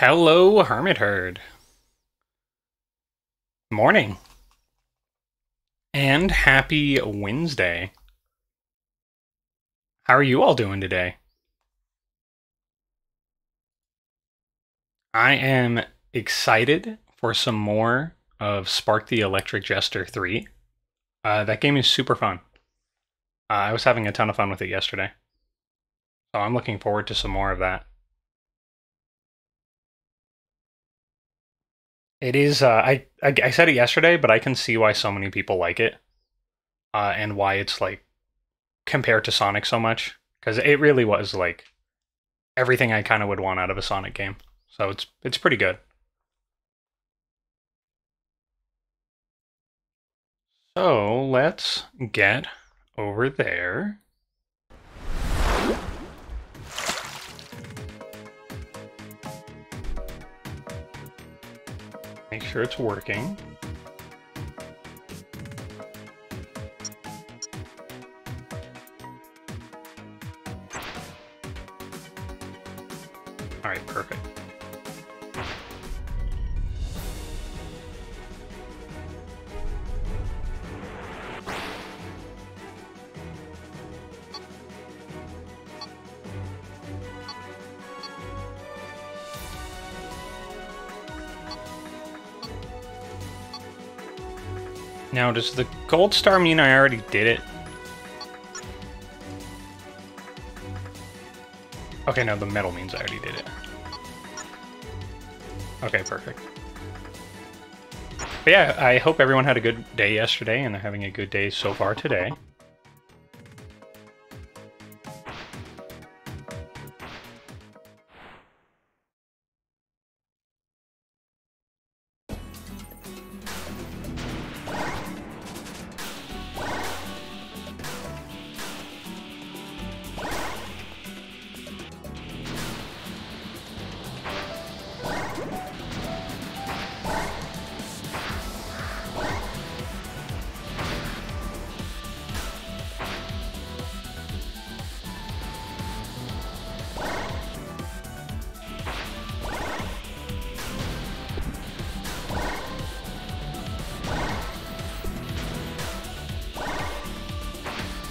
Hello, Hermit Herd. Morning. And happy Wednesday. How are you all doing today? I am excited for some more of Spark the Electric Jester 3. Uh, that game is super fun. Uh, I was having a ton of fun with it yesterday. So I'm looking forward to some more of that. It is. Uh, I, I I said it yesterday, but I can see why so many people like it, uh, and why it's like compared to Sonic so much because it really was like everything I kind of would want out of a Sonic game. So it's it's pretty good. So let's get over there. Sure it's working. All right, perfect. Now, does the gold star mean I already did it? Okay, no, the metal means I already did it. Okay, perfect. But yeah, I hope everyone had a good day yesterday and they're having a good day so far today.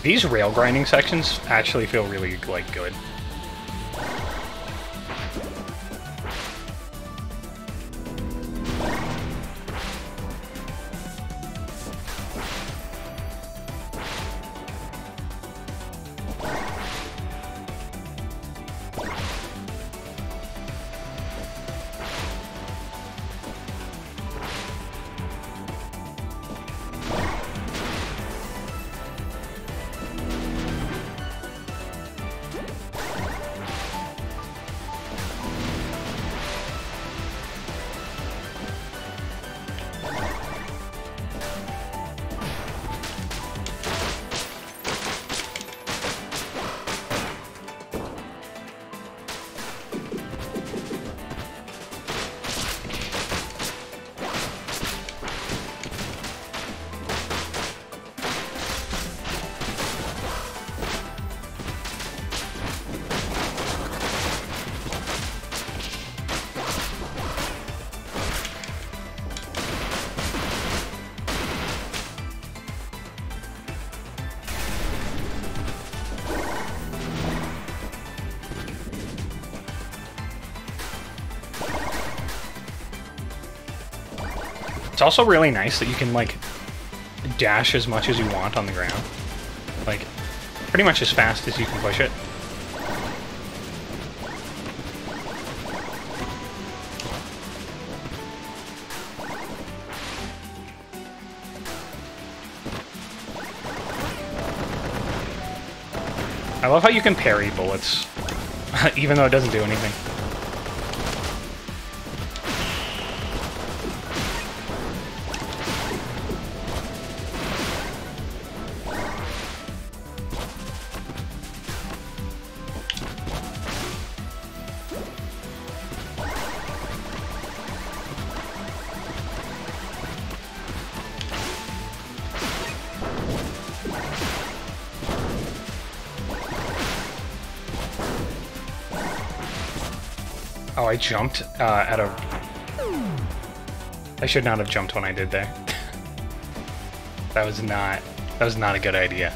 These rail grinding sections actually feel really like good. Also really nice that you can, like, dash as much as you want on the ground. Like, pretty much as fast as you can push it. I love how you can parry bullets, even though it doesn't do anything. I jumped uh, at a... I should not have jumped when I did there. that was not... That was not a good idea.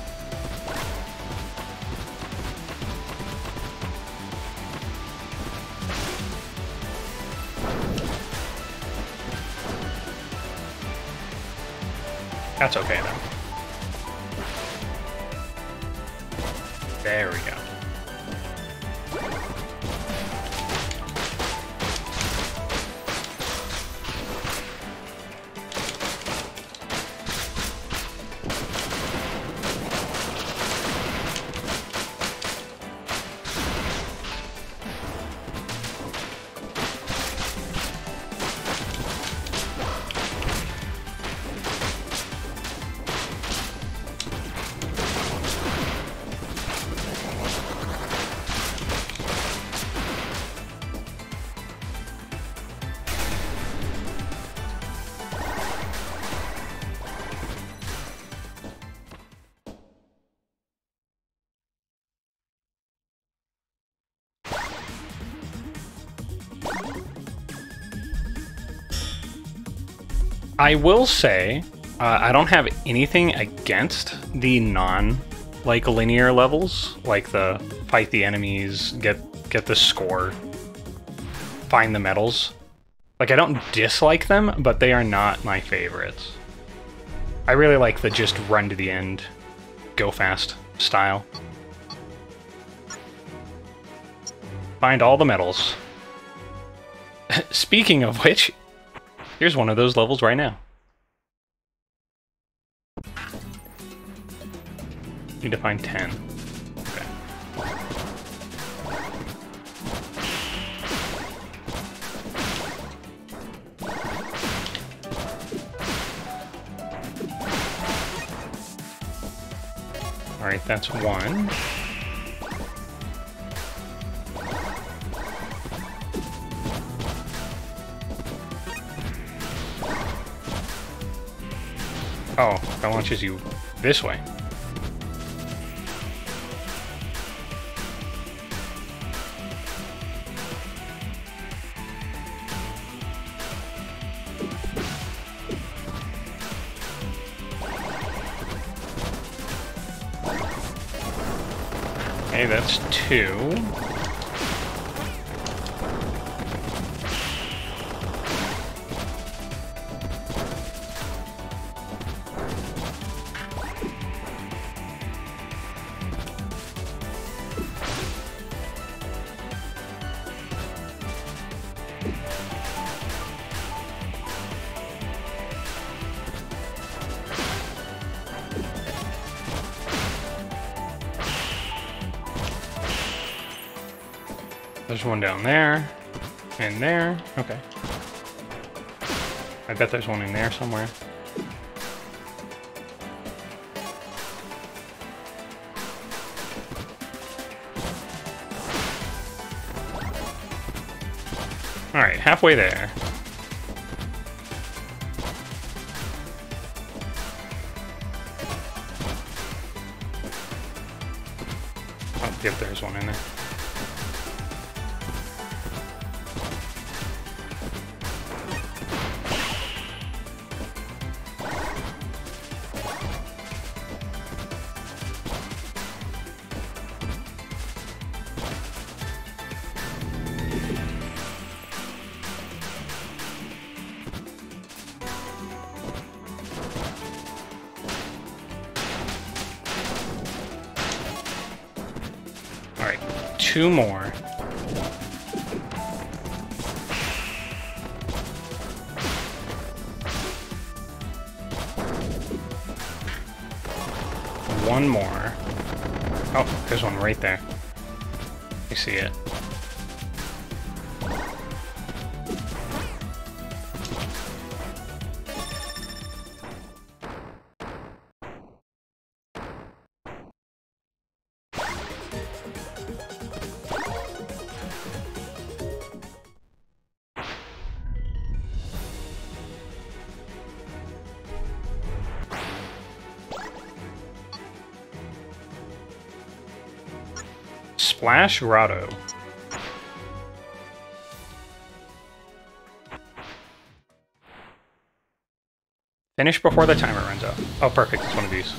I will say, uh, I don't have anything against the non like linear levels, like the fight the enemies, get get the score, find the medals. Like I don't dislike them, but they are not my favorites. I really like the just run to the end, go fast style. Find all the medals. Speaking of which, Here's one of those levels right now. Need to find 10. Okay. Alright, that's one. That launches you this way. Okay, that's two. There's one down there. And there. Okay. I bet there's one in there somewhere. Alright, halfway there. Yep, there's one in there. Two more. One more. Oh, there's one right there. Smash Finish before the timer runs out. Oh, perfect. It's one of these.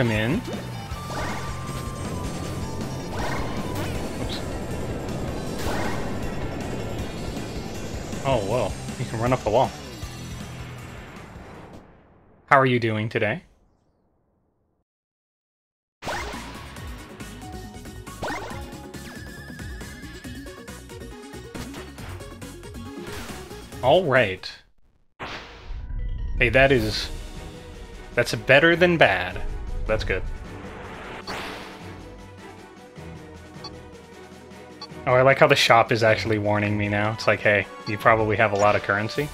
Welcome in. Oops. Oh, whoa. You can run up the wall. How are you doing today? All right. Hey, that is... That's better than bad. That's good. Oh, I like how the shop is actually warning me now. It's like, hey, you probably have a lot of currency.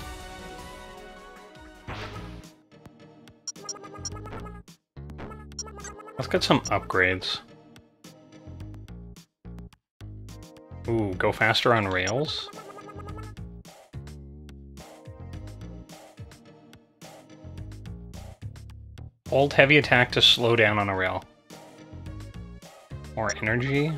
Let's get some upgrades. Ooh, go faster on rails? Hold heavy attack to slow down on a rail. More energy.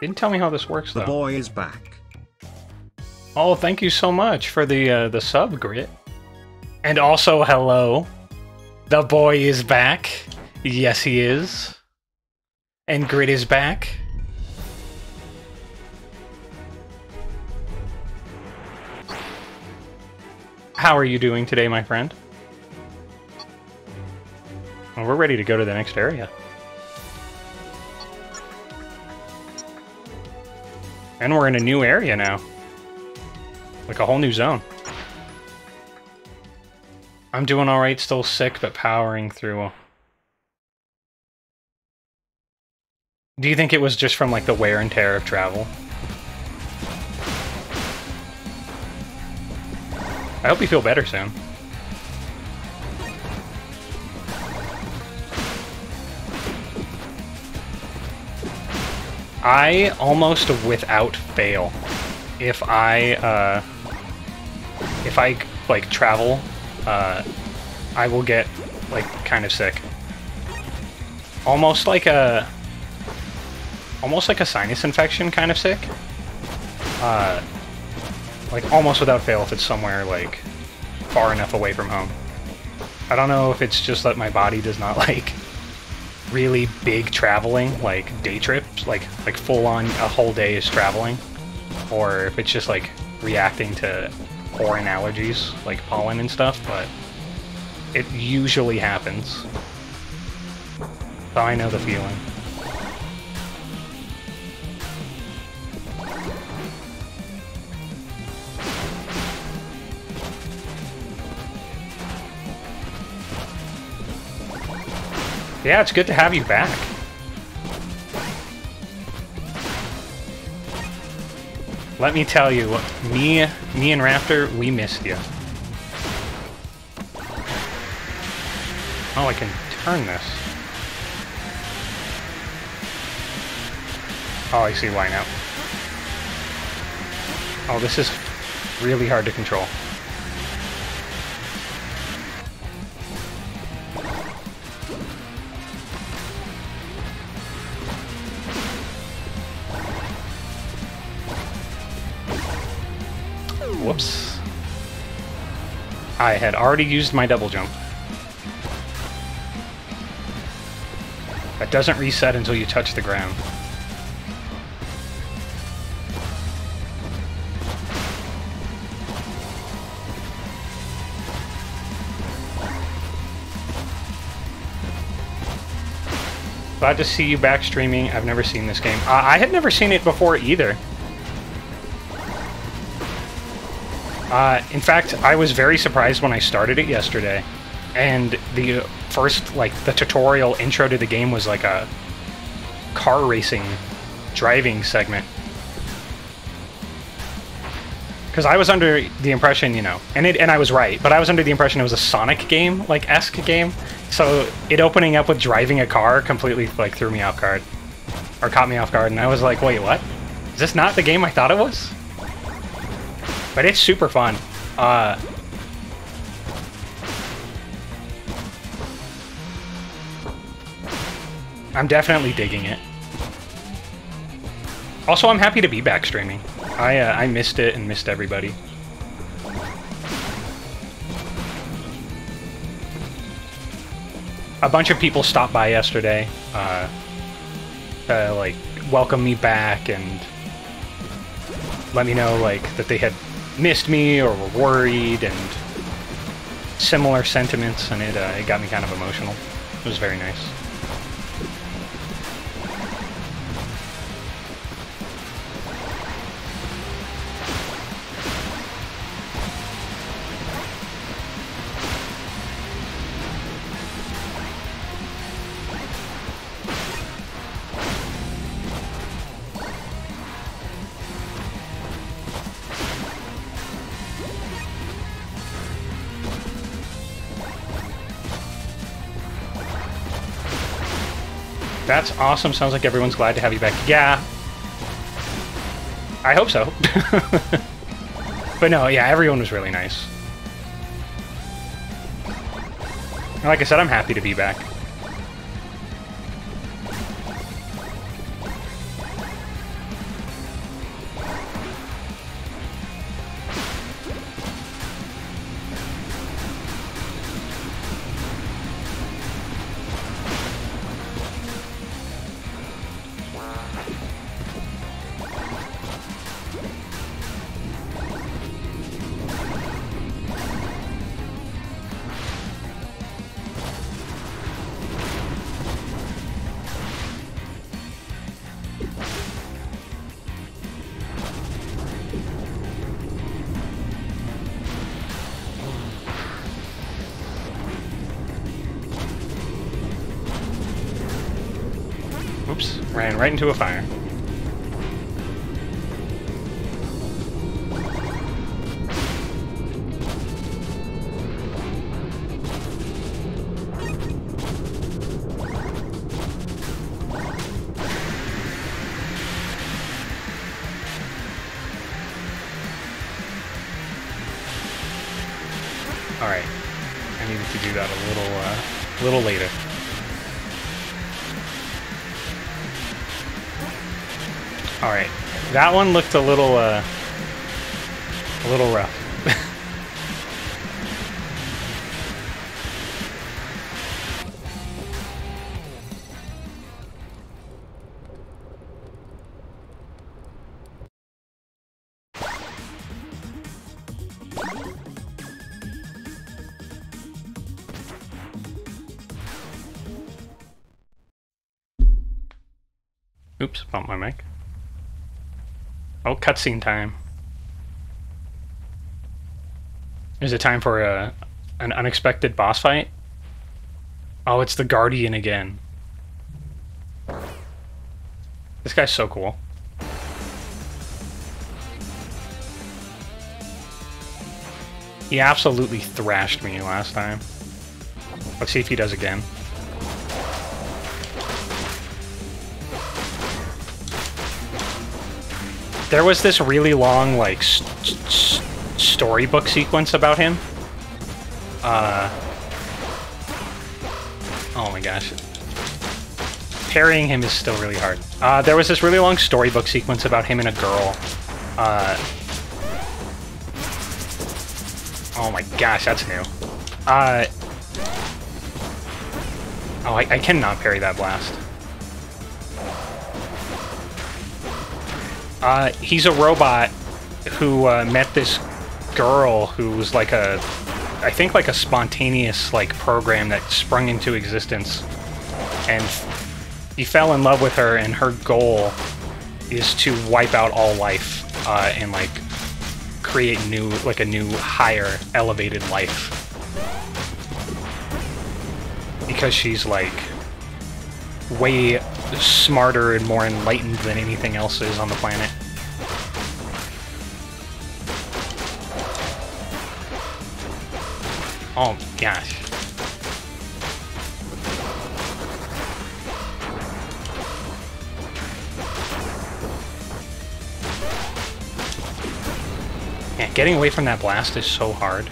Didn't tell me how this works though. The boy is back. Oh, thank you so much for the uh, the sub, Grit. And also, hello. The boy is back. Yes, he is. And Grit is back. How are you doing today, my friend? Well, we're ready to go to the next area. And we're in a new area now. Like a whole new zone. I'm doing alright, still sick, but powering through. Do you think it was just from like the wear and tear of travel? I hope you feel better soon. I almost without fail, if I uh, if I like travel, uh, I will get like kind of sick. Almost like a almost like a sinus infection kind of sick. Uh, like, almost without fail if it's somewhere, like, far enough away from home. I don't know if it's just that my body does not like really big traveling, like day trips, like like full on a whole day is traveling, or if it's just like reacting to foreign allergies, like pollen and stuff, but it usually happens. So I know the feeling. Yeah, it's good to have you back. Let me tell you, me, me and Raptor, we missed you. Oh, I can turn this. Oh, I see why now. Oh, this is really hard to control. I had already used my double jump. That doesn't reset until you touch the ground. Glad to see you back streaming. I've never seen this game. Uh, I had never seen it before either. Uh, in fact, I was very surprised when I started it yesterday, and the first, like, the tutorial intro to the game was like a car racing driving segment. Because I was under the impression, you know, and it, and I was right, but I was under the impression it was a Sonic game, like esque game. So it opening up with driving a car completely like threw me off guard, or caught me off guard, and I was like, wait, what? Is this not the game I thought it was? But it's super fun. Uh, I'm definitely digging it. Also, I'm happy to be back streaming. I uh, I missed it and missed everybody. A bunch of people stopped by yesterday, uh, to, like welcome me back and let me know like that they had missed me or were worried and similar sentiments, and it uh, it got me kind of emotional. It was very nice. That's awesome. Sounds like everyone's glad to have you back. Yeah. I hope so. but no, yeah, everyone was really nice. Like I said, I'm happy to be back. Into a fire. That one looked a little, uh, a little rough. Oops, bumped my mic. Oh, cutscene time. Is it time for a an unexpected boss fight? Oh, it's the Guardian again. This guy's so cool. He absolutely thrashed me last time. Let's see if he does again. There was this really long, like, storybook sequence about him. Uh... Oh my gosh. Parrying him is still really hard. Uh, there was this really long storybook sequence about him and a girl. Uh... Oh my gosh, that's new. Uh... Oh, I, I cannot parry that blast. Uh, he's a robot who uh, met this girl who was like a, I think like a spontaneous like program that sprung into existence, and he fell in love with her, and her goal is to wipe out all life uh, and like create new, like a new, higher, elevated life. Because she's like way smarter and more enlightened than anything else is on the planet. Oh gosh. Yeah, getting away from that blast is so hard.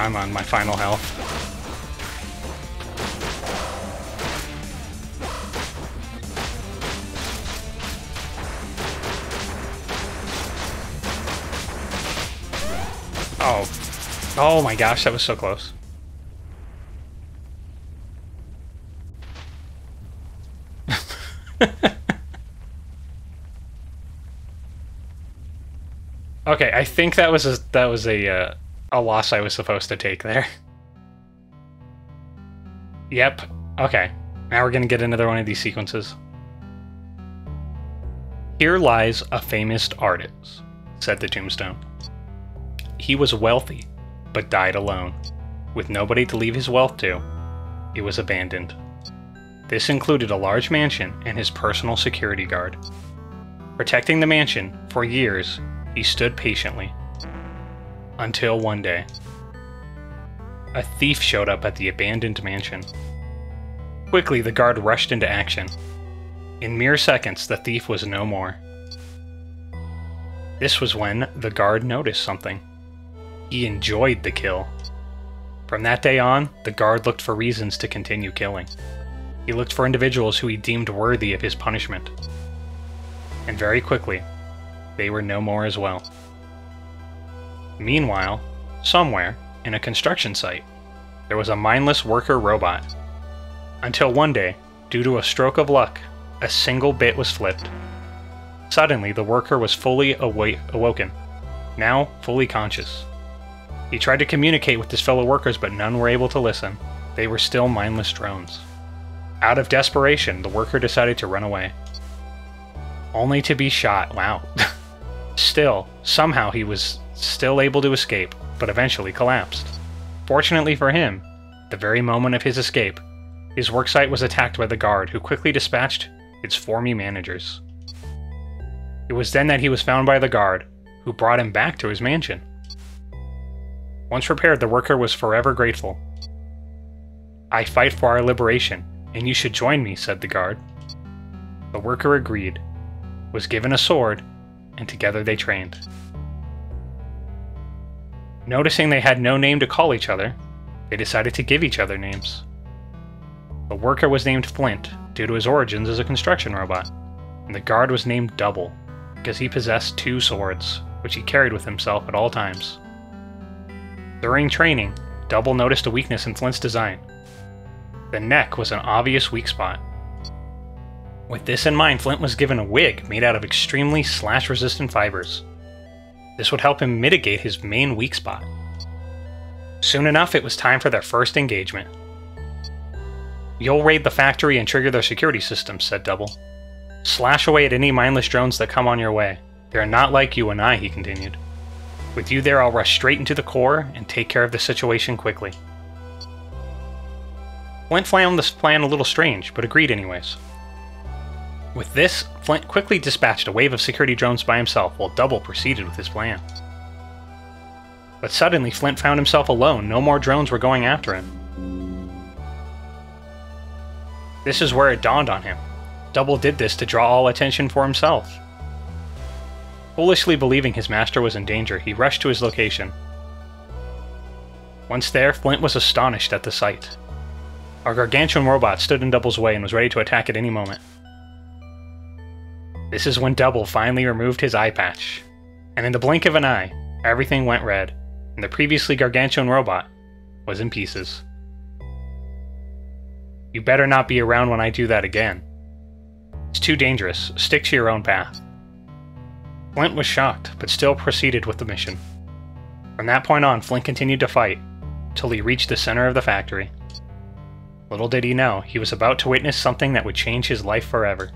I'm on my final health. Oh. Oh my gosh, that was so close. okay, I think that was a that was a uh, a loss I was supposed to take there. Yep. Okay. Now we're going to get another one of these sequences. Here lies a famous artist, said the tombstone. He was wealthy, but died alone. With nobody to leave his wealth to, he was abandoned. This included a large mansion and his personal security guard. Protecting the mansion, for years, he stood patiently, until one day, a thief showed up at the abandoned mansion. Quickly, the guard rushed into action. In mere seconds, the thief was no more. This was when the guard noticed something. He enjoyed the kill. From that day on, the guard looked for reasons to continue killing. He looked for individuals who he deemed worthy of his punishment. And very quickly, they were no more as well. Meanwhile, somewhere, in a construction site, there was a mindless worker robot. Until one day, due to a stroke of luck, a single bit was flipped. Suddenly, the worker was fully awoken, now fully conscious. He tried to communicate with his fellow workers, but none were able to listen. They were still mindless drones. Out of desperation, the worker decided to run away. Only to be shot. Wow. Still, somehow he was still able to escape, but eventually collapsed. Fortunately for him, the very moment of his escape, his worksite was attacked by the guard, who quickly dispatched its formy managers. It was then that he was found by the guard, who brought him back to his mansion. Once repaired, the worker was forever grateful. I fight for our liberation, and you should join me, said the guard. The worker agreed, was given a sword, and together they trained. Noticing they had no name to call each other, they decided to give each other names. The worker was named Flint due to his origins as a construction robot, and the guard was named Double because he possessed two swords, which he carried with himself at all times. During training, Double noticed a weakness in Flint's design. The neck was an obvious weak spot. With this in mind, Flint was given a wig made out of extremely slash resistant fibers. This would help him mitigate his main weak spot. Soon enough, it was time for their first engagement. You'll raid the factory and trigger their security systems, said Double. Slash away at any mindless drones that come on your way. They are not like you and I, he continued. With you there, I'll rush straight into the core and take care of the situation quickly. Flint found this plan a little strange, but agreed anyways. With this, Flint quickly dispatched a wave of security drones by himself while Double proceeded with his plan. But suddenly, Flint found himself alone. No more drones were going after him. This is where it dawned on him. Double did this to draw all attention for himself. Foolishly believing his master was in danger, he rushed to his location. Once there, Flint was astonished at the sight. Our gargantuan robot stood in Double's way and was ready to attack at any moment. This is when Double finally removed his eye patch, and in the blink of an eye, everything went red, and the previously gargantuan robot was in pieces. You better not be around when I do that again. It's too dangerous. Stick to your own path. Flint was shocked, but still proceeded with the mission. From that point on, Flint continued to fight, till he reached the center of the factory. Little did he know, he was about to witness something that would change his life forever.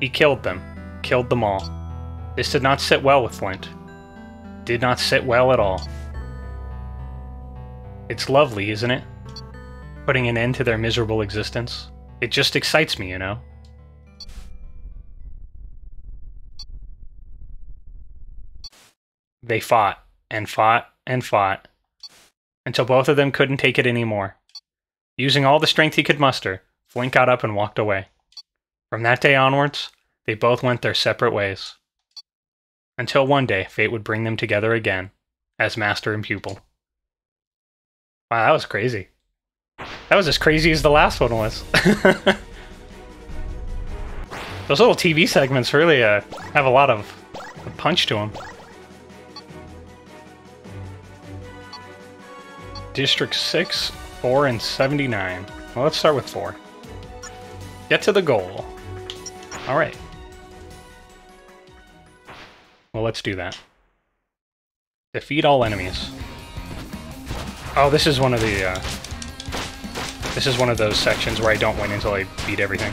He killed them, killed them all. This did not sit well with Flint. Did not sit well at all. It's lovely, isn't it? Putting an end to their miserable existence. It just excites me, you know? They fought, and fought, and fought, until both of them couldn't take it anymore. Using all the strength he could muster, Flint got up and walked away. From that day onwards, they both went their separate ways. Until one day, fate would bring them together again, as master and pupil. Wow, that was crazy. That was as crazy as the last one was. Those little TV segments really uh, have a lot of punch to them. District 6, 4, and 79. Well, let's start with 4. Get to the goal. Alright. Well, let's do that. Defeat all enemies. Oh, this is one of the, uh, This is one of those sections where I don't win until I beat everything.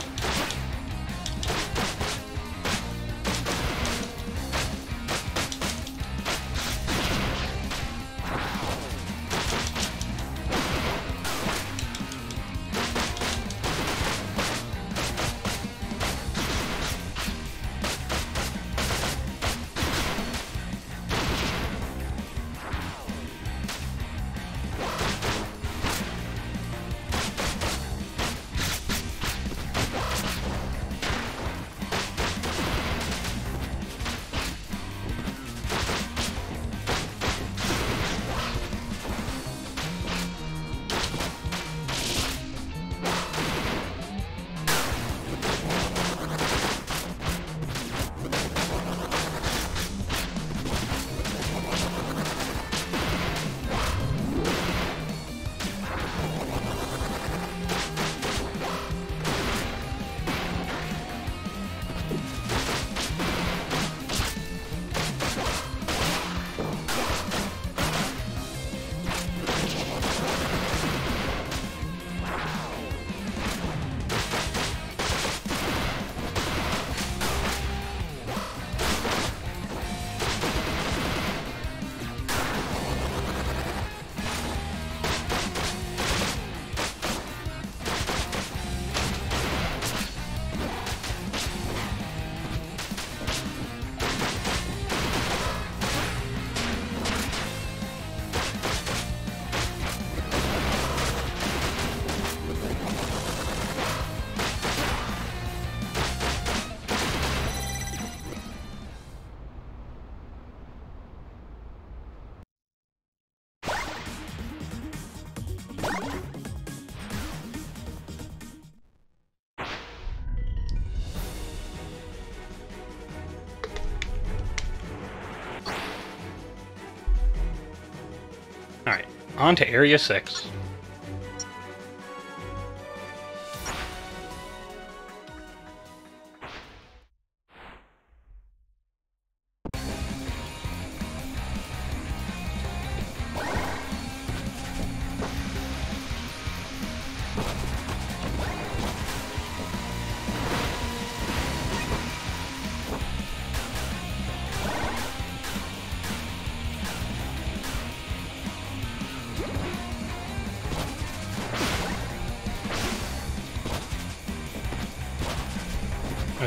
On to Area 6.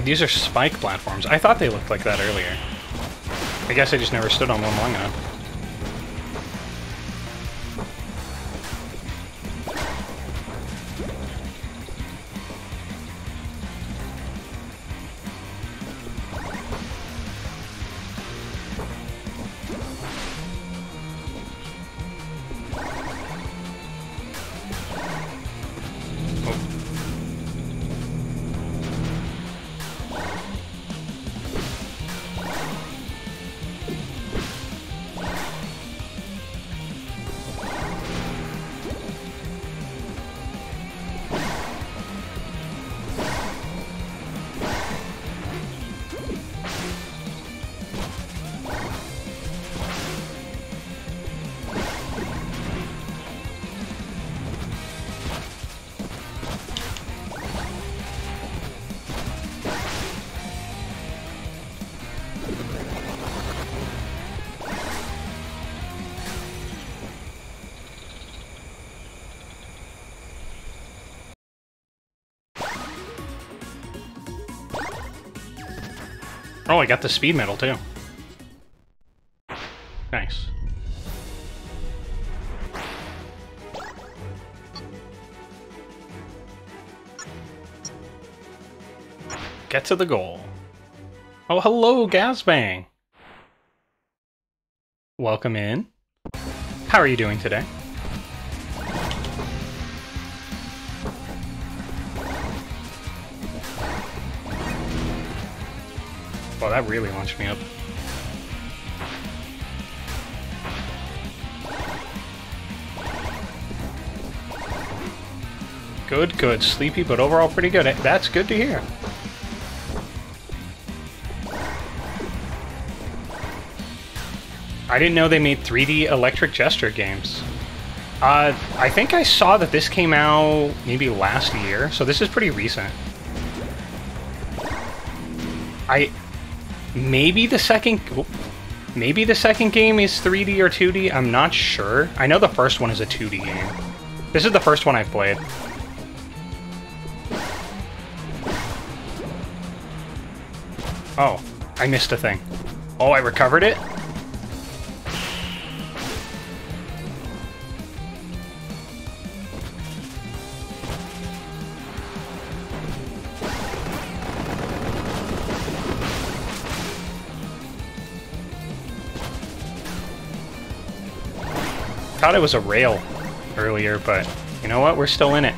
These are spike platforms. I thought they looked like that earlier. I guess I just never stood on one long enough. I got the speed medal too. Nice. Get to the goal. Oh, hello, Gazbang. Welcome in. How are you doing today? That really launched me up. Good, good. Sleepy, but overall pretty good. That's good to hear. I didn't know they made 3D Electric Jester games. Uh, I think I saw that this came out maybe last year, so this is pretty recent. I maybe the second maybe the second game is 3D or 2D. I'm not sure. I know the first one is a 2D game. This is the first one I've played. Oh, I missed a thing. Oh, I recovered it? Thought it was a rail earlier, but you know what? We're still in it.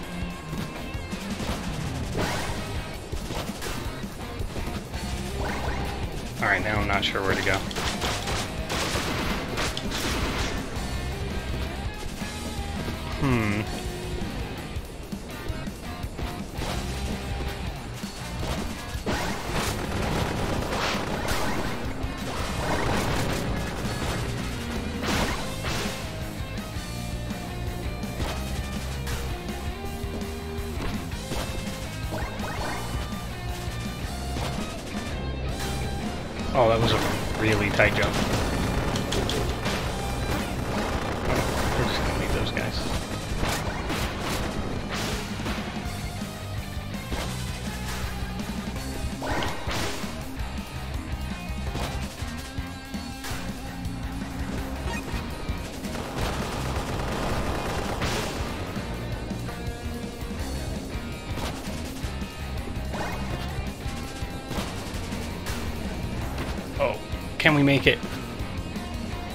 We make it?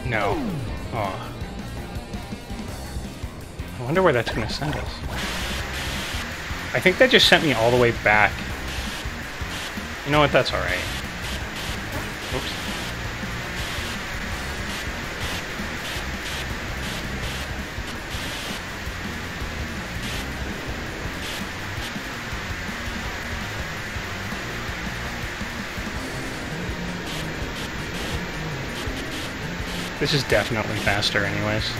No. Oh. I wonder where that's going to send us. I think that just sent me all the way back. You know what? That's alright. This is definitely faster anyways.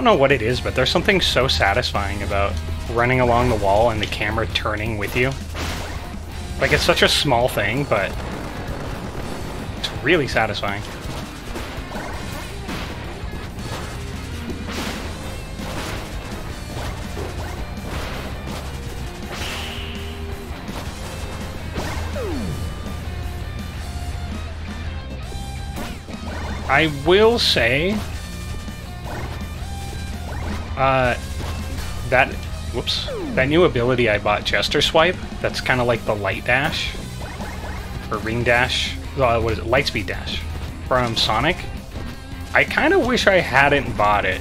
Don't know what it is, but there's something so satisfying about running along the wall and the camera turning with you. Like, it's such a small thing, but it's really satisfying. I will say uh, that, whoops, that new ability I bought, Jester Swipe, that's kind of like the Light Dash, or Ring Dash, uh, what is it, Lightspeed Dash, from Sonic. I kind of wish I hadn't bought it.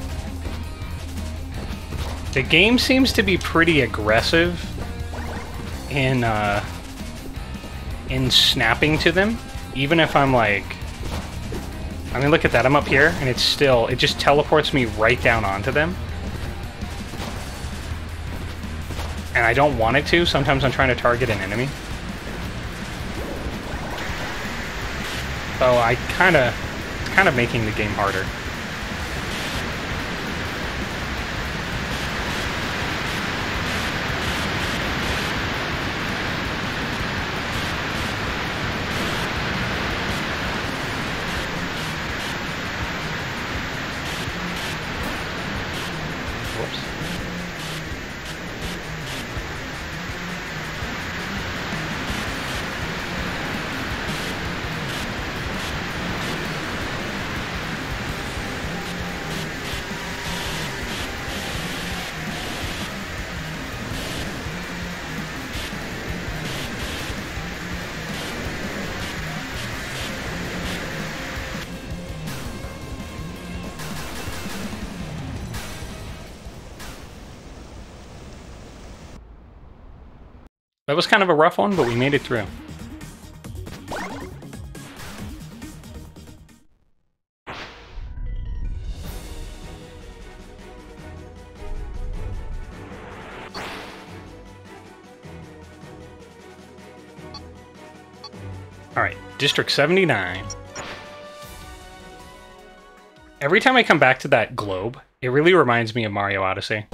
The game seems to be pretty aggressive in, uh, in snapping to them, even if I'm like, I mean, look at that, I'm up here, and it's still, it just teleports me right down onto them. I don't want it to. Sometimes I'm trying to target an enemy. So I kind of, it's kind of making the game harder. That was kind of a rough one, but we made it through. Alright, District 79. Every time I come back to that globe, it really reminds me of Mario Odyssey.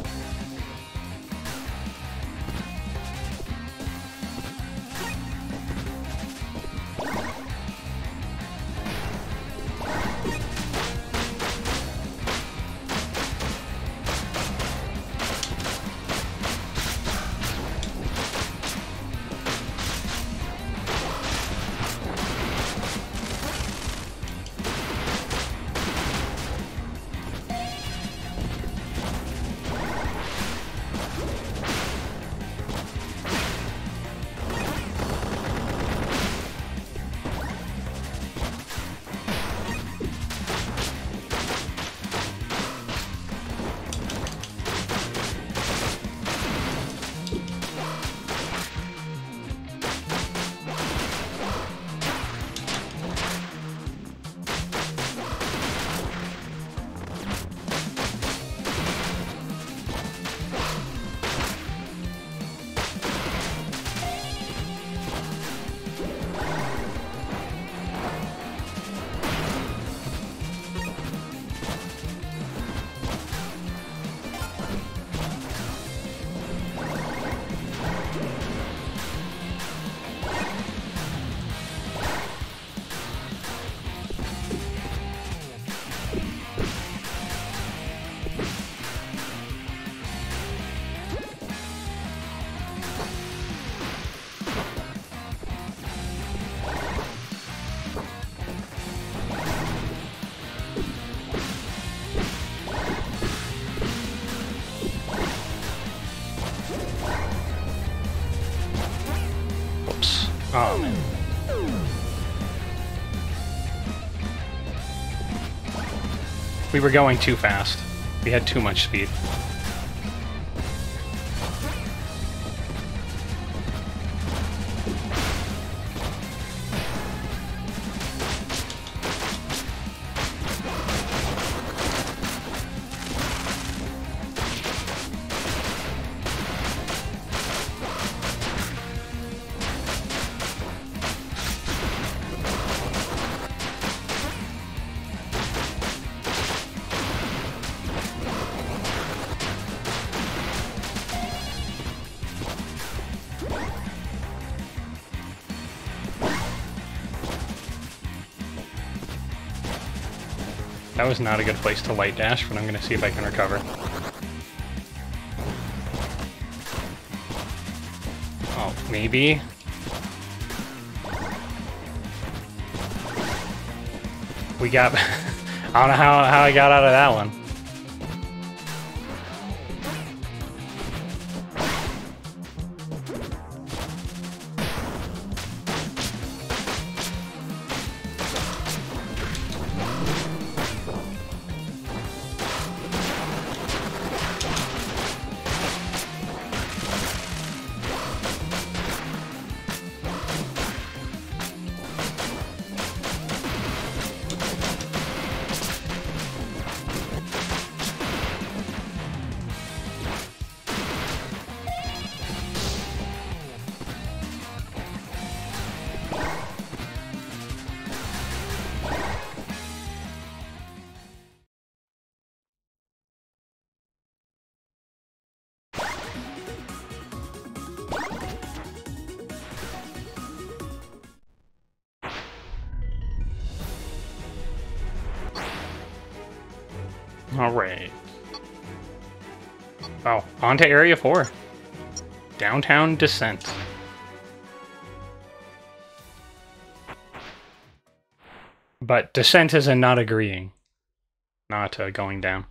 We were going too fast. We had too much speed. Was not a good place to light dash, but I'm going to see if I can recover. Oh, maybe? We got... I don't know how, how I got out of that one. On to Area 4. Downtown Descent. But Descent is in not agreeing. Not uh, going down.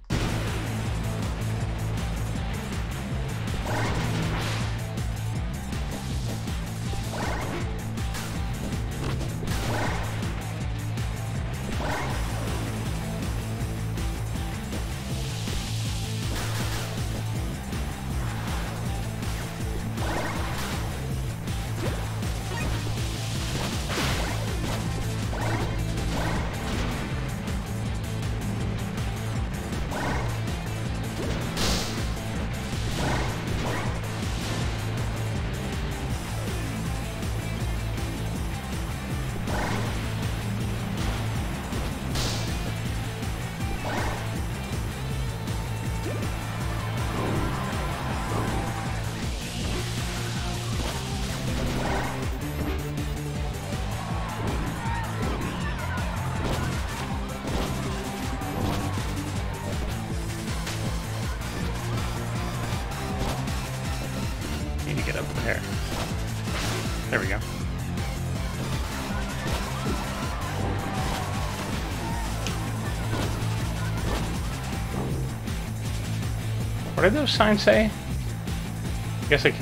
What did those signs say? I guess like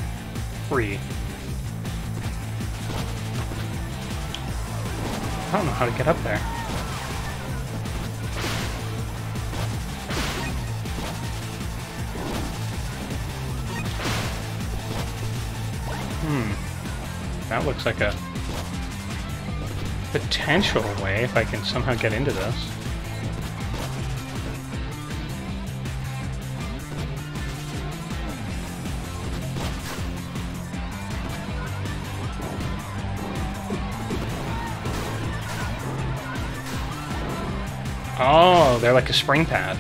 free. I don't know how to get up there. Hmm. That looks like a potential way if I can somehow get into this. A spring pad.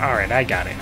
Alright, I got it.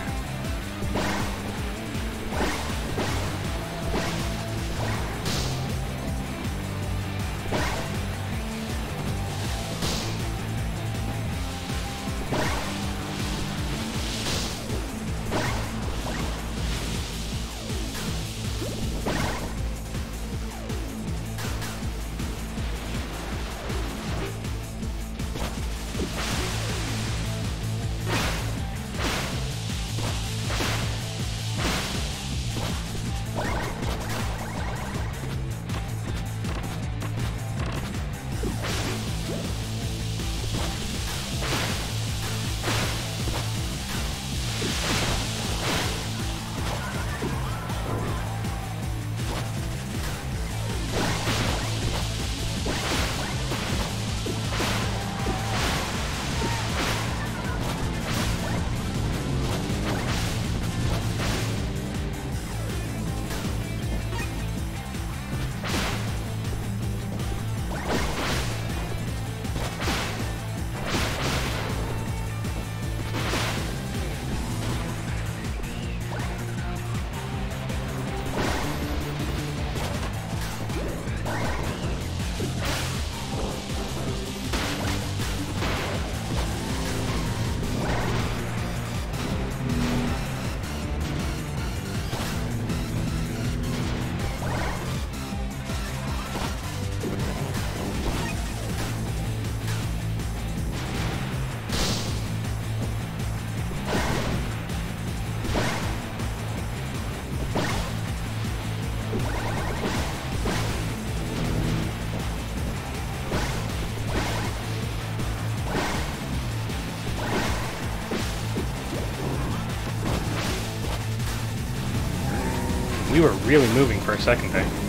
We were really moving for a second there.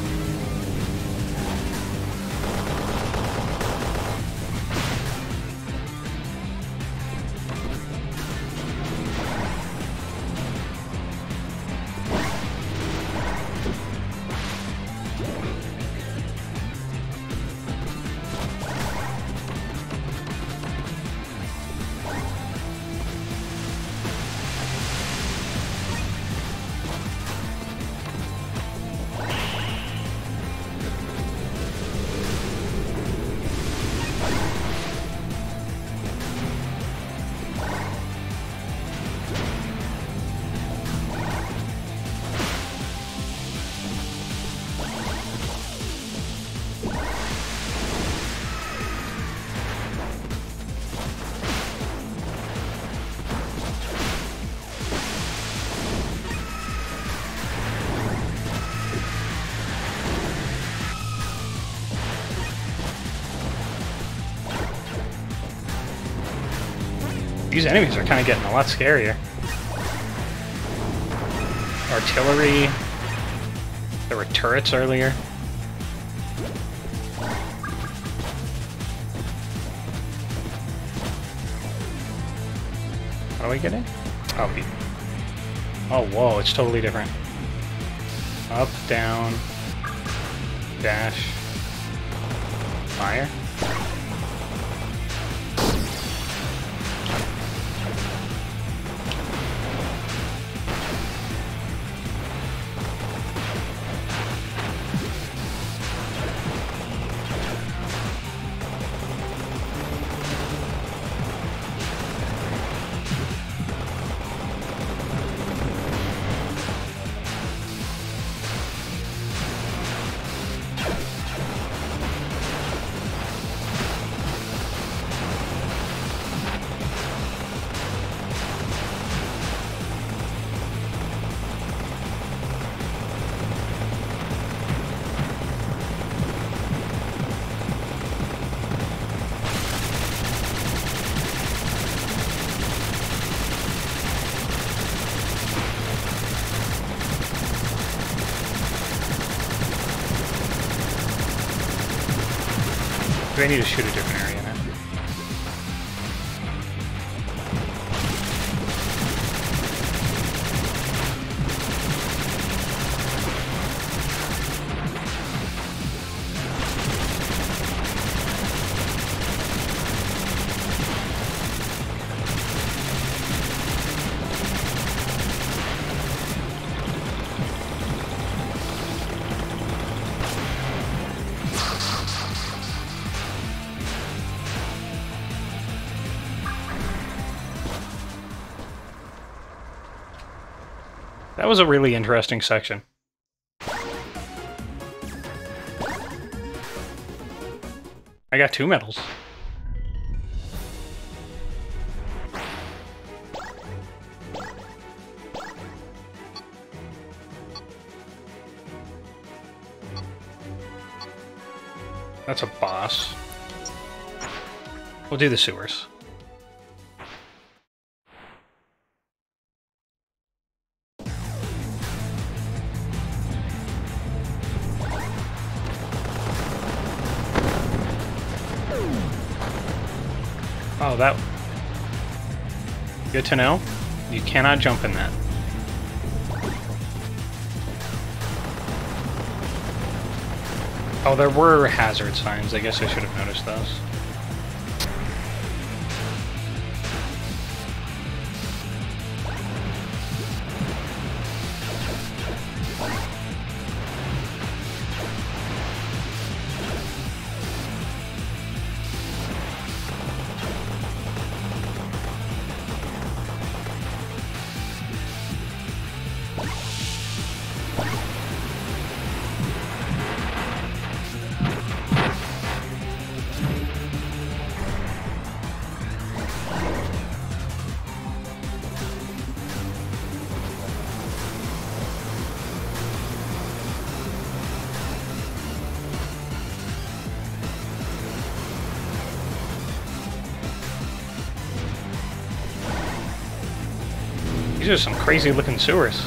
Enemies are kind of getting a lot scarier. Artillery. There were turrets earlier. How do we get in? Oh. Oh, whoa, it's totally different. Up, down, dash, I need to shoot was a really interesting section. I got two medals. That's a boss. We'll do the sewers. To know. You cannot jump in that. Oh, there were hazard signs. I guess I should have noticed those. These are some crazy looking sewers.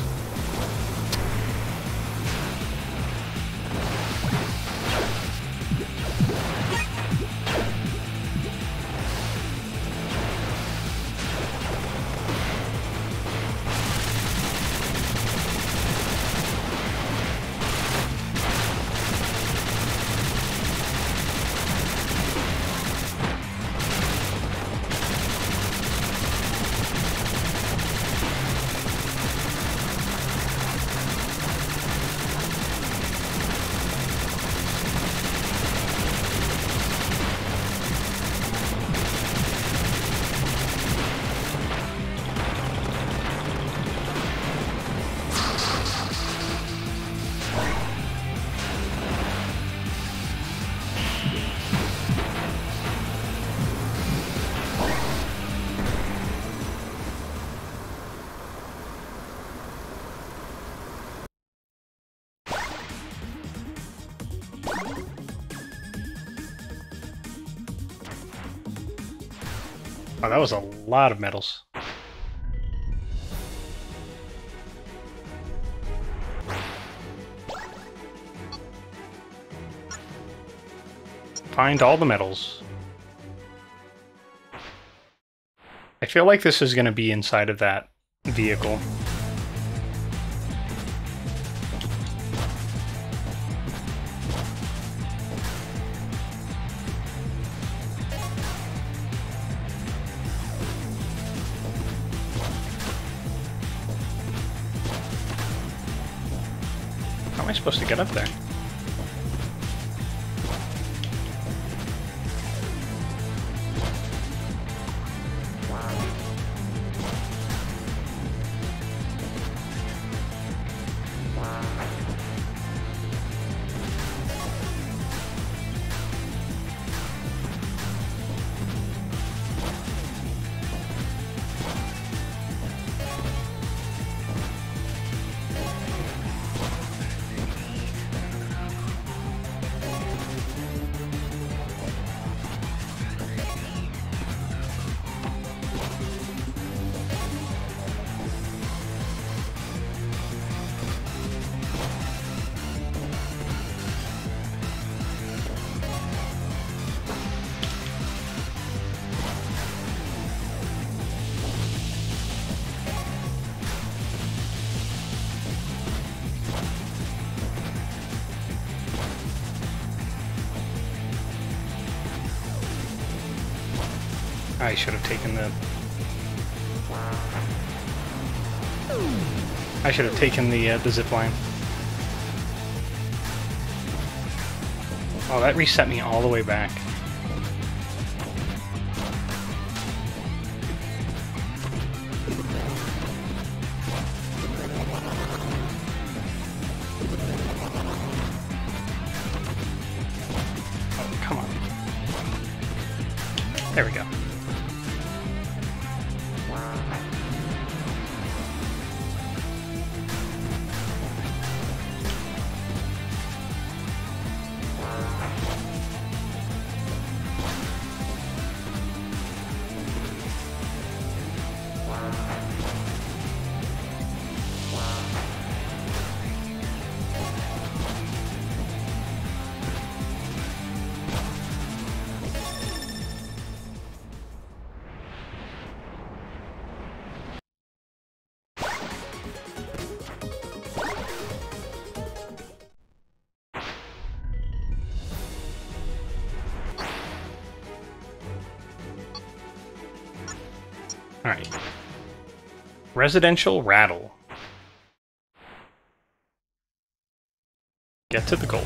Lot of medals. Find all the medals. I feel like this is going to be inside of that vehicle. Up there? I should have taken the... I should have taken the, uh, the zip line. Oh, that reset me all the way back. Residential rattle. Get to the goal.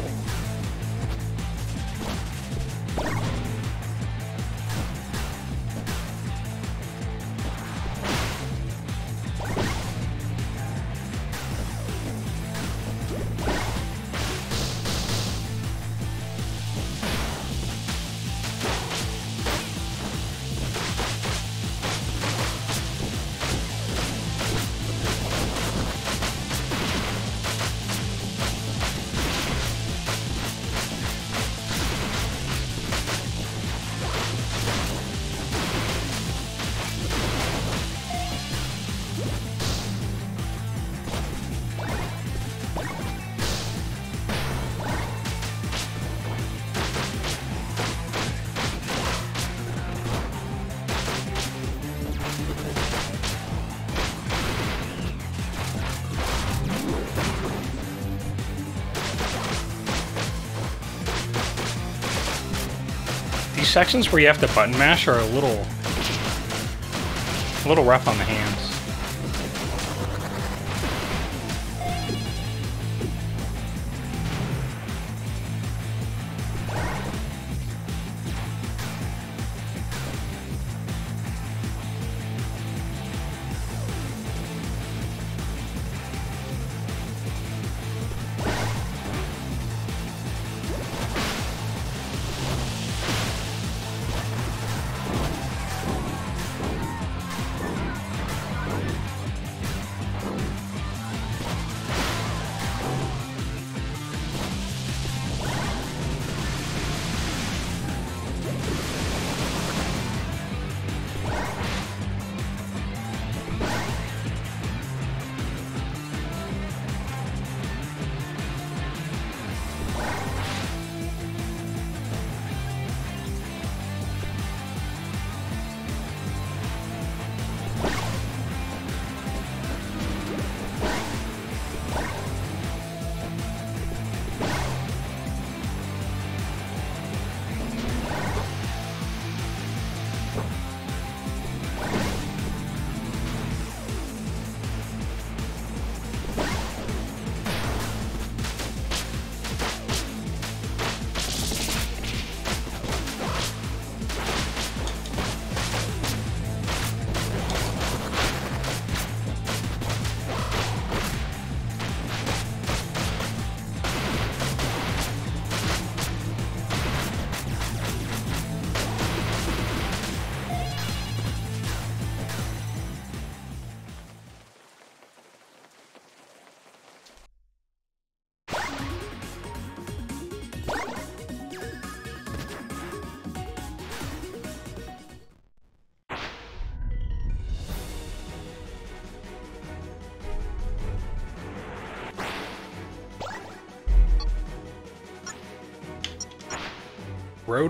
Sections where you have to button mash are a little, a little rough on the hands.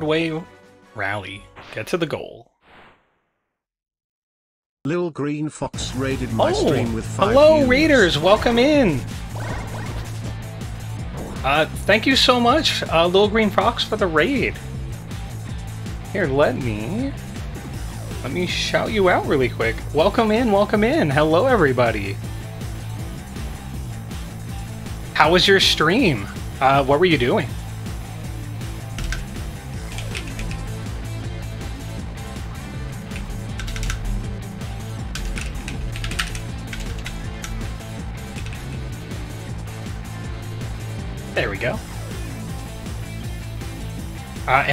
Roadway Rally. Get to the goal. Lil Green Fox raided my oh, stream with five hello, views. Raiders. Welcome in. Uh, thank you so much, uh, Lil Green Fox, for the raid. Here, let me let me shout you out really quick. Welcome in, welcome in. Hello, everybody. How was your stream? Uh, what were you doing?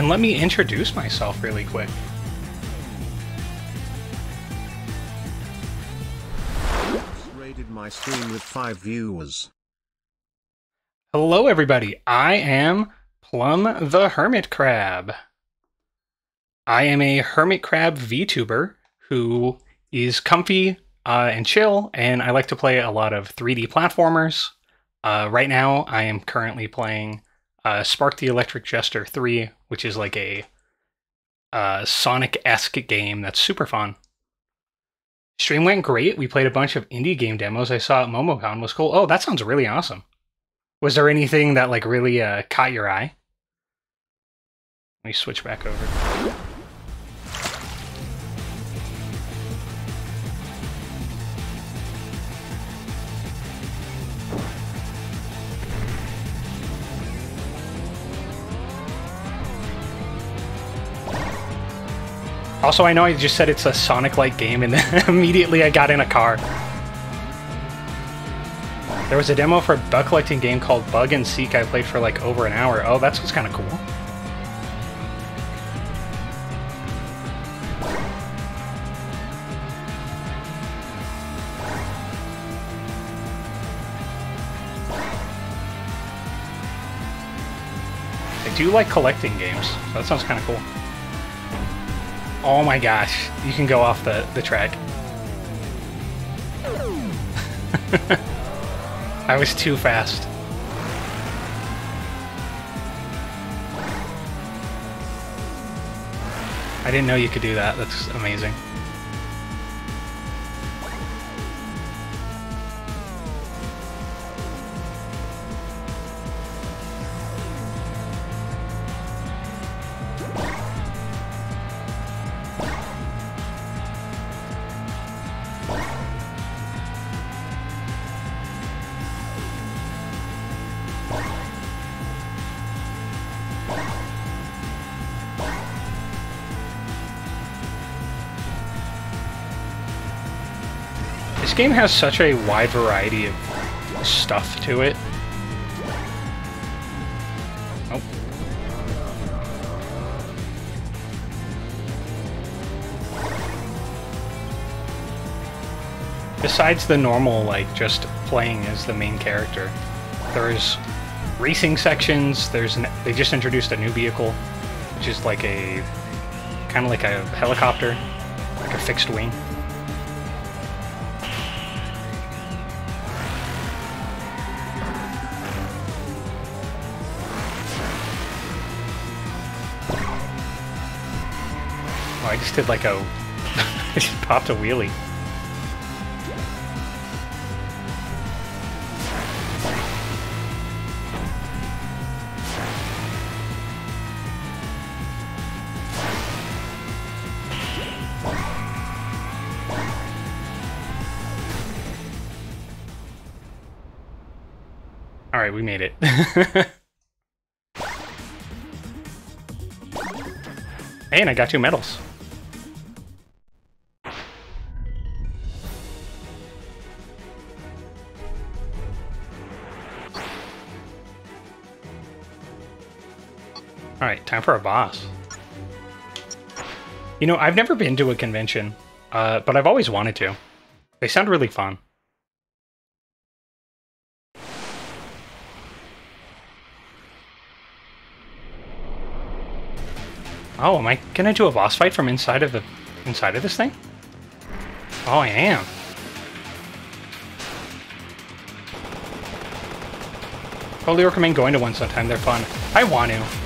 And let me introduce myself really quick. Raided my stream with five viewers. Hello, everybody. I am Plum the Hermit Crab. I am a Hermit Crab VTuber who is comfy uh, and chill, and I like to play a lot of 3D platformers. Uh, right now, I am currently playing uh, Spark the Electric Jester 3, which is like a uh, Sonic esque game that's super fun. Stream went great. We played a bunch of indie game demos I saw at MomoCon was cool. Oh, that sounds really awesome. Was there anything that like really uh, caught your eye? Let me switch back over. Also, I know I just said it's a Sonic-like game, and then immediately I got in a car. There was a demo for a bug collecting game called Bug and Seek I played for like over an hour. Oh, that's what's kind of cool. I do like collecting games, so that sounds kind of cool. Oh my gosh, you can go off the, the track. I was too fast. I didn't know you could do that. That's amazing. Game has such a wide variety of stuff to it. Oh. Besides the normal, like, just playing as the main character, there's racing sections, there's an, they just introduced a new vehicle, which is like a, kind of like a helicopter, like a fixed wing. I just did like a... I just popped a wheelie. Alright, we made it. and I got two medals. Time for a boss. You know, I've never been to a convention, uh, but I've always wanted to. They sound really fun. Oh, am I gonna do a boss fight from inside of the inside of this thing? Oh, I am. Totally recommend going to one sometime. They're fun. I want to.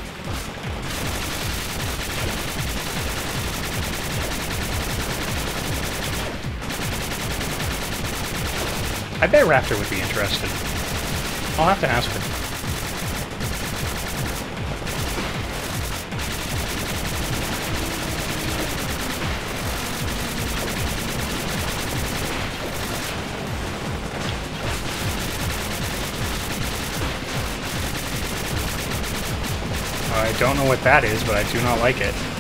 I bet Raptor would be interested. I'll have to ask her. I don't know what that is, but I do not like it.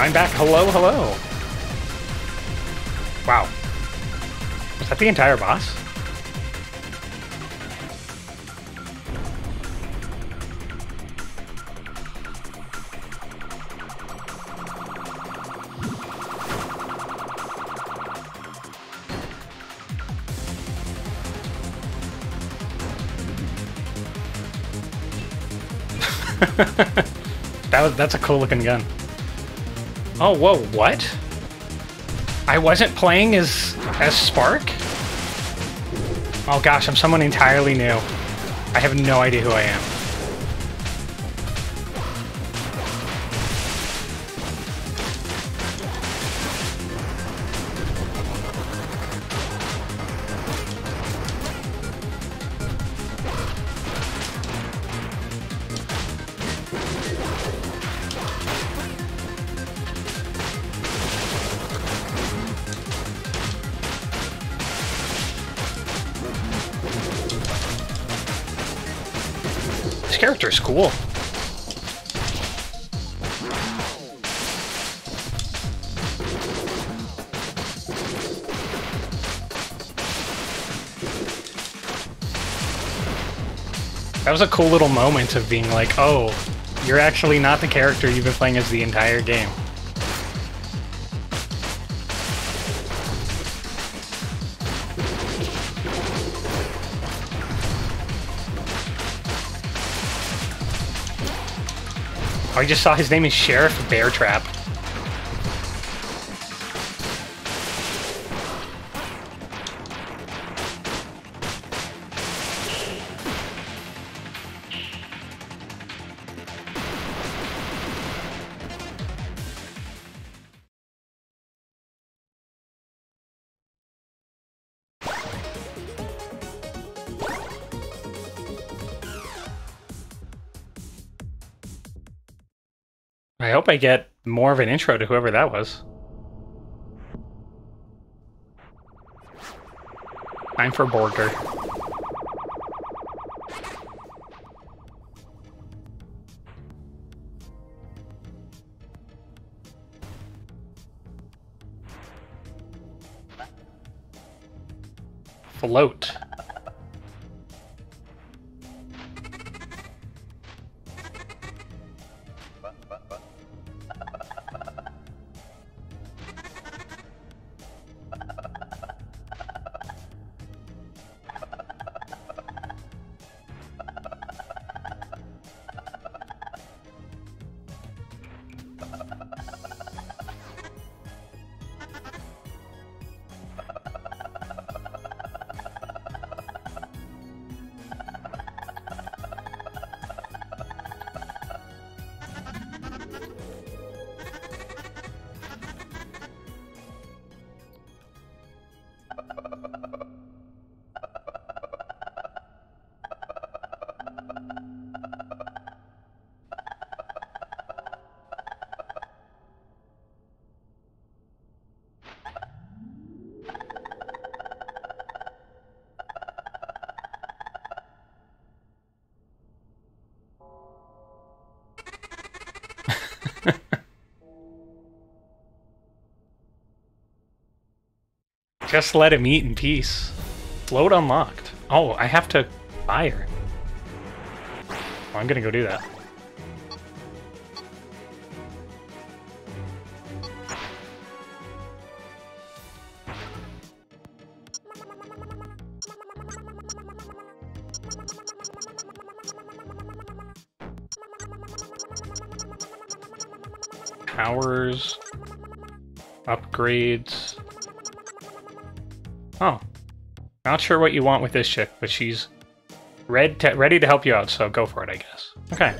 I'm back. Hello, hello. Wow. Was that the entire boss? that was that's a cool looking gun. Oh, whoa, what? I wasn't playing as as Spark? Oh gosh, I'm someone entirely new. I have no idea who I am. Was a cool little moment of being like, oh, you're actually not the character you've been playing as the entire game. Oh, I just saw his name is Sheriff Bear Trap. I get more of an intro to whoever that was. Time for Borger. Float. Just let him eat in peace. Float unlocked. Oh, I have to fire. Oh, I'm gonna go do that. Powers. Upgrades. Oh. Not sure what you want with this chick, but she's ready to, ready to help you out, so go for it, I guess. Okay.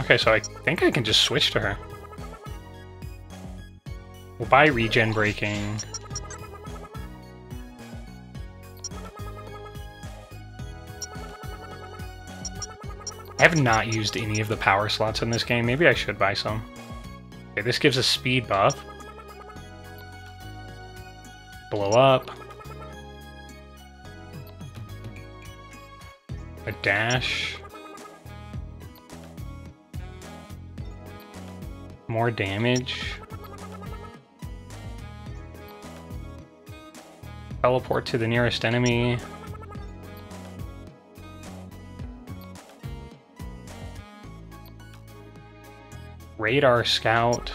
Okay, so I think I can just switch to her. We'll buy regen breaking. I have not used any of the power slots in this game. Maybe I should buy some. Okay, this gives a speed buff. Blow up. A dash. More damage. Teleport to the nearest enemy. Radar scout.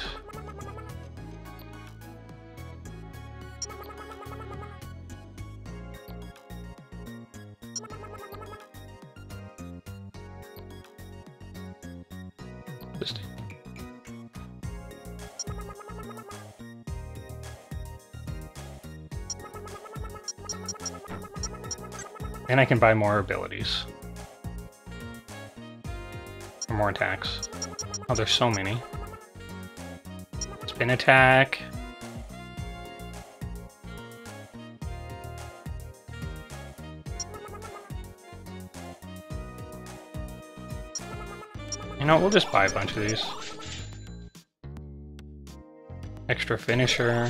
And I can buy more abilities. Or more attacks. Oh, there's so many. Spin attack. You know, we'll just buy a bunch of these. Extra finisher.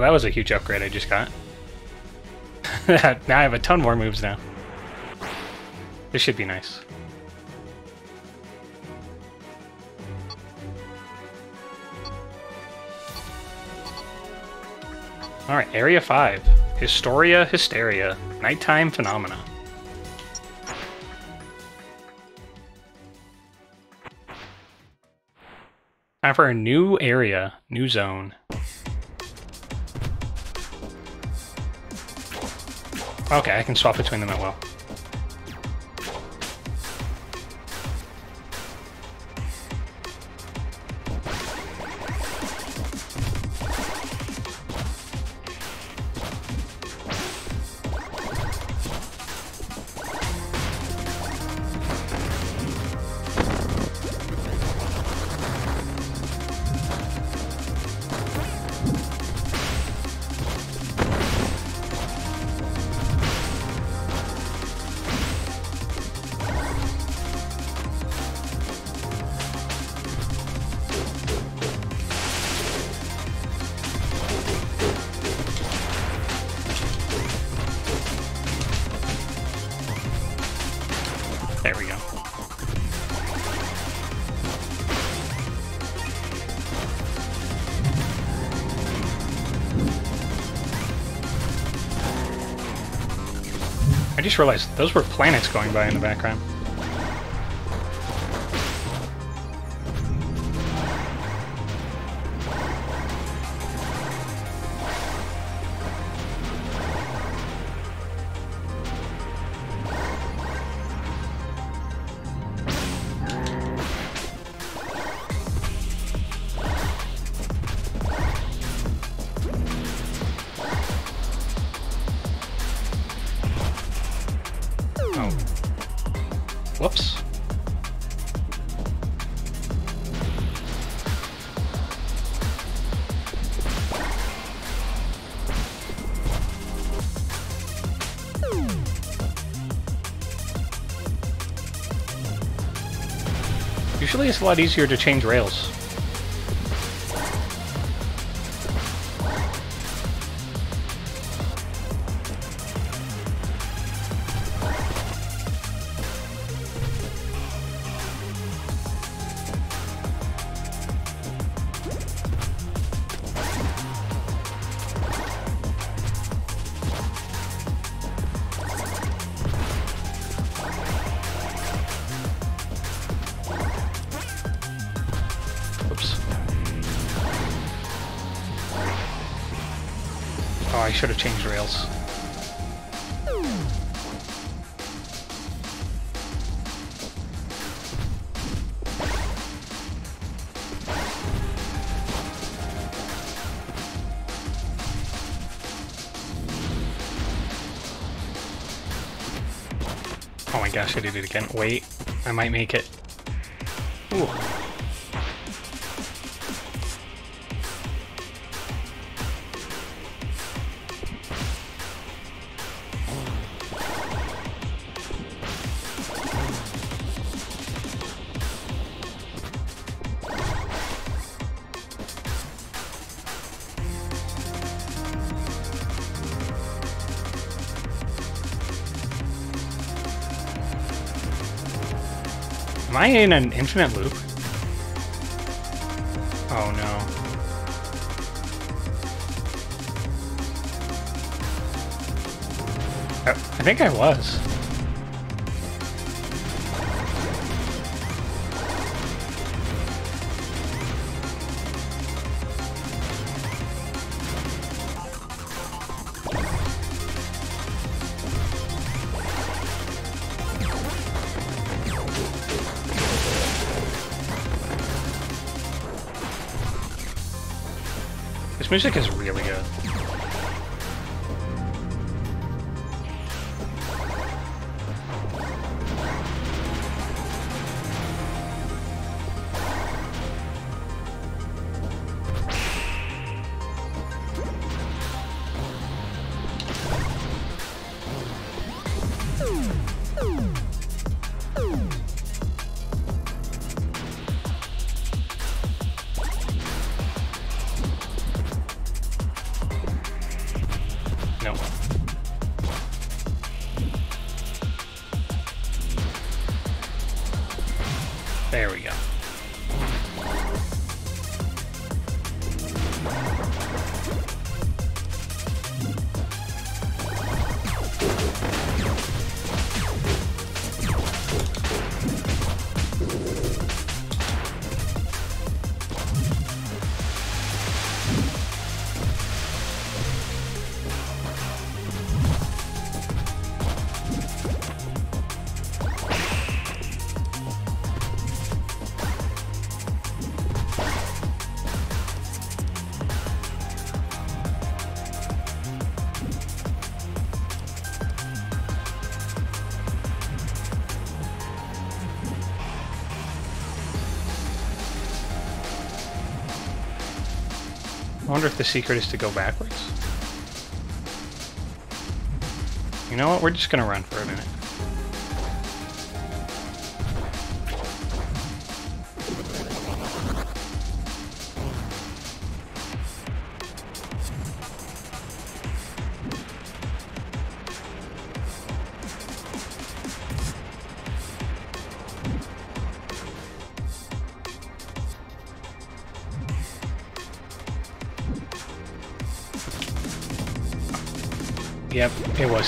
Wow, that was a huge upgrade I just got. now I have a ton more moves now. This should be nice. Alright, Area 5. Historia Hysteria. Nighttime Phenomena. Time for a new area, new zone. Okay, I can swap between them at will. Realized those were planets going by in the background. It's a lot easier to change rails. I did it again. Wait, I might make it. Ooh. In an infinite loop? Oh no. I, think I was. Music is the secret is to go backwards. You know what? We're just gonna run for a minute.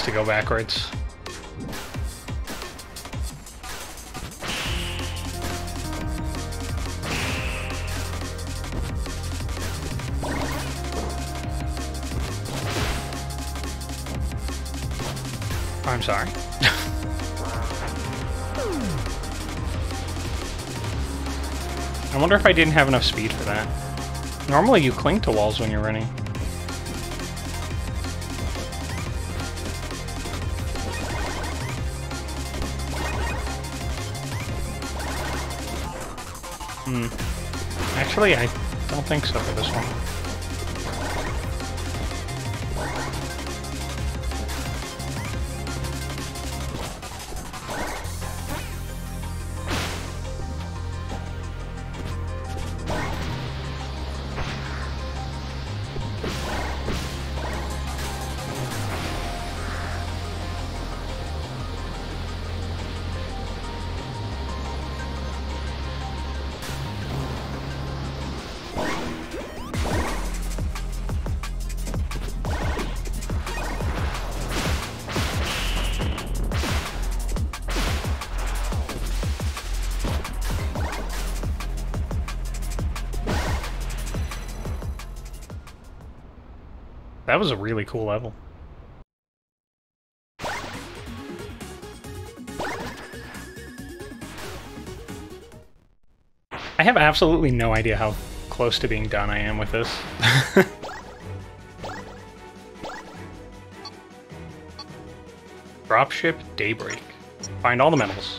To go backwards. Oh, I'm sorry. I wonder if I didn't have enough speed for that. Normally you cling to walls when you're running. I don't think so for this one. Was a really cool level. I have absolutely no idea how close to being done I am with this. Dropship Daybreak. Find all the medals.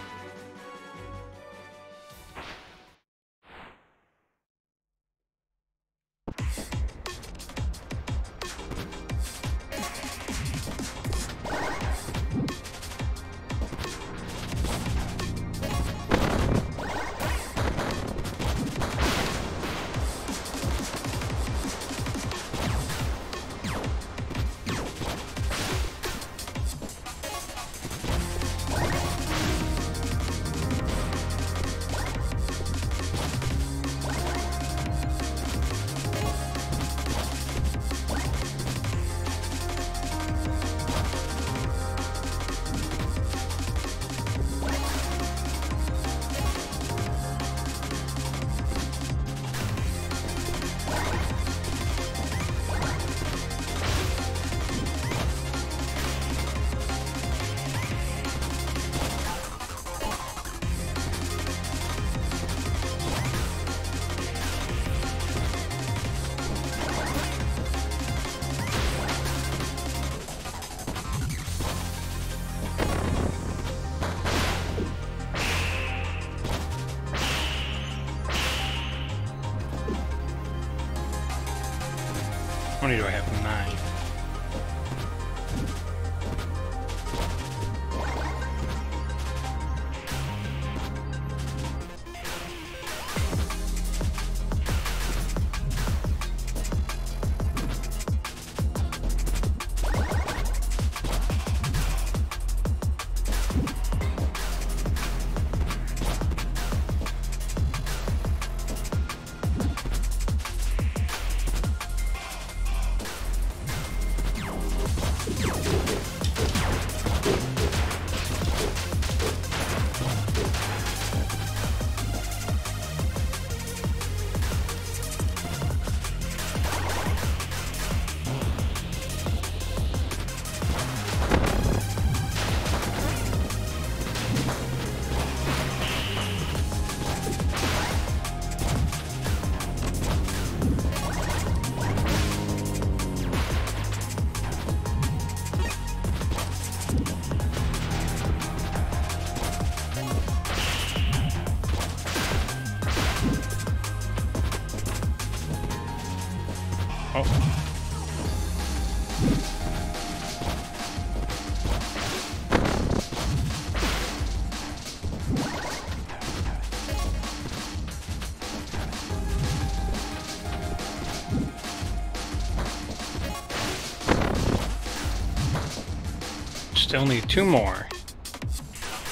Need two more.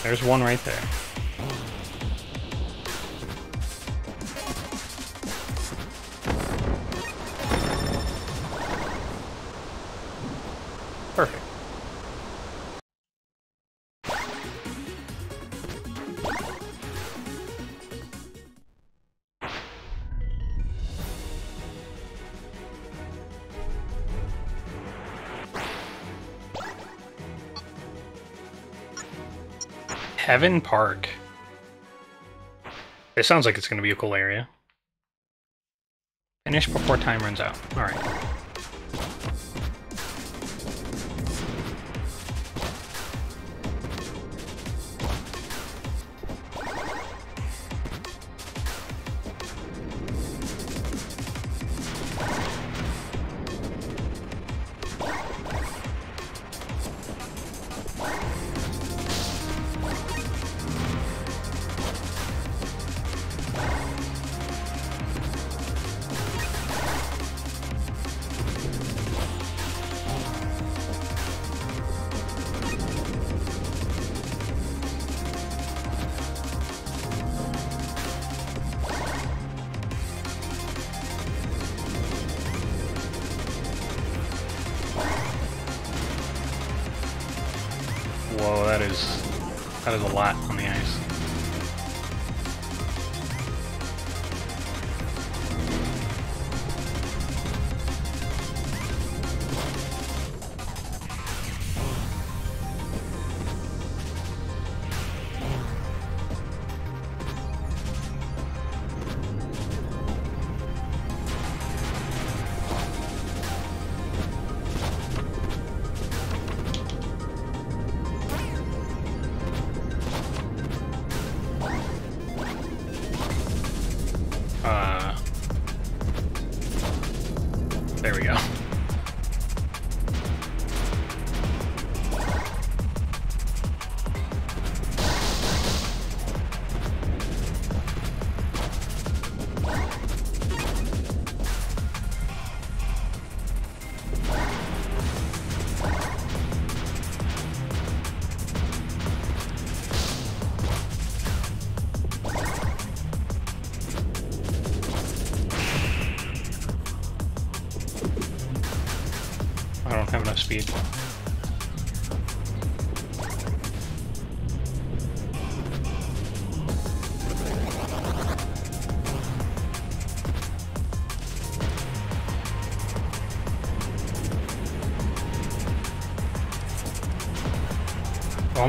There's one right there. Heaven Park. It sounds like it's going to be a cool area. Finish before time runs out. Alright.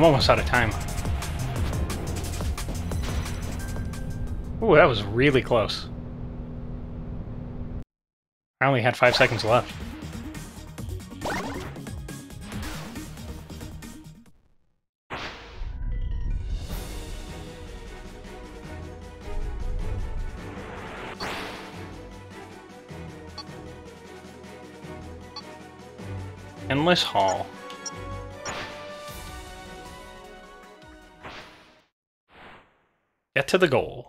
I'm almost out of time. Ooh, that was really close. I only had five seconds left. To the goal.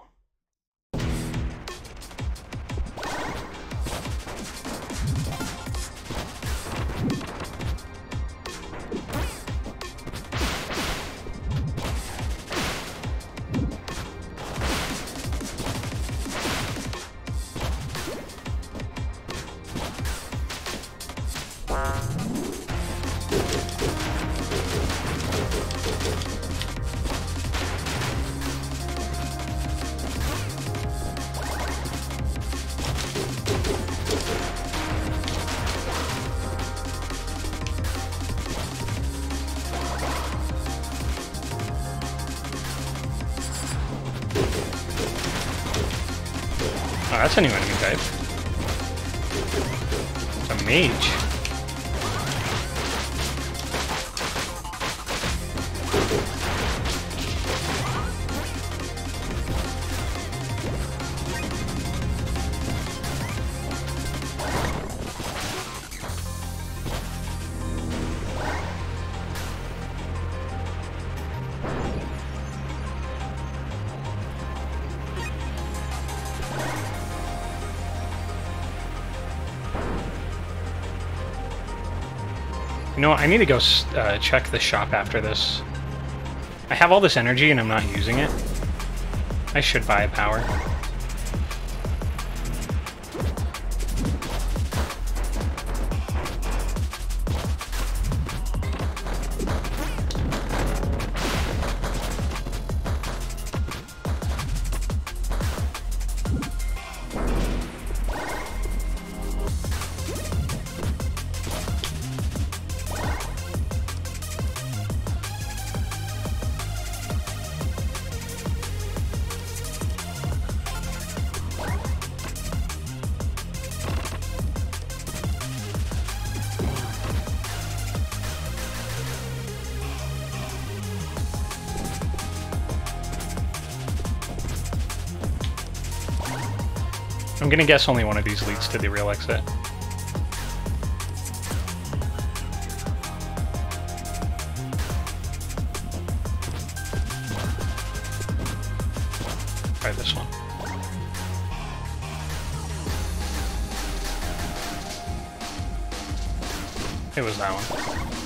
Know? I need to go uh, check the shop after this. I have all this energy and I'm not using it. I should buy a power. Gonna guess only one of these leads to the real exit. Try this one. It was that one.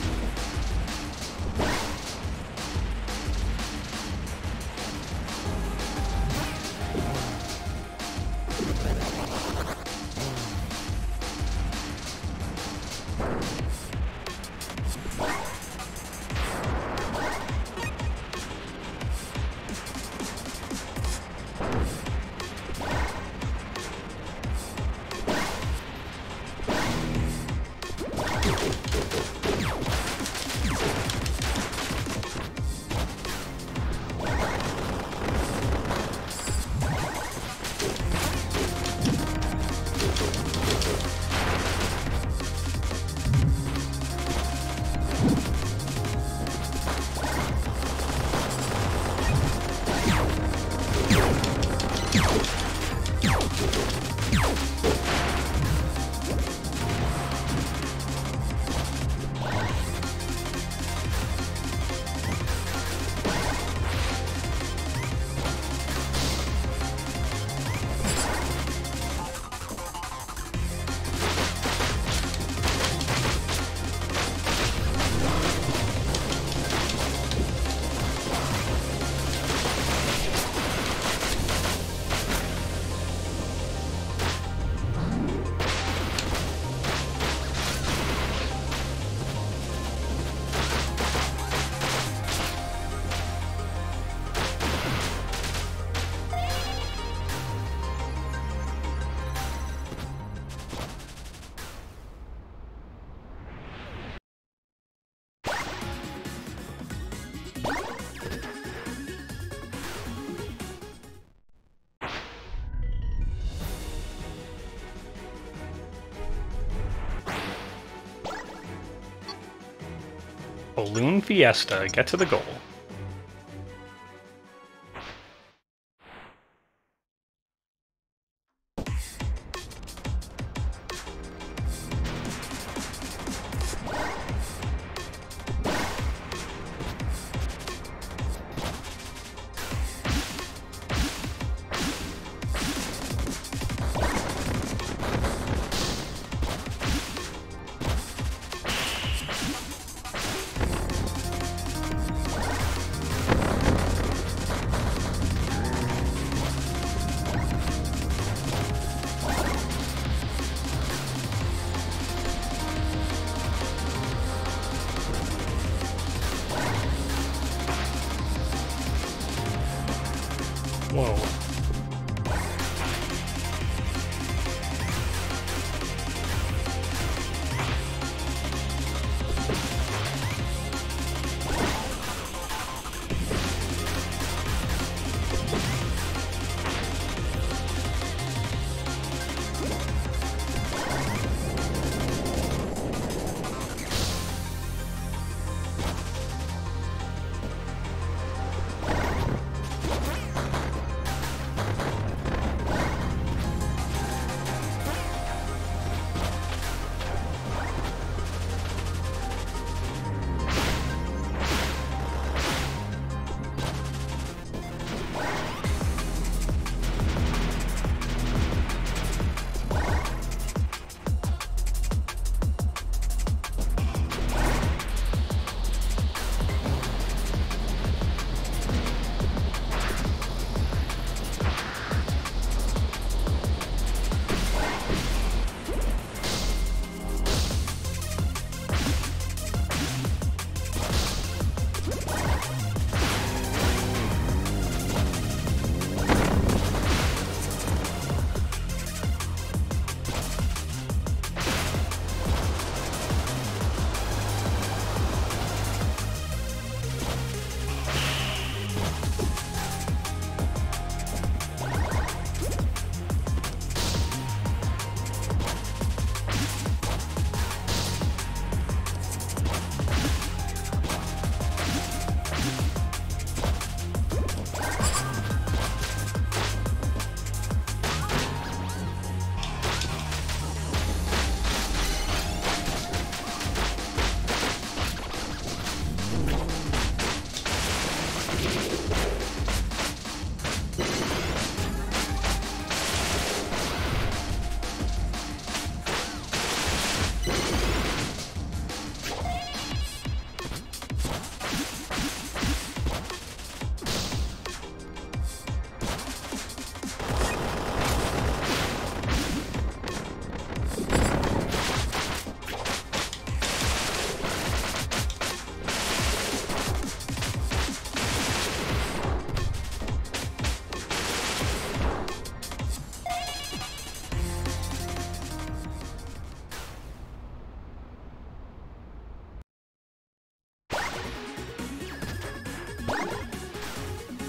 Fiesta. Get to the goal.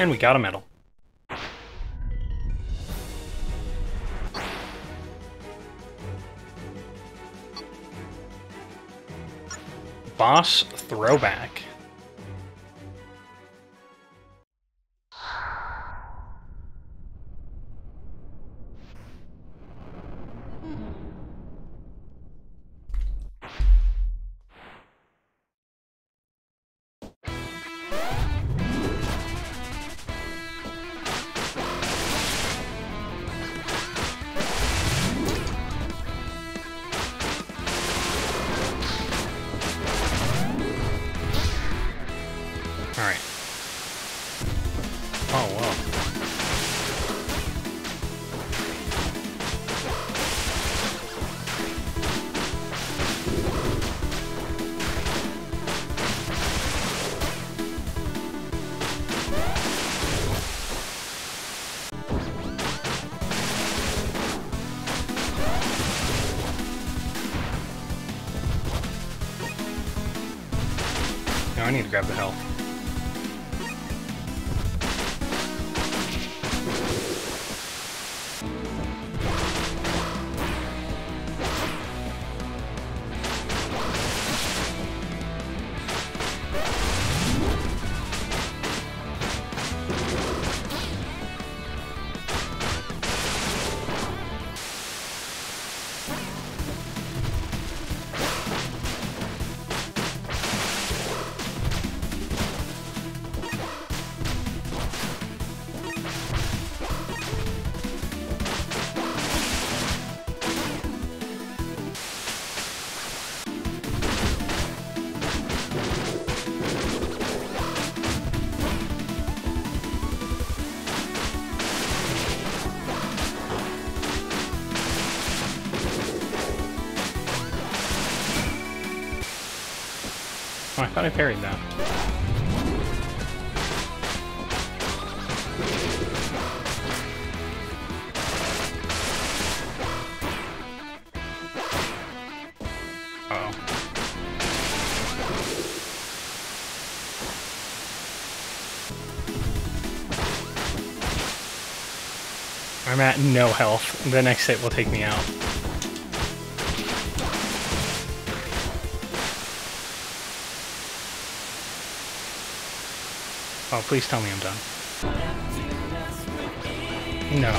And we got a medal. Boss throwback. Grab the health. I parried that. I'm at no health. The next hit will take me out. Please tell me I'm done. No.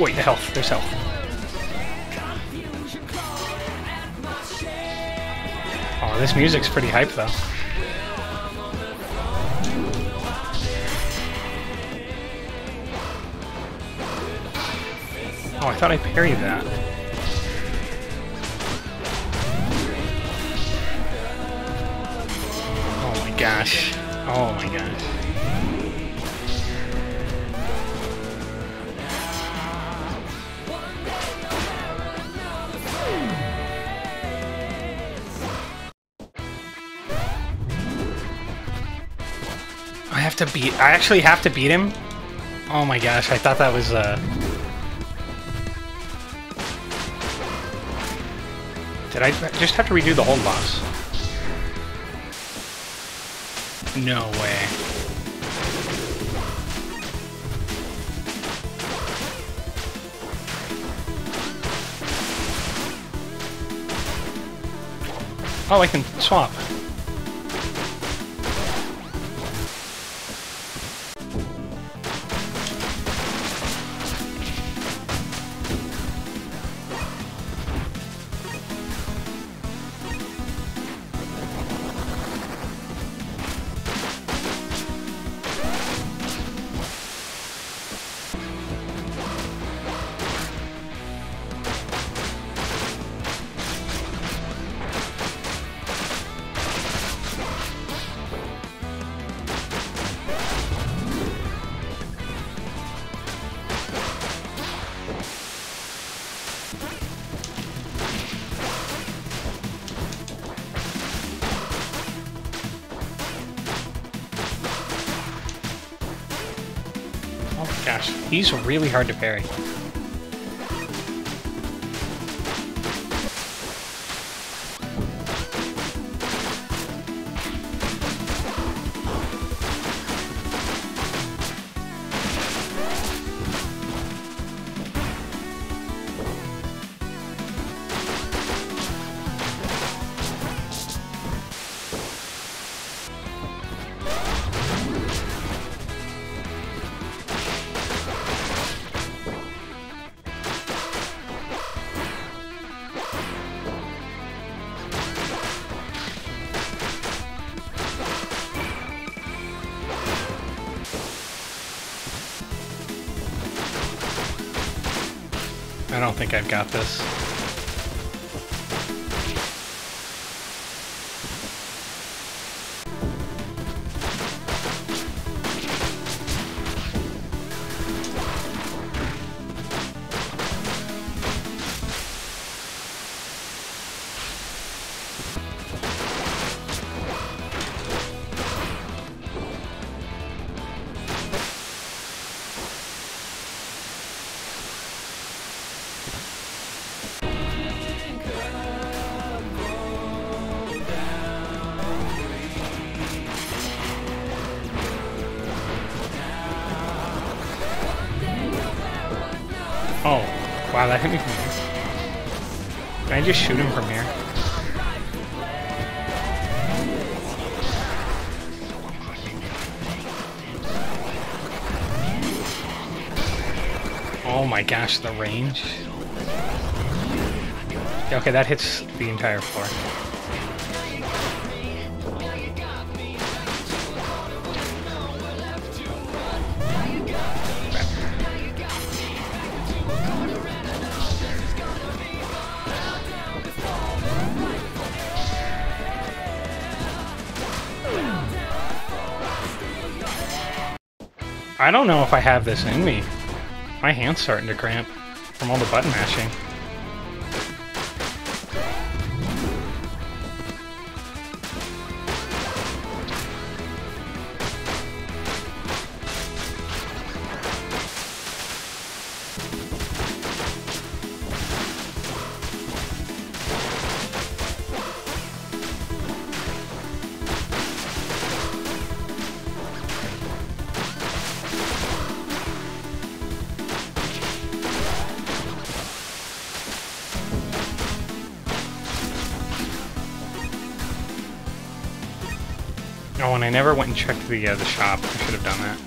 Wait, the health. There's health. Oh, this music's pretty hype, though. Oh, I thought I parried that. Oh my gosh. Oh my gosh. Have to beat. I actually have to beat him. Oh my gosh! I thought that was uh. Did I just have to redo the whole boss? No way. Oh, I can swap. He's really hard to parry. Think I've got this. Wow, that hit me from. Can I just shoot him from here? Oh my gosh, the range. Okay, that hits the entire floor. Don't know if I have this in me. My hand's starting to cramp from all the button mashing. I never went and checked the uh, the shop. I should have done that.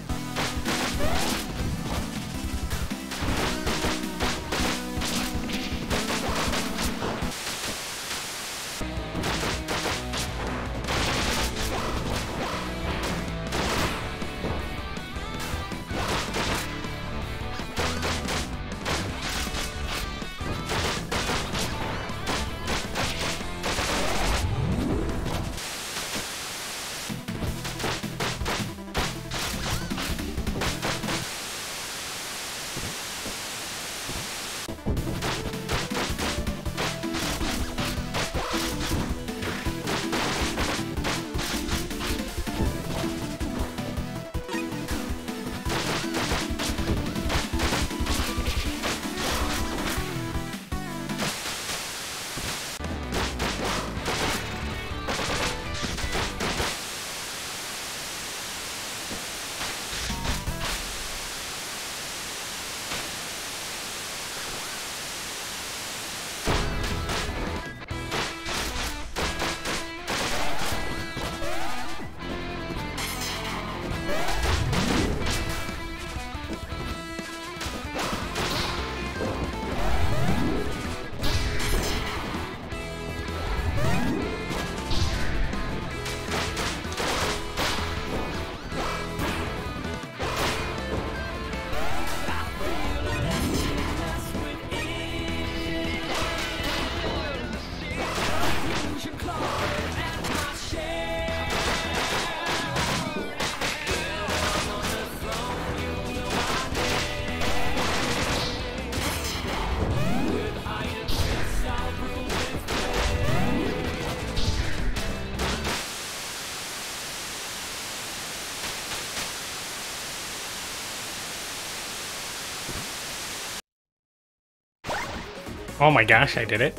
Oh my gosh, I did it.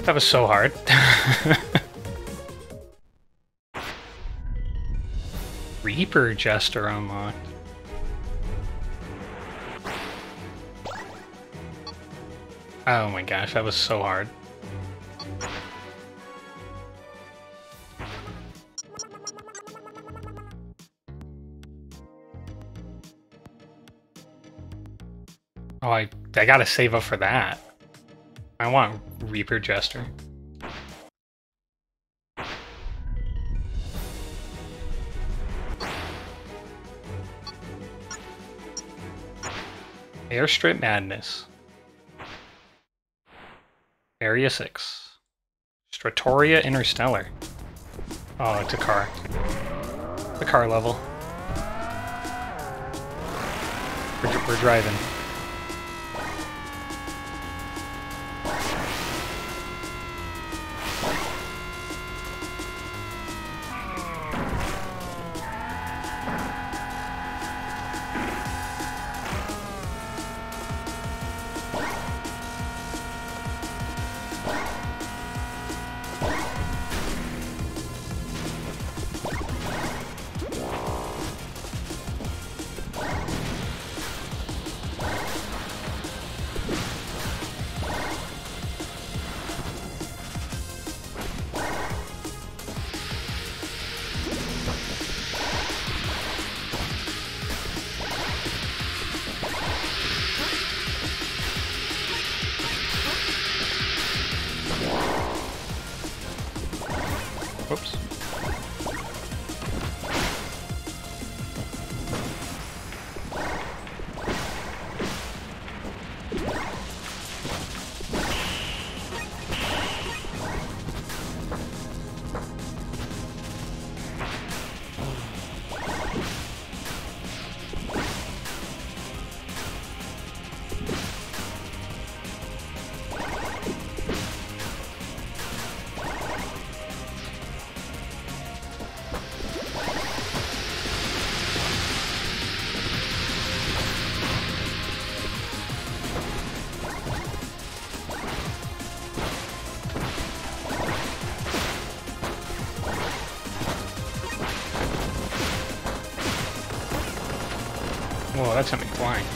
That was so hard. Reaper Jester unlocked. Oh my gosh, that was so hard. I, gotta save up for that. I want Reaper Jester. Airstrip Madness. Area 6. Stratoria Interstellar. Oh, it's a car. The car level. We're, we're driving. flying.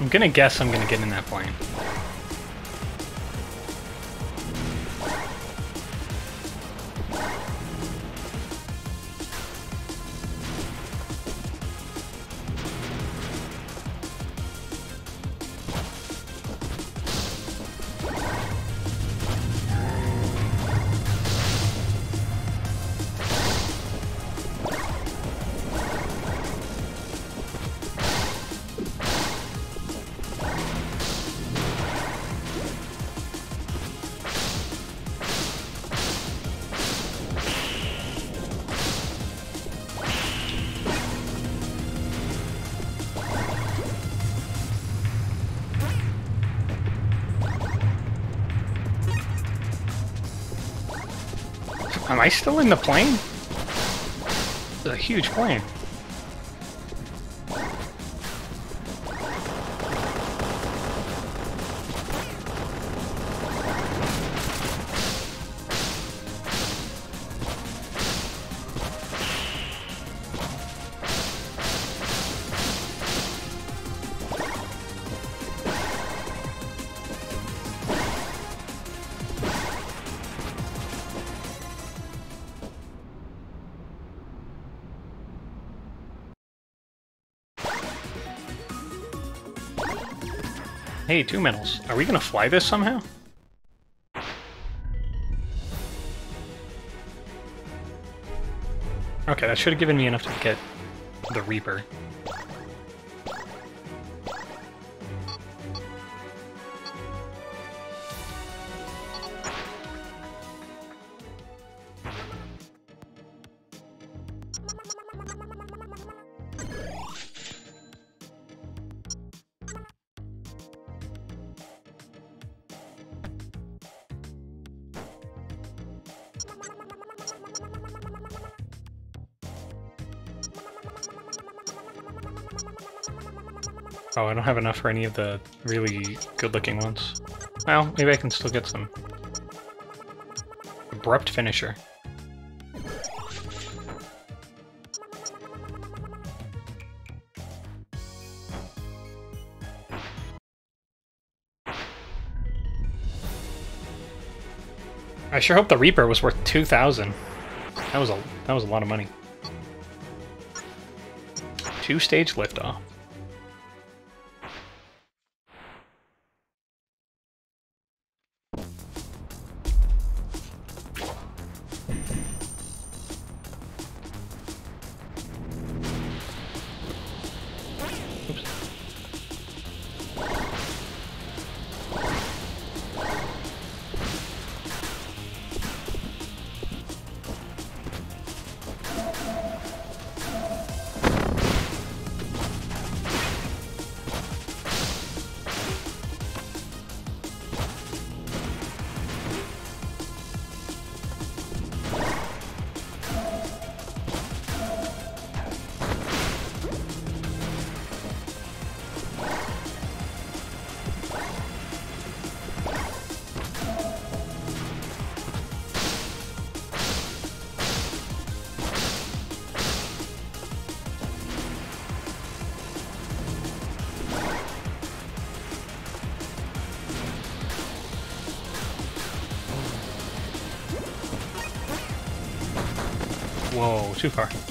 I'm gonna guess I'm gonna get in that plane. I still in the plane? It's a huge plane. Hey, two medals. Are we gonna fly this somehow? Okay, that should have given me enough to get the Reaper. Don't have enough for any of the really good-looking ones. Well, maybe I can still get some. Abrupt finisher. I sure hope the Reaper was worth 2,000. That was a that was a lot of money. Two stage liftoff. Too far.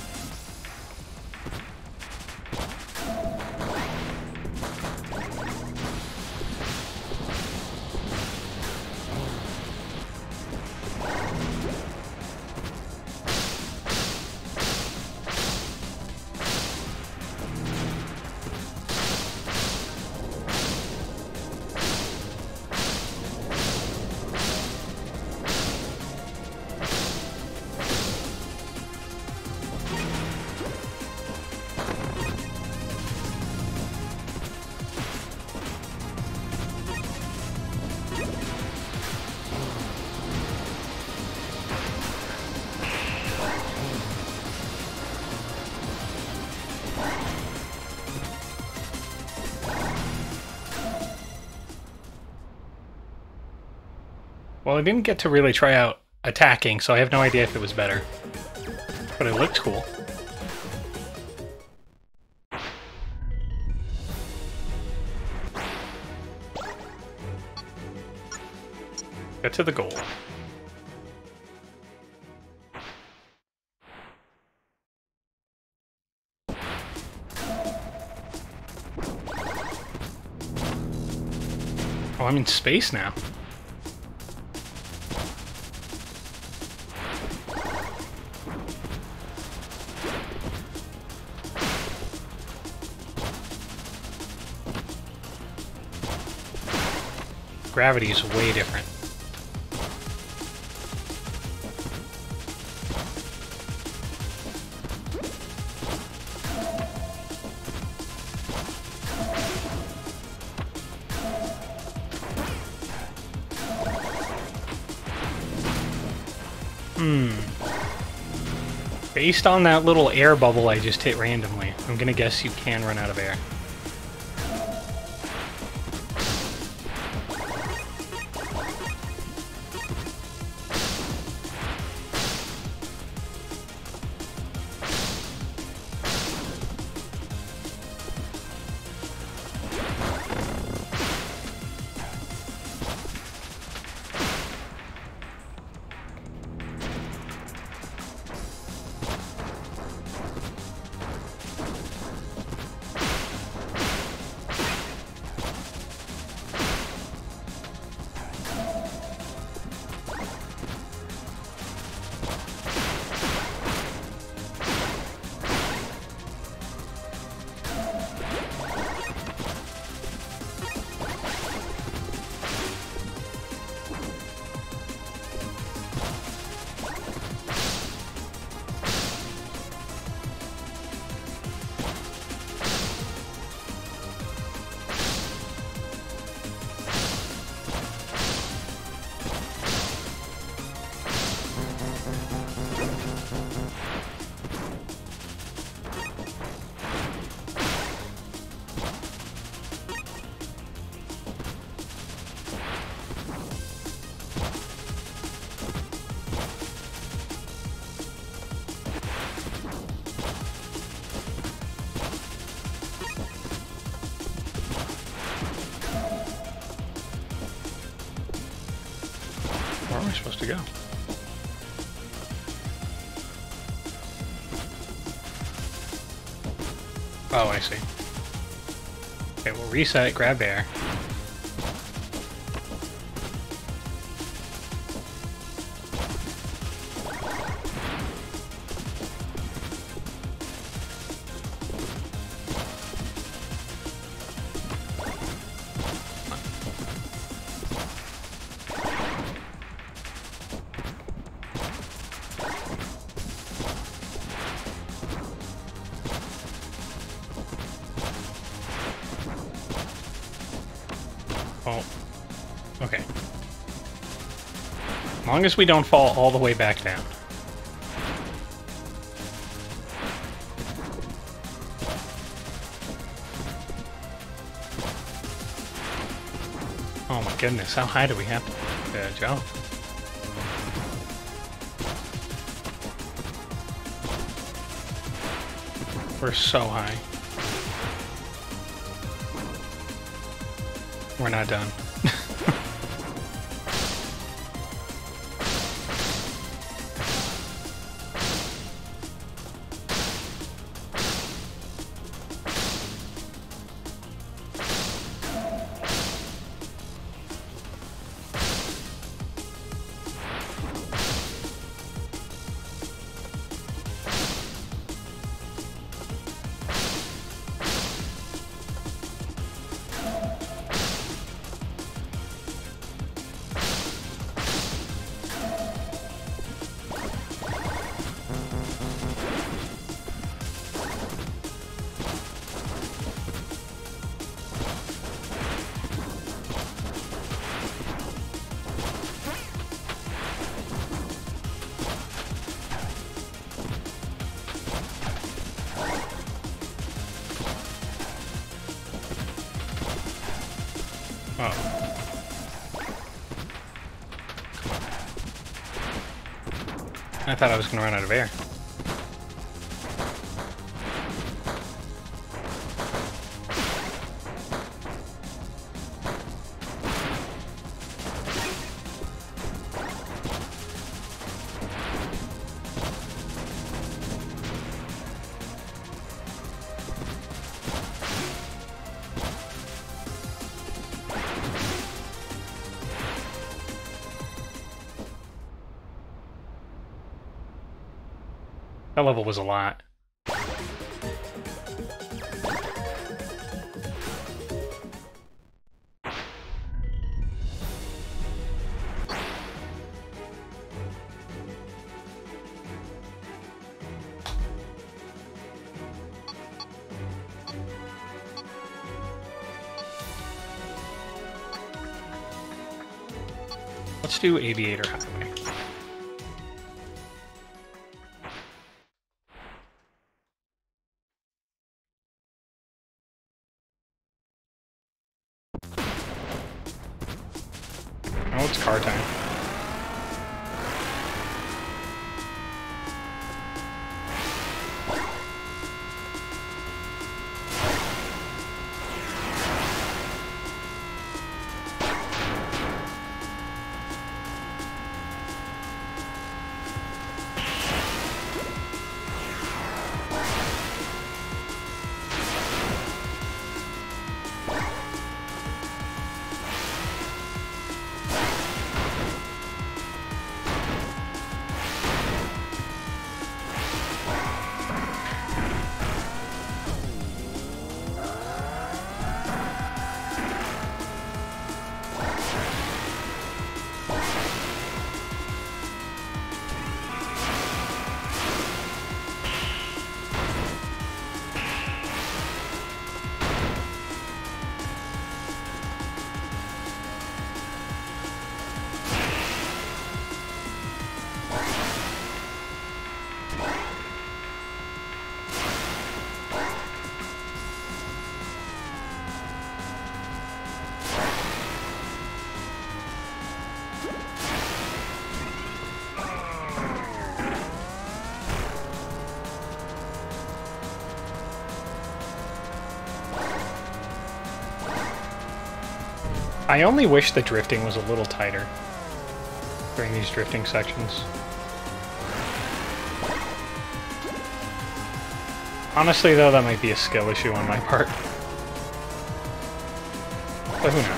Well, I didn't get to really try out attacking, so I have no idea if it was better. But it looked cool. Get to the goal. Oh, I'm in space now. Gravity is way different. Hmm. Based on that little air bubble I just hit randomly, I'm gonna guess you can run out of air. To go? Oh, I see. Okay, we'll reset, grab air. Long as we don't fall all the way back down. Oh my goodness, how high do we have to uh, jump? We're so high. We're not done. I thought I was gonna run out of air. Level was a lot. Let's do Aviator Highway. I only wish the drifting was a little tighter during these drifting sections. Honestly, though, that might be a skill issue on my part. But who knows?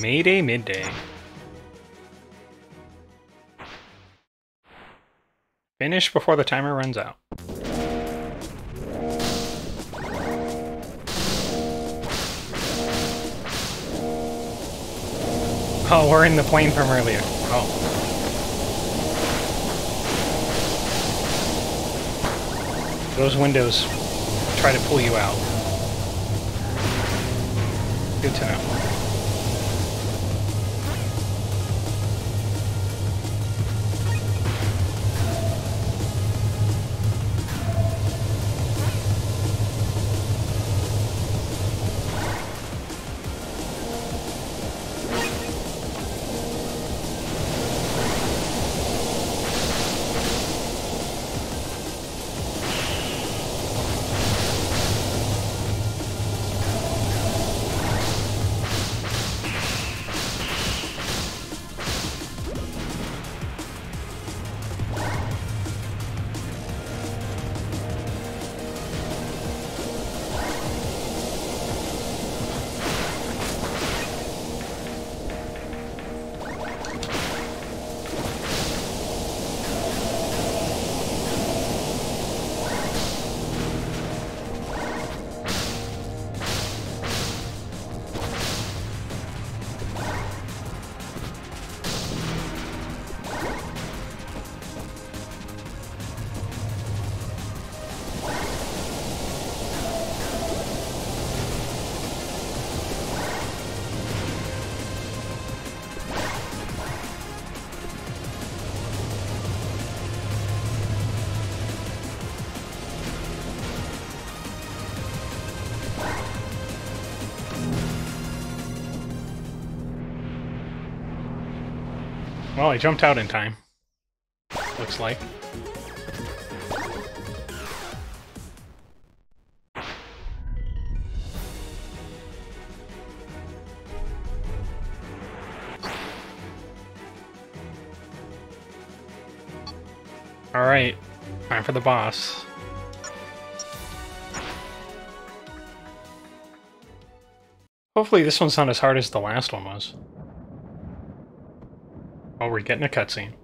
Mayday Midday. Finish before the timer runs out. Oh, we're in the plane from earlier. Oh. Those windows try to pull you out. Good to know. Well, I jumped out in time. Looks like. Alright, time for the boss. Hopefully this one's not as hard as the last one was. Oh, we're getting a cutscene.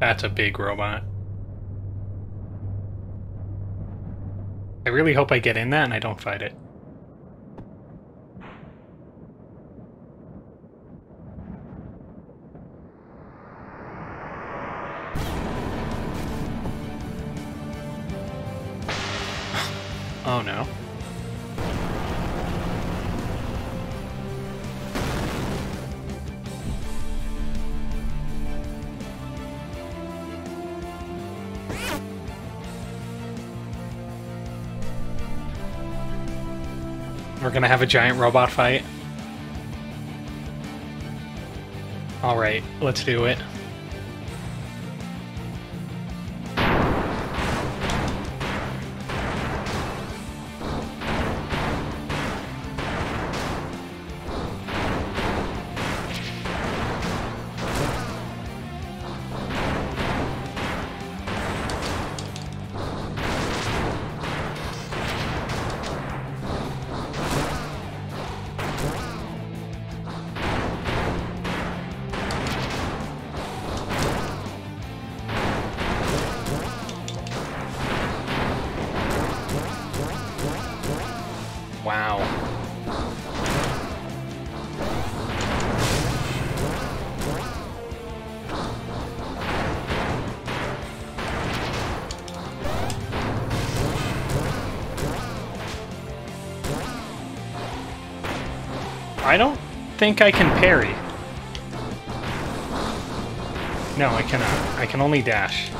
That's a big robot. I really hope I get in that and I don't fight it. Gonna have a giant robot fight. Alright, let's do it. Think I can parry. No, I cannot. I can only dash.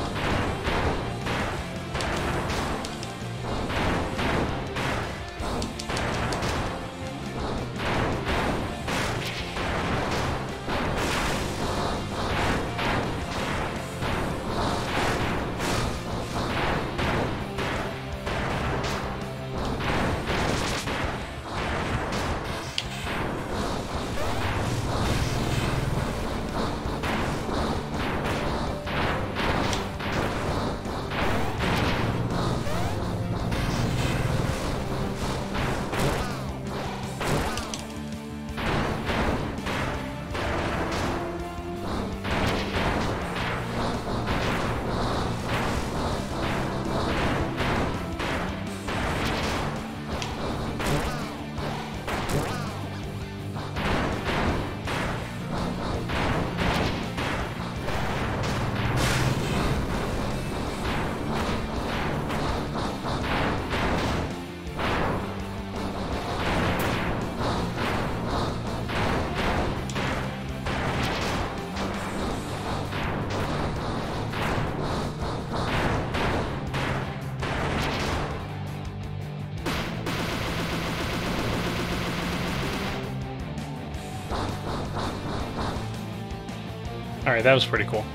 That was pretty cool.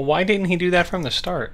Well, why didn't he do that from the start?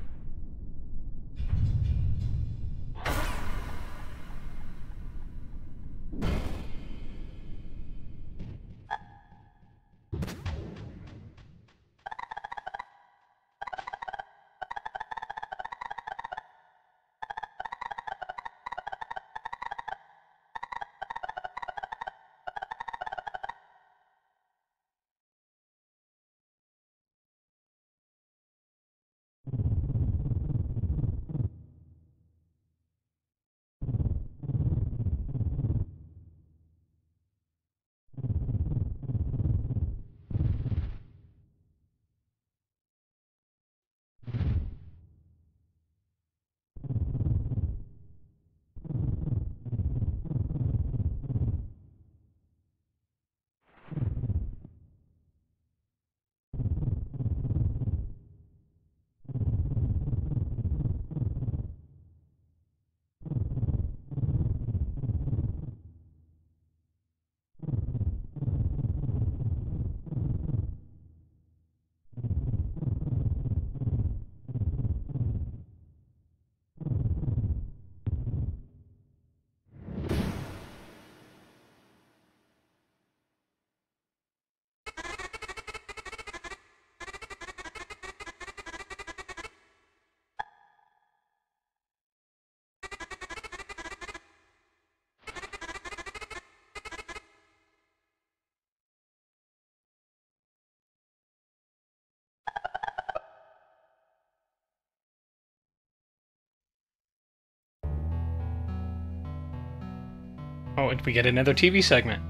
Oh, we get another TV segment.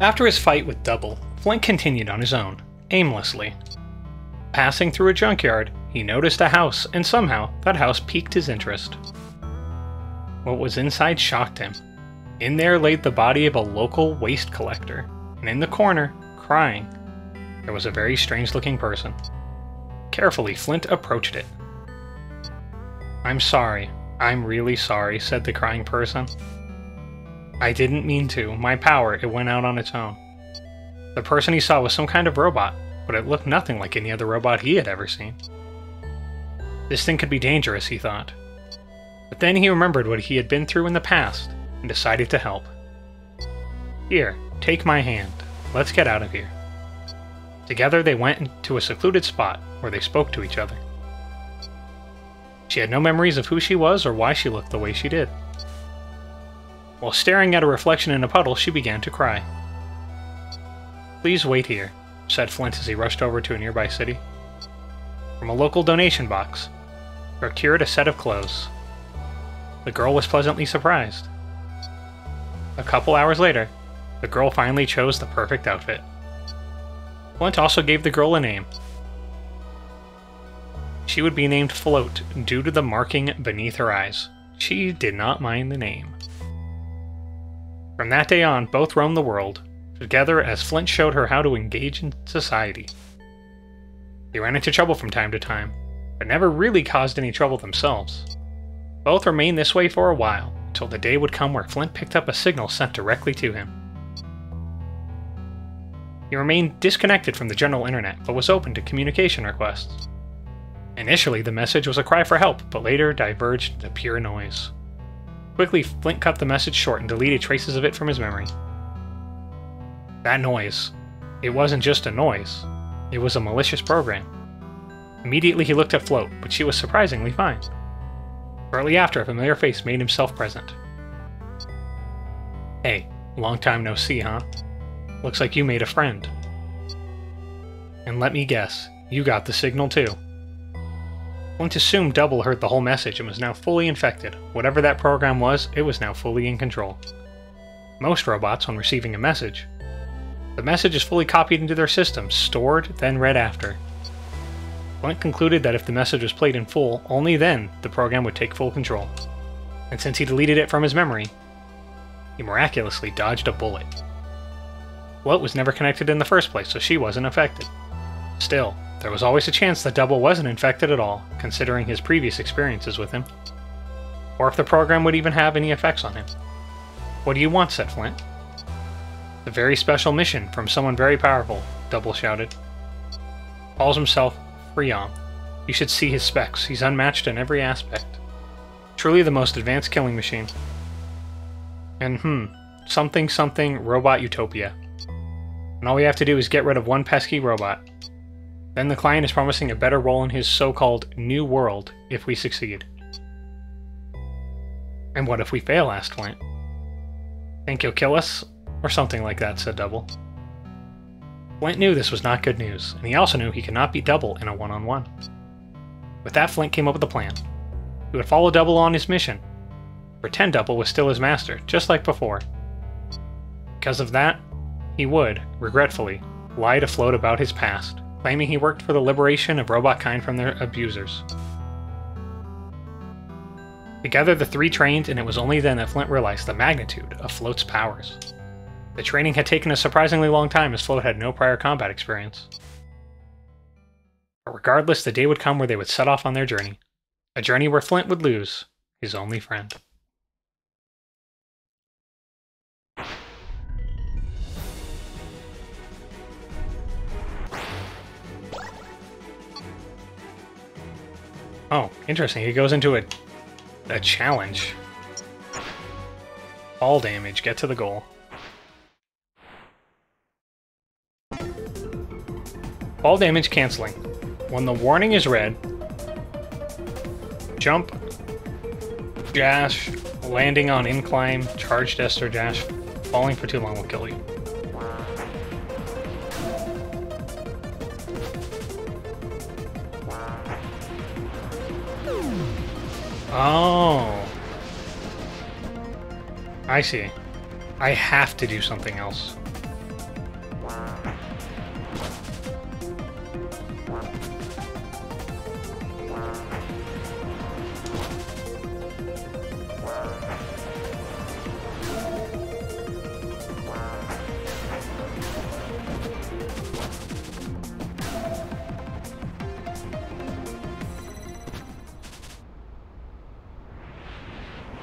After his fight with Double, Flint continued on his own, aimlessly. Passing through a junkyard, he noticed a house, and somehow that house piqued his interest. What was inside shocked him. In there lay the body of a local waste collector, and in the corner, crying, there was a very strange looking person. Carefully, Flint approached it. I'm sorry. I'm really sorry, said the crying person. I didn't mean to. My power, it went out on its own. The person he saw was some kind of robot, but it looked nothing like any other robot he had ever seen. This thing could be dangerous, he thought. But then he remembered what he had been through in the past and decided to help. Here, take my hand. Let's get out of here. Together they went to a secluded spot where they spoke to each other. She had no memories of who she was or why she looked the way she did. While staring at a reflection in a puddle, she began to cry. Please wait here, said Flint as he rushed over to a nearby city. From a local donation box, procured a set of clothes. The girl was pleasantly surprised. A couple hours later, the girl finally chose the perfect outfit. Flint also gave the girl a name. She would be named Float due to the marking beneath her eyes. She did not mind the name. From that day on, both roamed the world, together as Flint showed her how to engage in society. They ran into trouble from time to time, but never really caused any trouble themselves. Both remained this way for a while, until the day would come where Flint picked up a signal sent directly to him. He remained disconnected from the general internet, but was open to communication requests. Initially, the message was a cry for help, but later diverged into pure noise. Quickly, Flint cut the message short and deleted traces of it from his memory. That noise. It wasn't just a noise, it was a malicious program. Immediately, he looked at Float, but she was surprisingly fine. Shortly after, a familiar face made himself present. Hey, long time no see, huh? Looks like you made a friend. And let me guess, you got the signal too. Flint assumed Double heard the whole message and was now fully infected. Whatever that program was, it was now fully in control. Most robots, on receiving a message, the message is fully copied into their system, stored, then read after. Flint concluded that if the message was played in full, only then the program would take full control. And since he deleted it from his memory, he miraculously dodged a bullet. Float was never connected in the first place, so she wasn't affected. Still, there was always a chance that Double wasn't infected at all, considering his previous experiences with him. Or if the program would even have any effects on him. What do you want? said Flint. A very special mission from someone very powerful, Double shouted. Calls himself Freom. You should see his specs. He's unmatched in every aspect. Truly the most advanced killing machine. And hmm, something something robot utopia. And all we have to do is get rid of one pesky robot. Then the client is promising a better role in his so-called new world if we succeed. And what if we fail? asked Flint. Think you'll kill us? Or something like that, said Double. Flint knew this was not good news, and he also knew he could not beat Double in a one-on-one. With that, Flint came up with a plan. He would follow Double on his mission. Pretend Double was still his master, just like before. Because of that, he would, regretfully, lie to Float about his past, claiming he worked for the liberation of robot kind from their abusers. Together, the three trained, and it was only then that Flint realized the magnitude of Float's powers. The training had taken a surprisingly long time as Float had no prior combat experience. But regardless, the day would come where they would set off on their journey. A journey where Flint would lose his only friend. Oh, interesting. He goes into a, a challenge. All damage, get to the goal. All damage canceling. When the warning is read, jump, dash, landing on incline, charge dest or dash, falling for too long will kill you. Oh. I see. I have to do something else.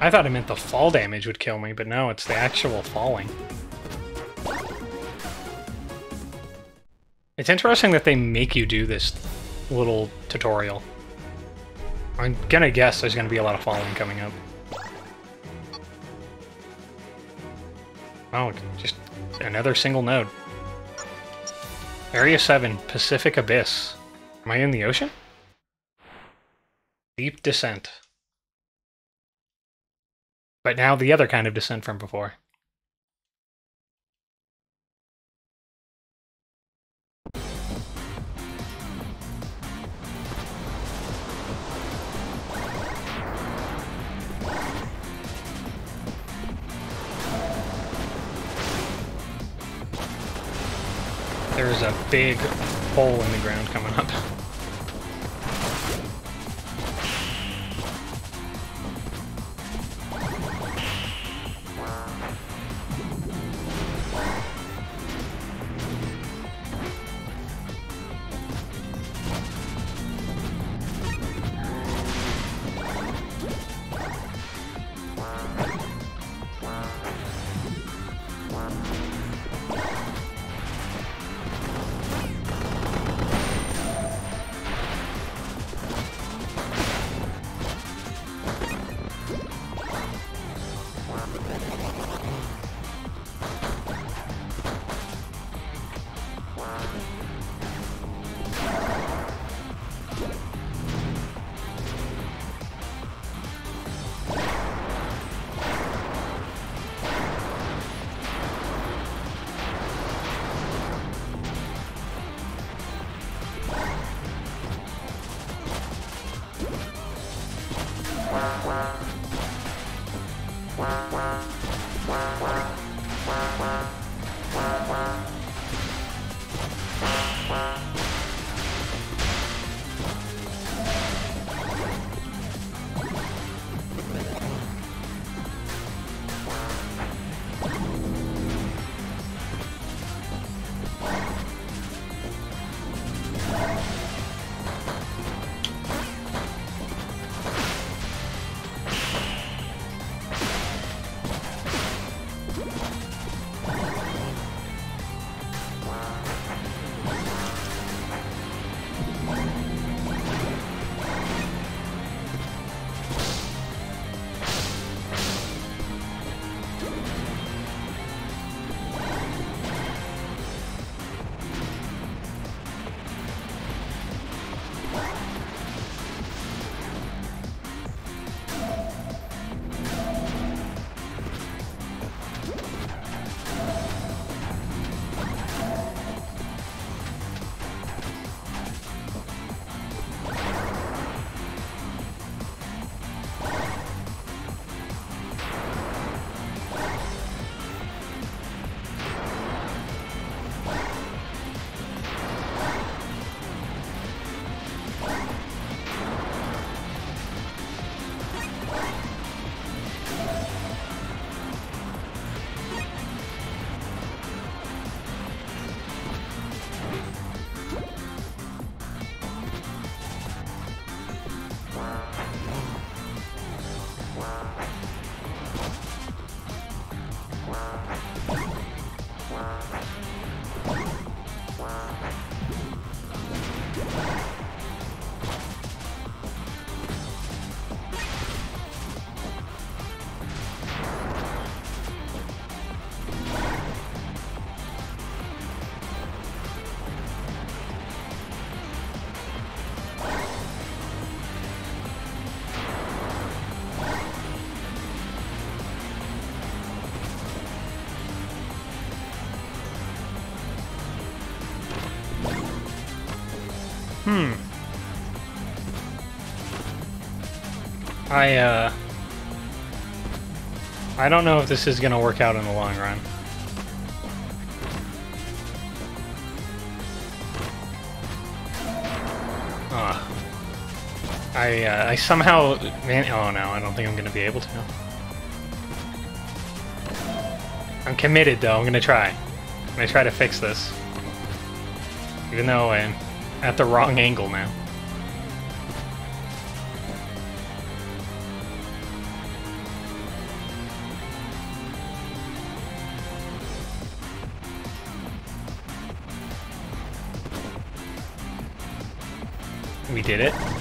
I thought it meant the fall damage would kill me, but no, it's the actual falling. It's interesting that they make you do this little tutorial. I'm gonna guess there's gonna be a lot of falling coming up. Oh, just another single node. Area 7, Pacific Abyss. Am I in the ocean? Deep descent. But now the other kind of descent from before. There's a big hole in the ground coming up. Hmm. I, uh... I don't know if this is going to work out in the long run. Ugh. I, uh, I somehow... Man, oh no, I don't think I'm going to be able to. I'm committed though, I'm going to try. I'm going to try to fix this. Even though I'm at the wrong angle now. We did it.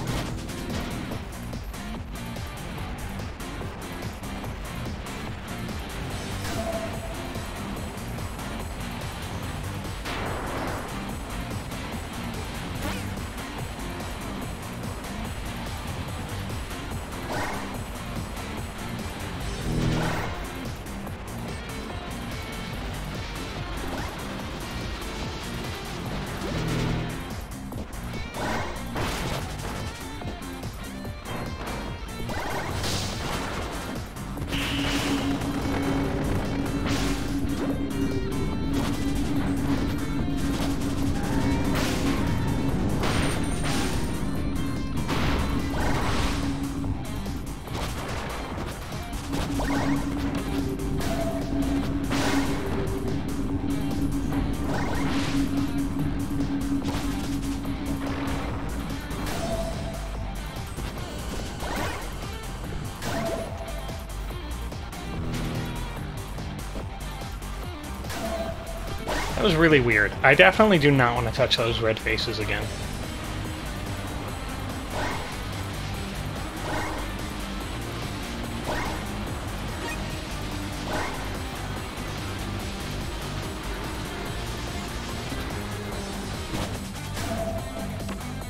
Was really weird. I definitely do not want to touch those red faces again.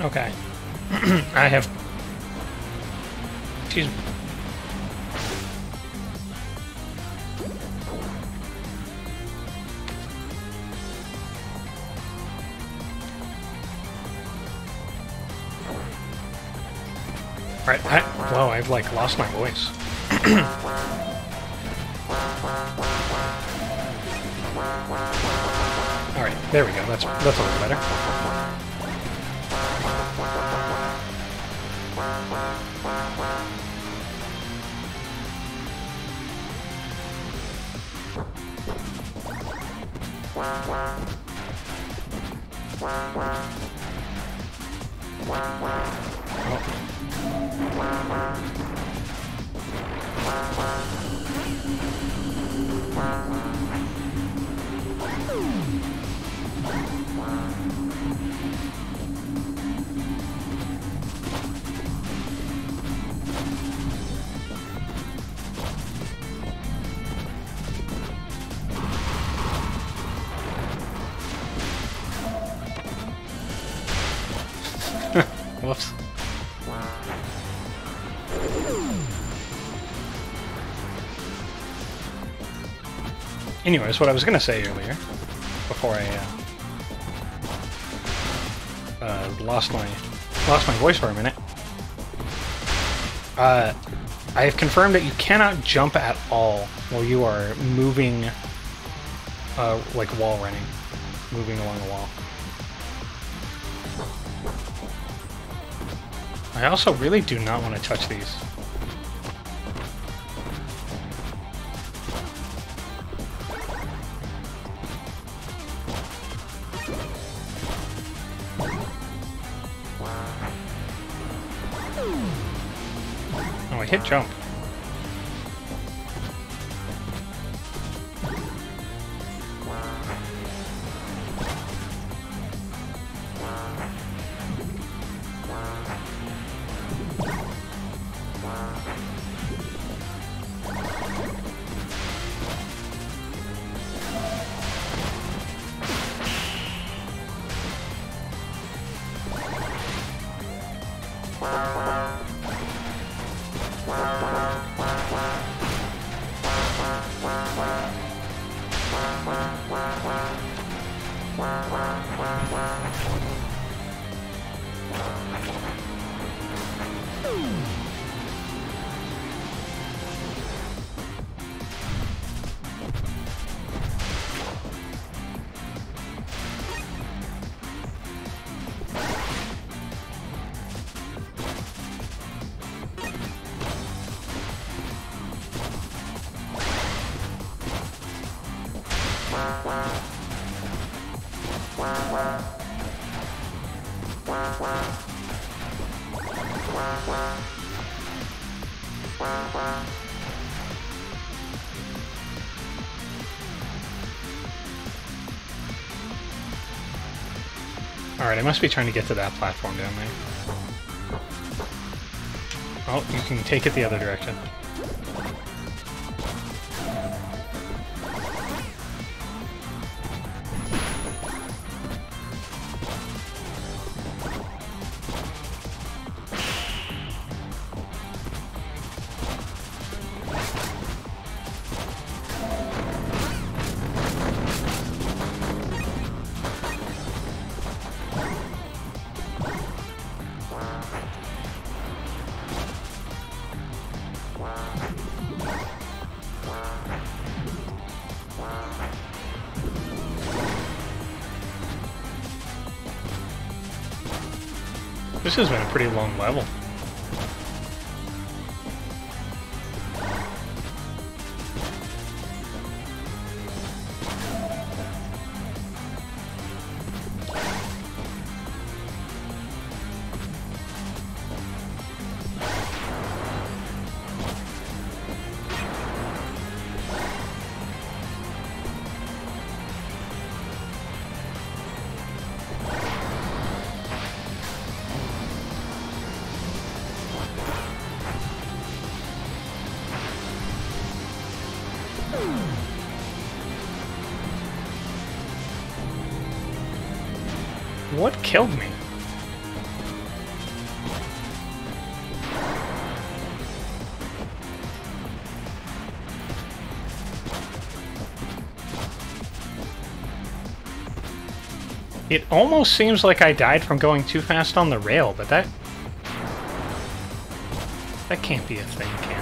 Okay. I've lost my voice. Alright, there we go, that's, that's a little better. Anyways, what I was gonna say earlier, before I uh, uh, lost my lost my voice for a minute, uh, I have confirmed that you cannot jump at all while you are moving, uh, like wall running, moving along the wall. I also really do not want to touch these. I must be trying to get to that platform down there. Oh, you can take it the other direction. This has been a pretty long level. It almost seems like I died from going too fast on the rail, but that... That can't be a thing, can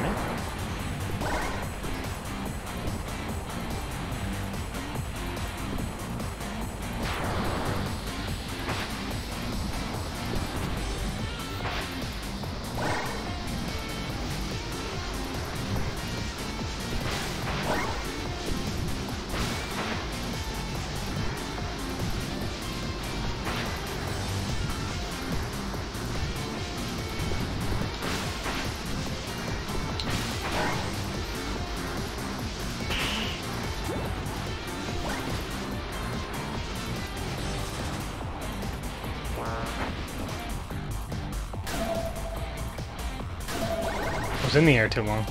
in the air too long.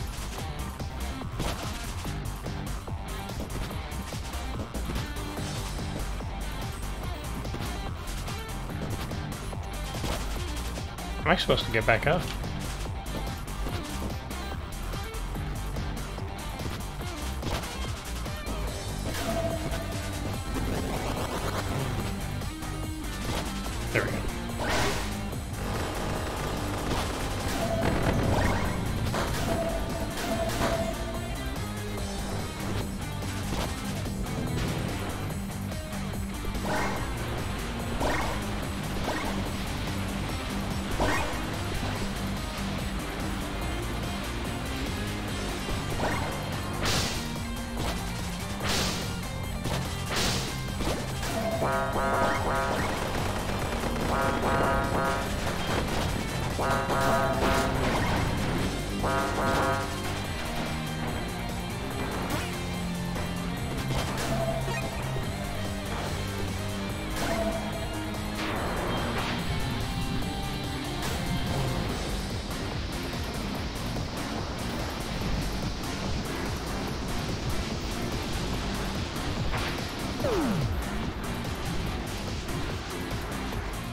Am I supposed to get back up?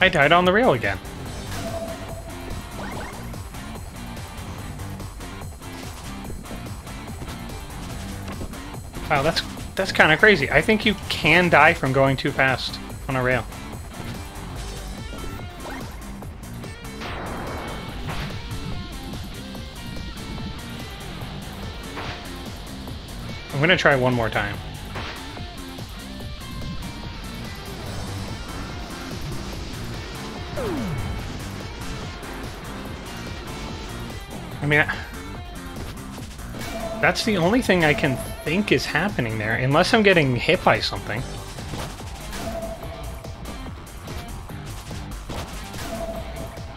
I died on the rail again. Wow, that's that's kind of crazy. I think you can die from going too fast on a rail. I'm gonna try one more time. I mean, that's the only thing I can think is happening there, unless I'm getting hit by something.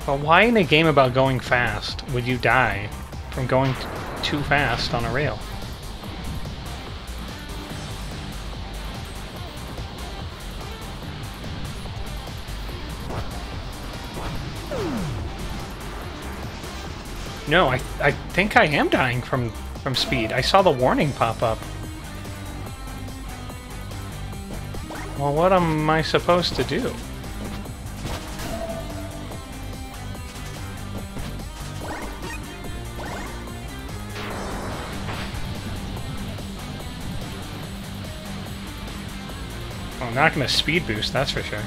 But why in a game about going fast would you die from going too fast on a rail? No, I, I think I am dying from, from speed. I saw the warning pop up. Well, what am I supposed to do? Well, I'm not going to speed boost, that's for sure.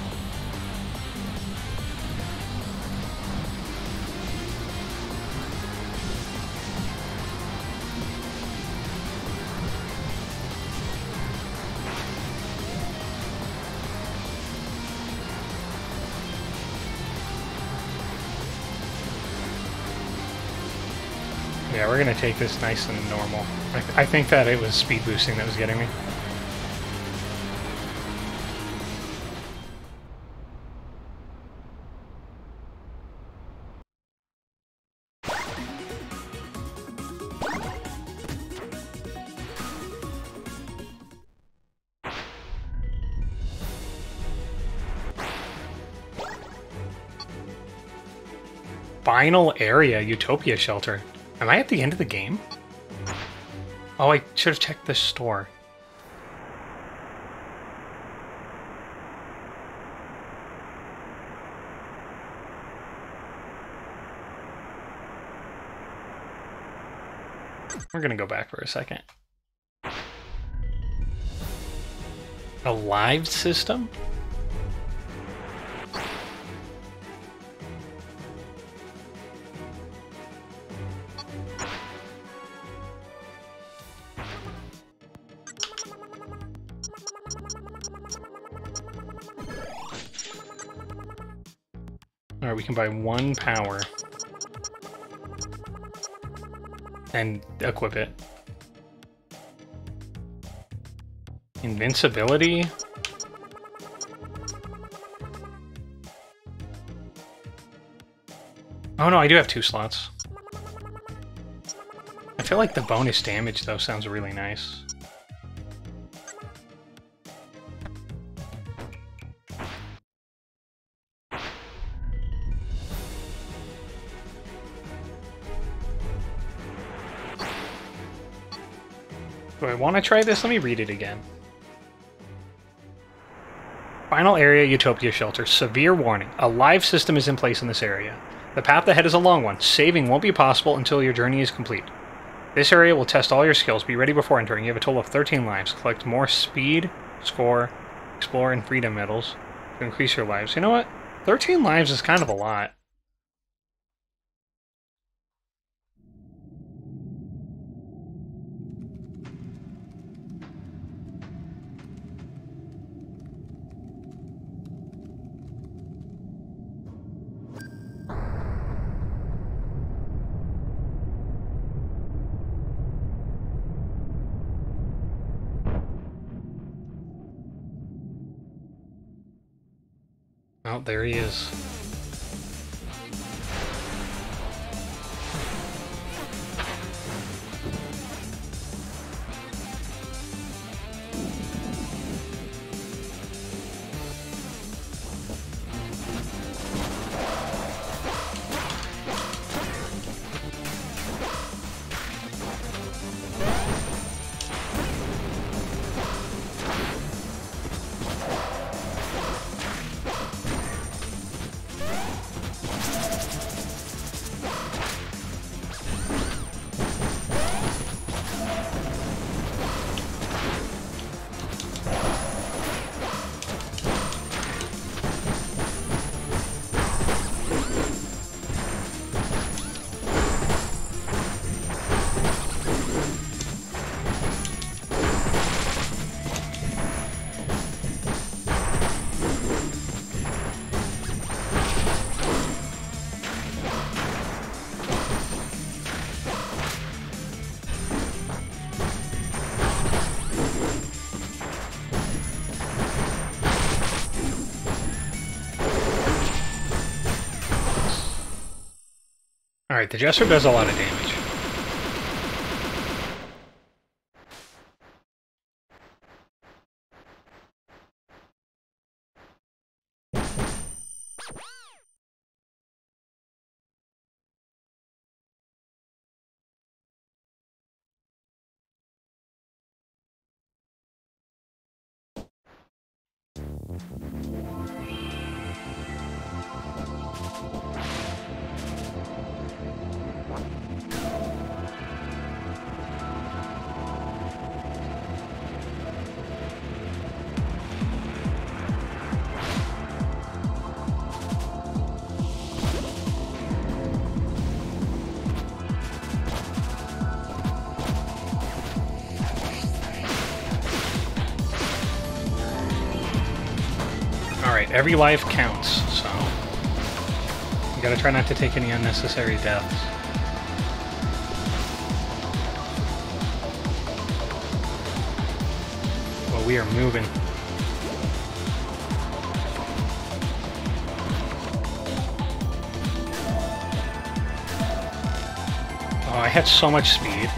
Take this nice and normal. I, th I think that it was speed boosting that was getting me. Final area, Utopia Shelter. Am I at the end of the game? Oh, I should have checked the store. We're gonna go back for a second. A live system? We can buy one power. And equip it. Invincibility? Oh no, I do have two slots. I feel like the bonus damage, though, sounds really nice. Want to try this? Let me read it again. Final area Utopia Shelter. Severe warning. A live system is in place in this area. The path ahead is a long one. Saving won't be possible until your journey is complete. This area will test all your skills. Be ready before entering. You have a total of 13 lives. Collect more speed, score, explore, and freedom medals to increase your lives. You know what? 13 lives is kind of a lot. Oh, there he is. Alright, the Jester does a lot of damage. Every life counts, so... You gotta try not to take any unnecessary deaths. Well, we are moving. Oh, I had so much speed.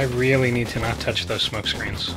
I really need to not touch those smoke screens.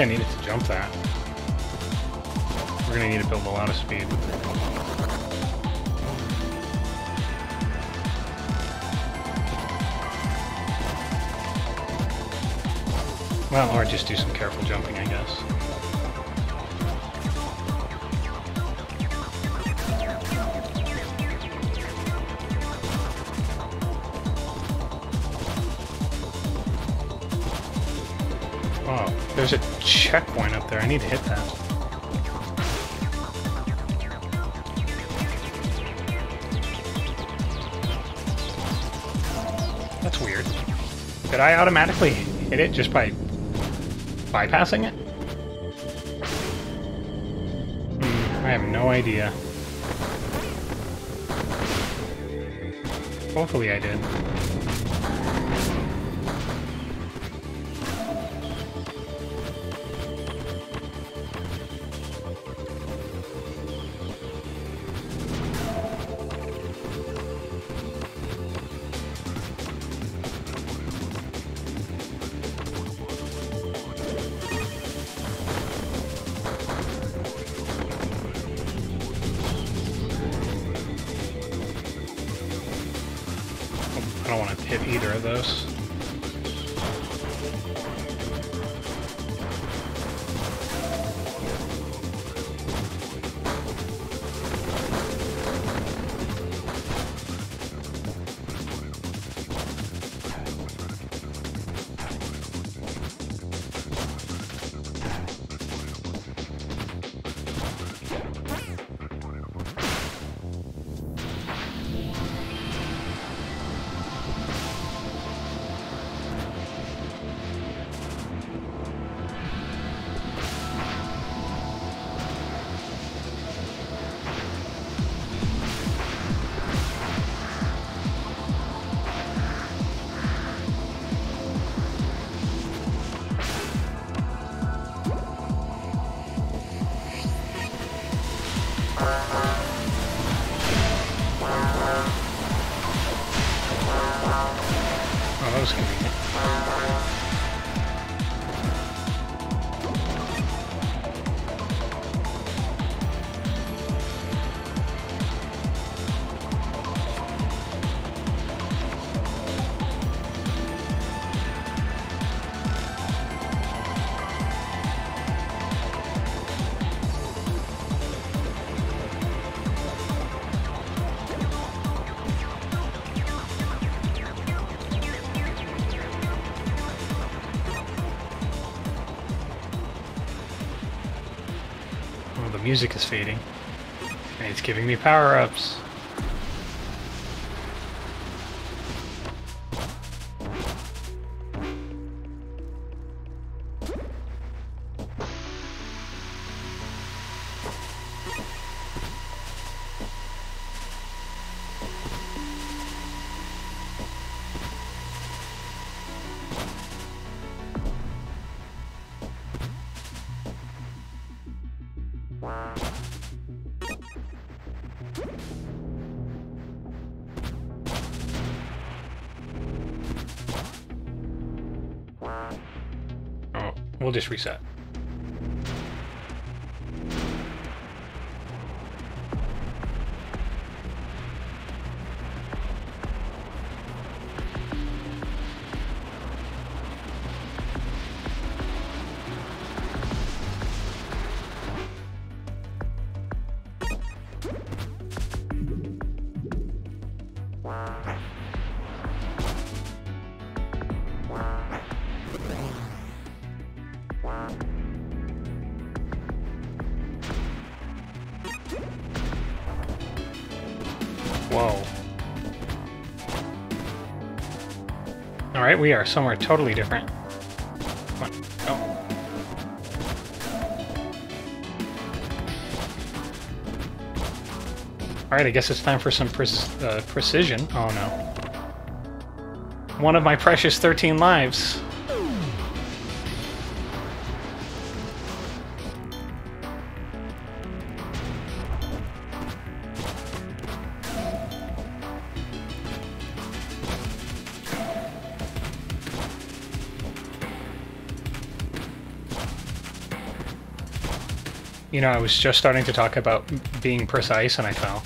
I needed to jump that. We're gonna need to build a lot of speed. Well, or just do some careful jumping, need to hit that. That's weird. Did I automatically hit it just by bypassing it? Hmm, I have no idea. Hopefully I did. Music is fading. And it's giving me power-ups. We'll just reset. Alright, we are somewhere totally different. Come on. Alright, I guess it's time for some pre uh, precision. Oh no. One of my precious 13 lives. You know, I was just starting to talk about being precise and I fell.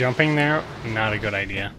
Jumping there, not a good idea.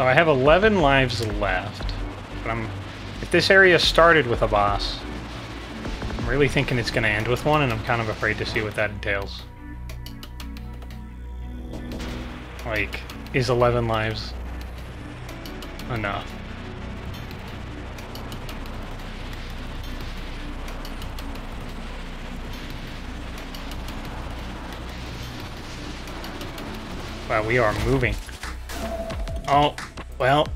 So I have 11 lives left. But I'm... If this area started with a boss, I'm really thinking it's going to end with one, and I'm kind of afraid to see what that entails. Like, is 11 lives enough? Wow, we are moving. Oh, well.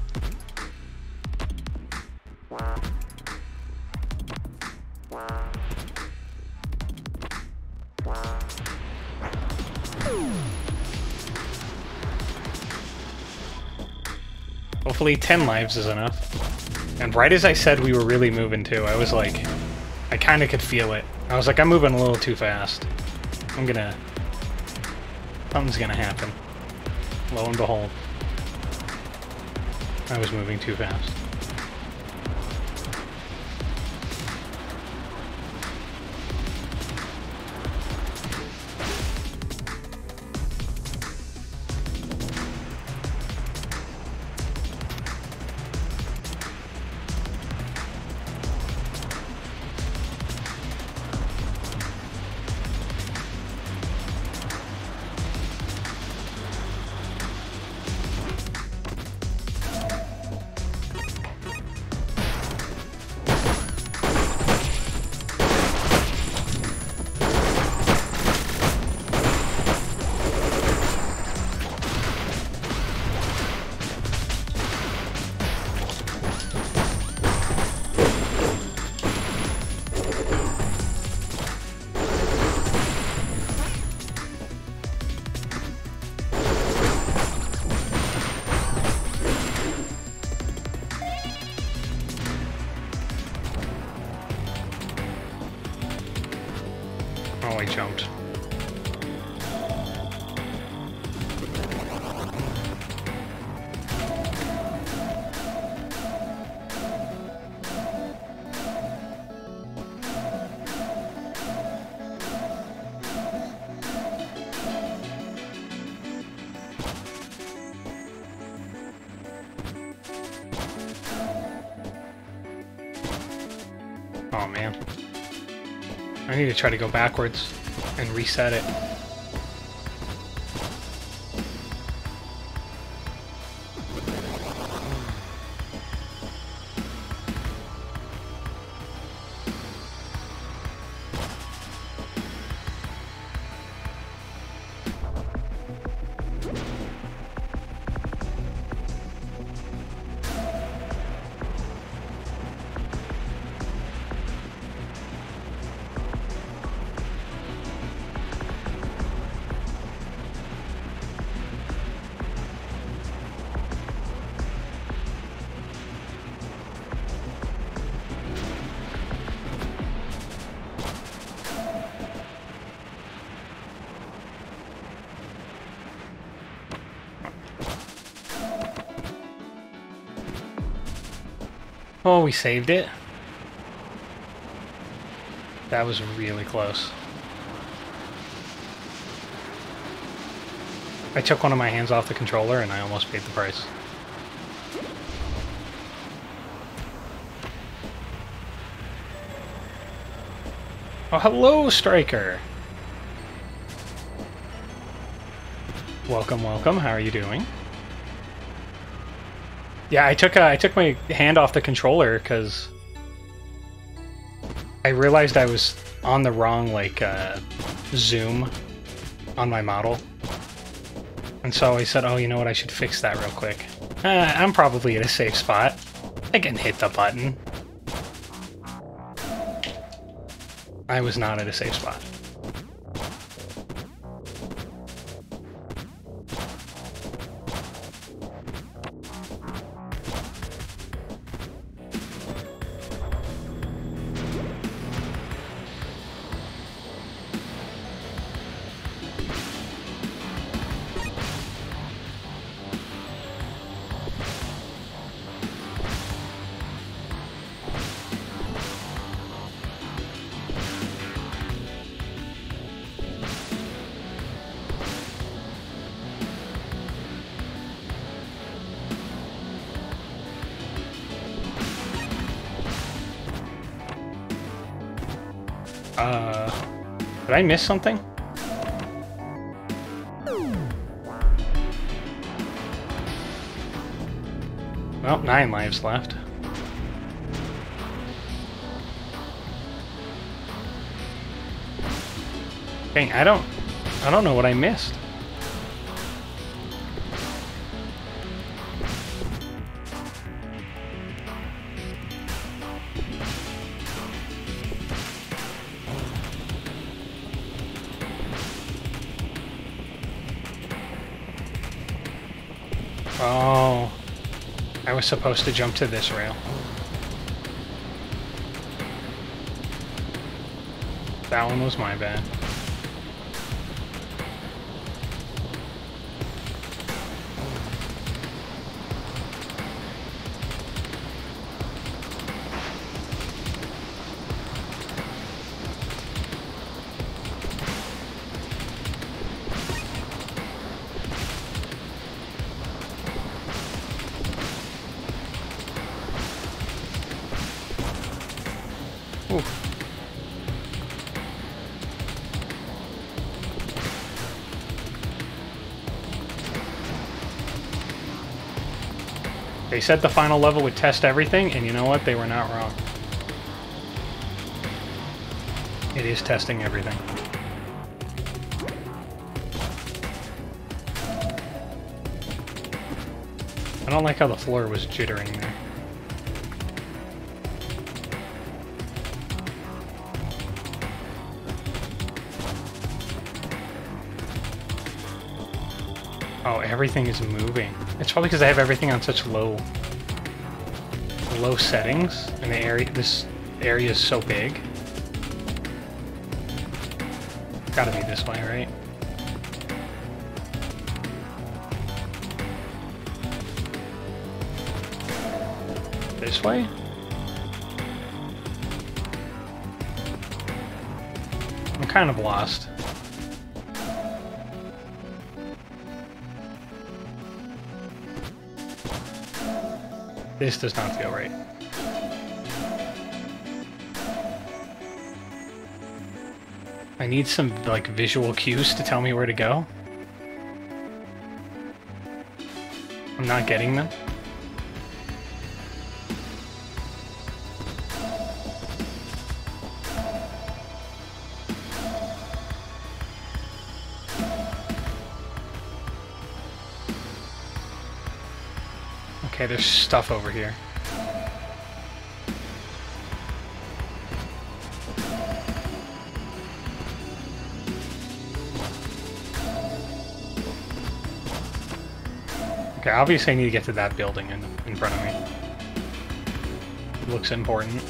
Hopefully 10 lives is enough. And right as I said we were really moving too, I was like, I kind of could feel it. I was like, I'm moving a little too fast. I'm gonna... Something's gonna happen. Lo and behold. I was moving too fast. Try to go backwards and reset it. Oh, we saved it. That was really close. I took one of my hands off the controller and I almost paid the price. Oh, hello, Striker! Welcome, welcome. How are you doing? Yeah, I took uh, I took my hand off the controller because I realized I was on the wrong like uh, zoom on my model, and so I said, "Oh, you know what? I should fix that real quick." Uh, I'm probably at a safe spot. I can hit the button. I was not at a safe spot. Miss something? Well, nine lives left. Dang, I don't, I don't know what I missed. Oh, I was supposed to jump to this rail. That one was my bad. Said the final level would test everything, and you know what? They were not wrong. It is testing everything. I don't like how the floor was jittering there. Everything is moving. It's probably because I have everything on such low low settings, and the area this area is so big. Gotta be this way, right? This way? I'm kind of lost. This does not feel right. I need some, like, visual cues to tell me where to go. I'm not getting them. Okay, there's stuff over here. Okay, obviously I need to get to that building in, in front of me. It looks important.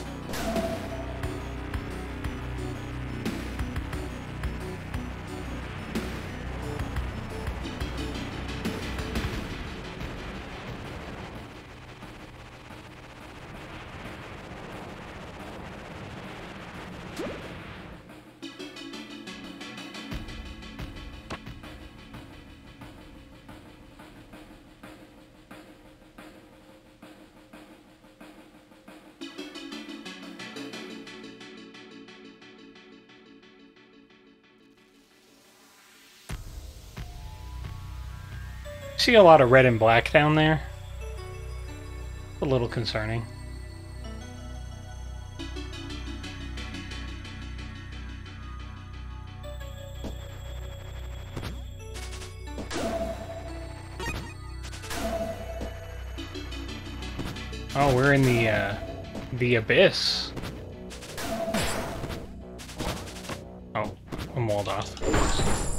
See a lot of red and black down there. A little concerning. Oh, we're in the, uh, the abyss. Oh, I'm walled off.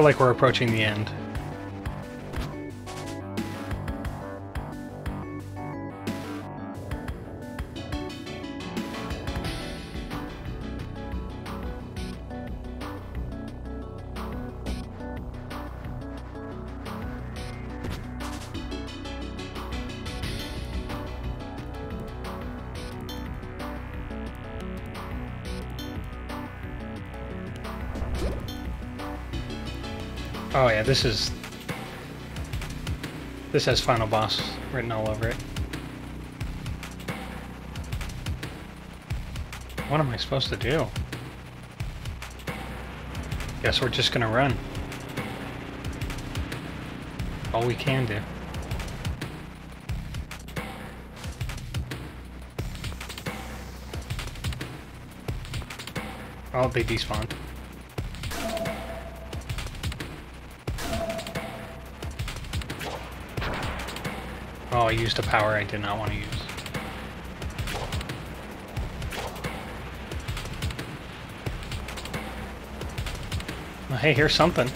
Feel like we're approaching the end. This is... This has Final Boss written all over it. What am I supposed to do? Guess we're just gonna run. All we can do. Oh, they despawned. I used a power I did not want to use. Well, hey, here's something.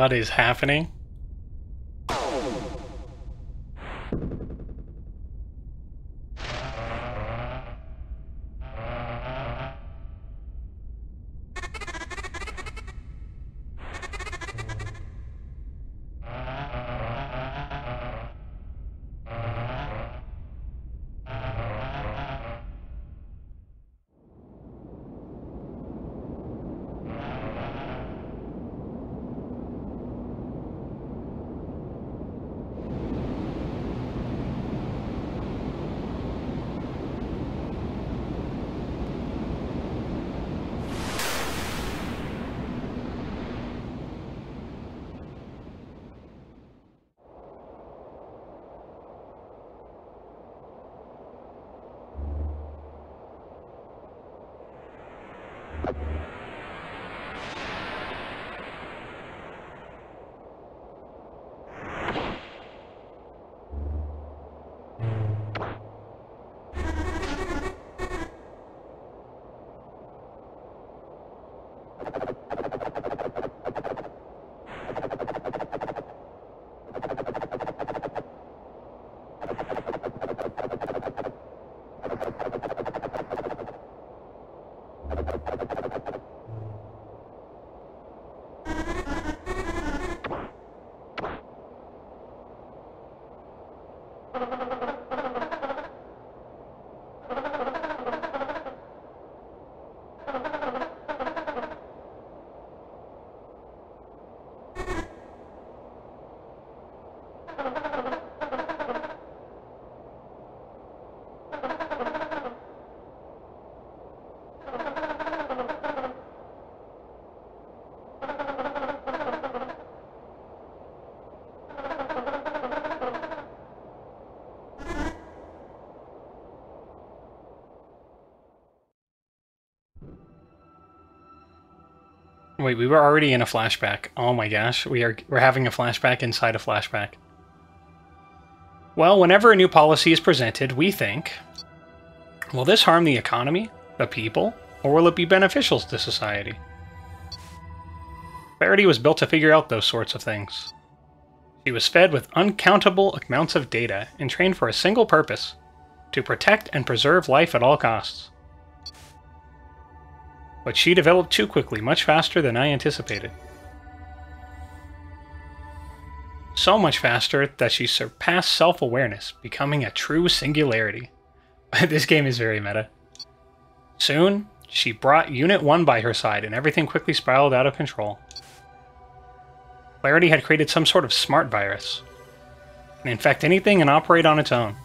What is happening? Wait, we were already in a flashback. Oh my gosh, we are we're having a flashback inside a flashback. Well, whenever a new policy is presented, we think, will this harm the economy, the people, or will it be beneficial to society? Clarity was built to figure out those sorts of things. She was fed with uncountable amounts of data and trained for a single purpose to protect and preserve life at all costs. But she developed too quickly, much faster than I anticipated. So much faster that she surpassed self awareness, becoming a true singularity. this game is very meta. Soon, she brought Unit 1 by her side, and everything quickly spiraled out of control. Clarity had created some sort of smart virus. Can infect anything and operate on its own,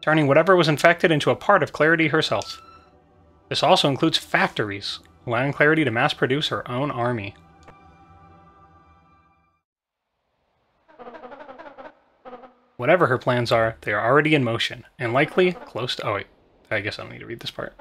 turning whatever was infected into a part of Clarity herself. This also includes factories, allowing Clarity to mass produce her own army. Whatever her plans are, they are already in motion, and likely close to- oh wait, I guess I don't need to read this part.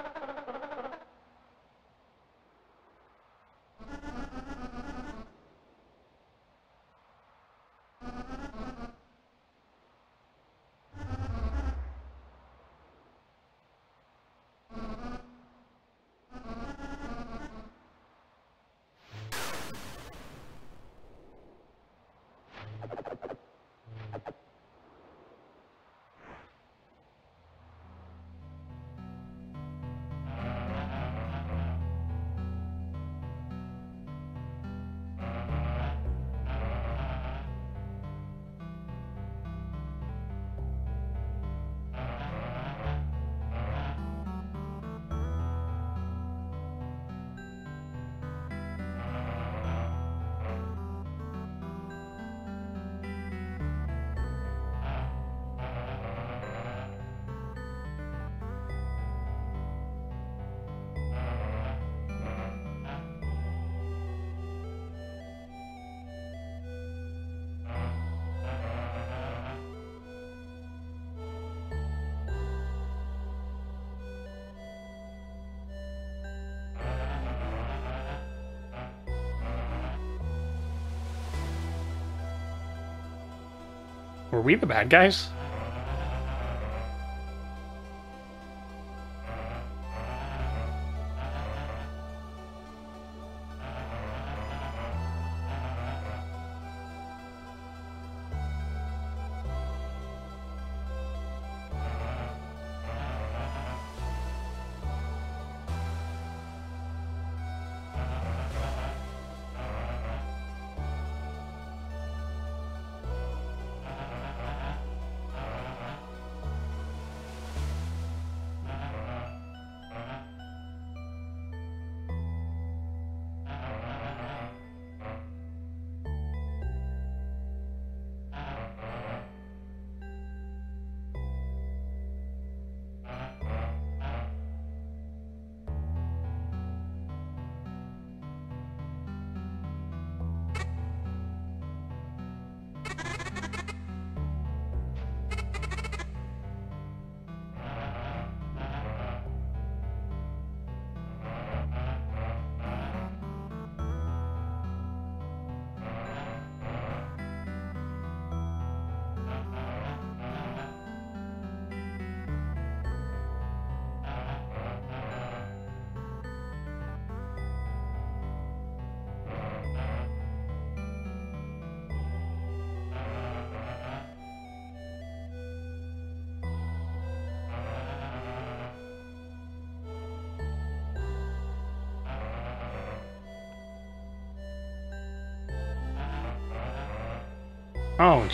We the bad guys?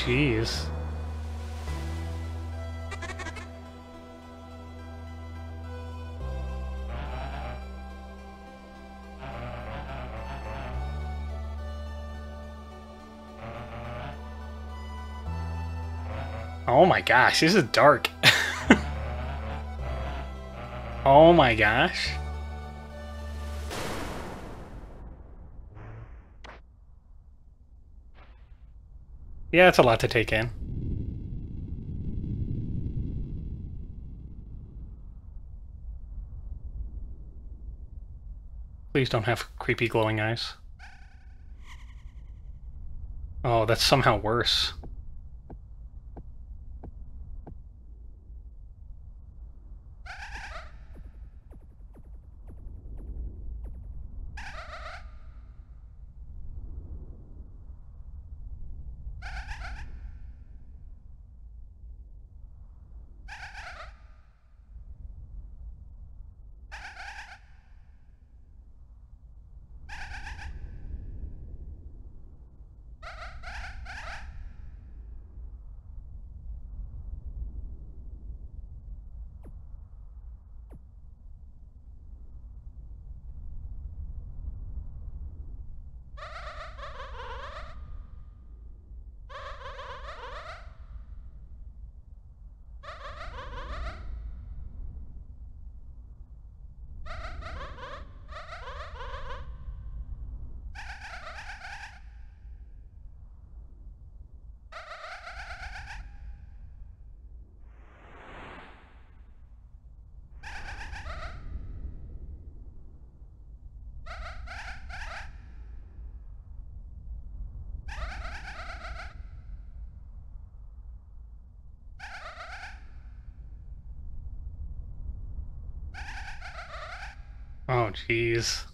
Jeez. Oh my gosh, this is dark. oh my gosh. Yeah, it's a lot to take in. Please don't have creepy glowing eyes. Oh, that's somehow worse. Jeez.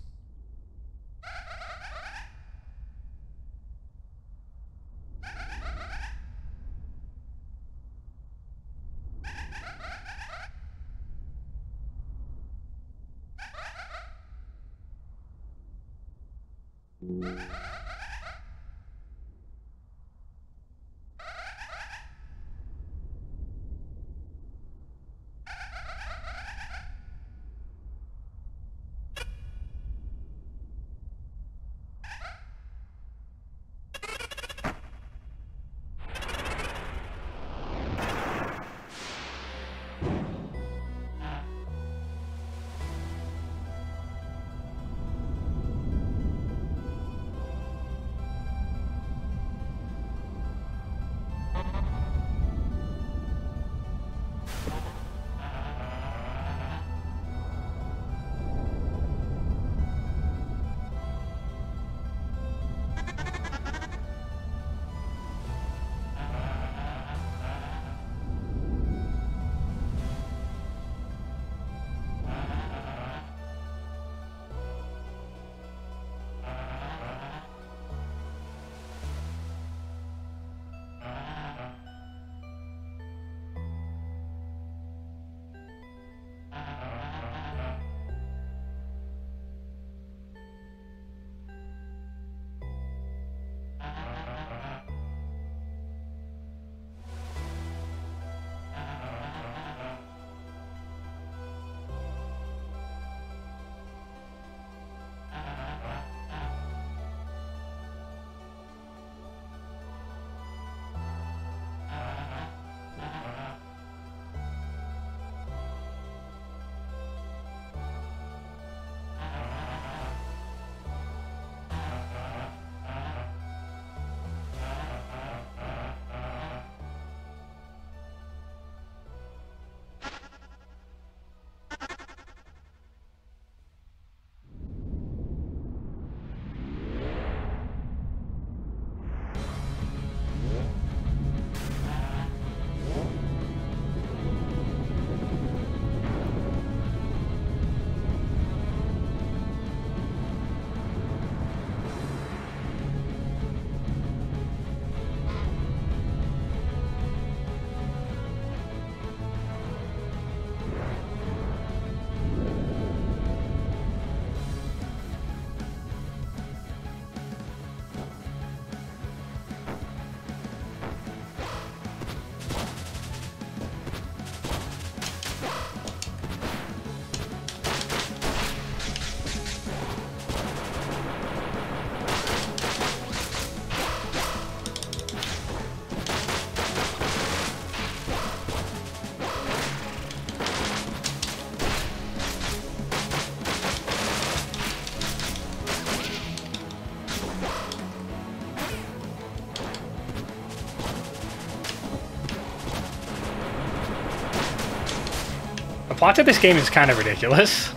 plot of this game is kind of ridiculous.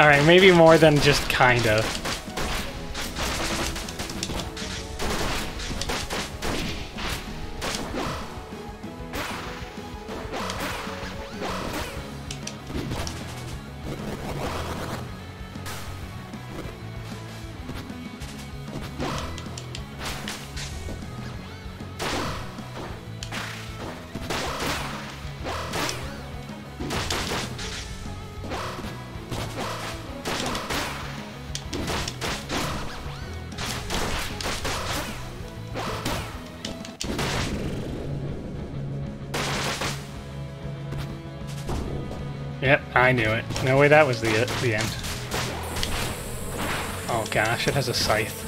Alright, maybe more than just kind of. I knew it. No way that was the the end. Oh gosh, it has a scythe.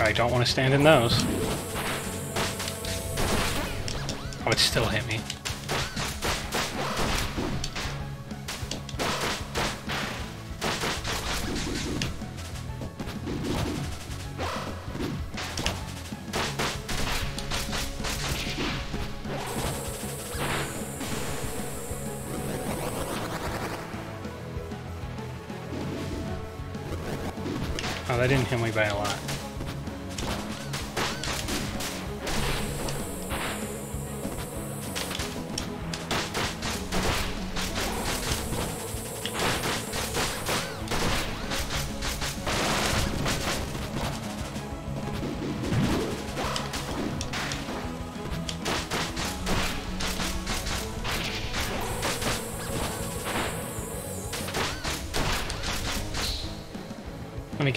I don't want to stand in those. Oh, it still hit me. Me by a lot.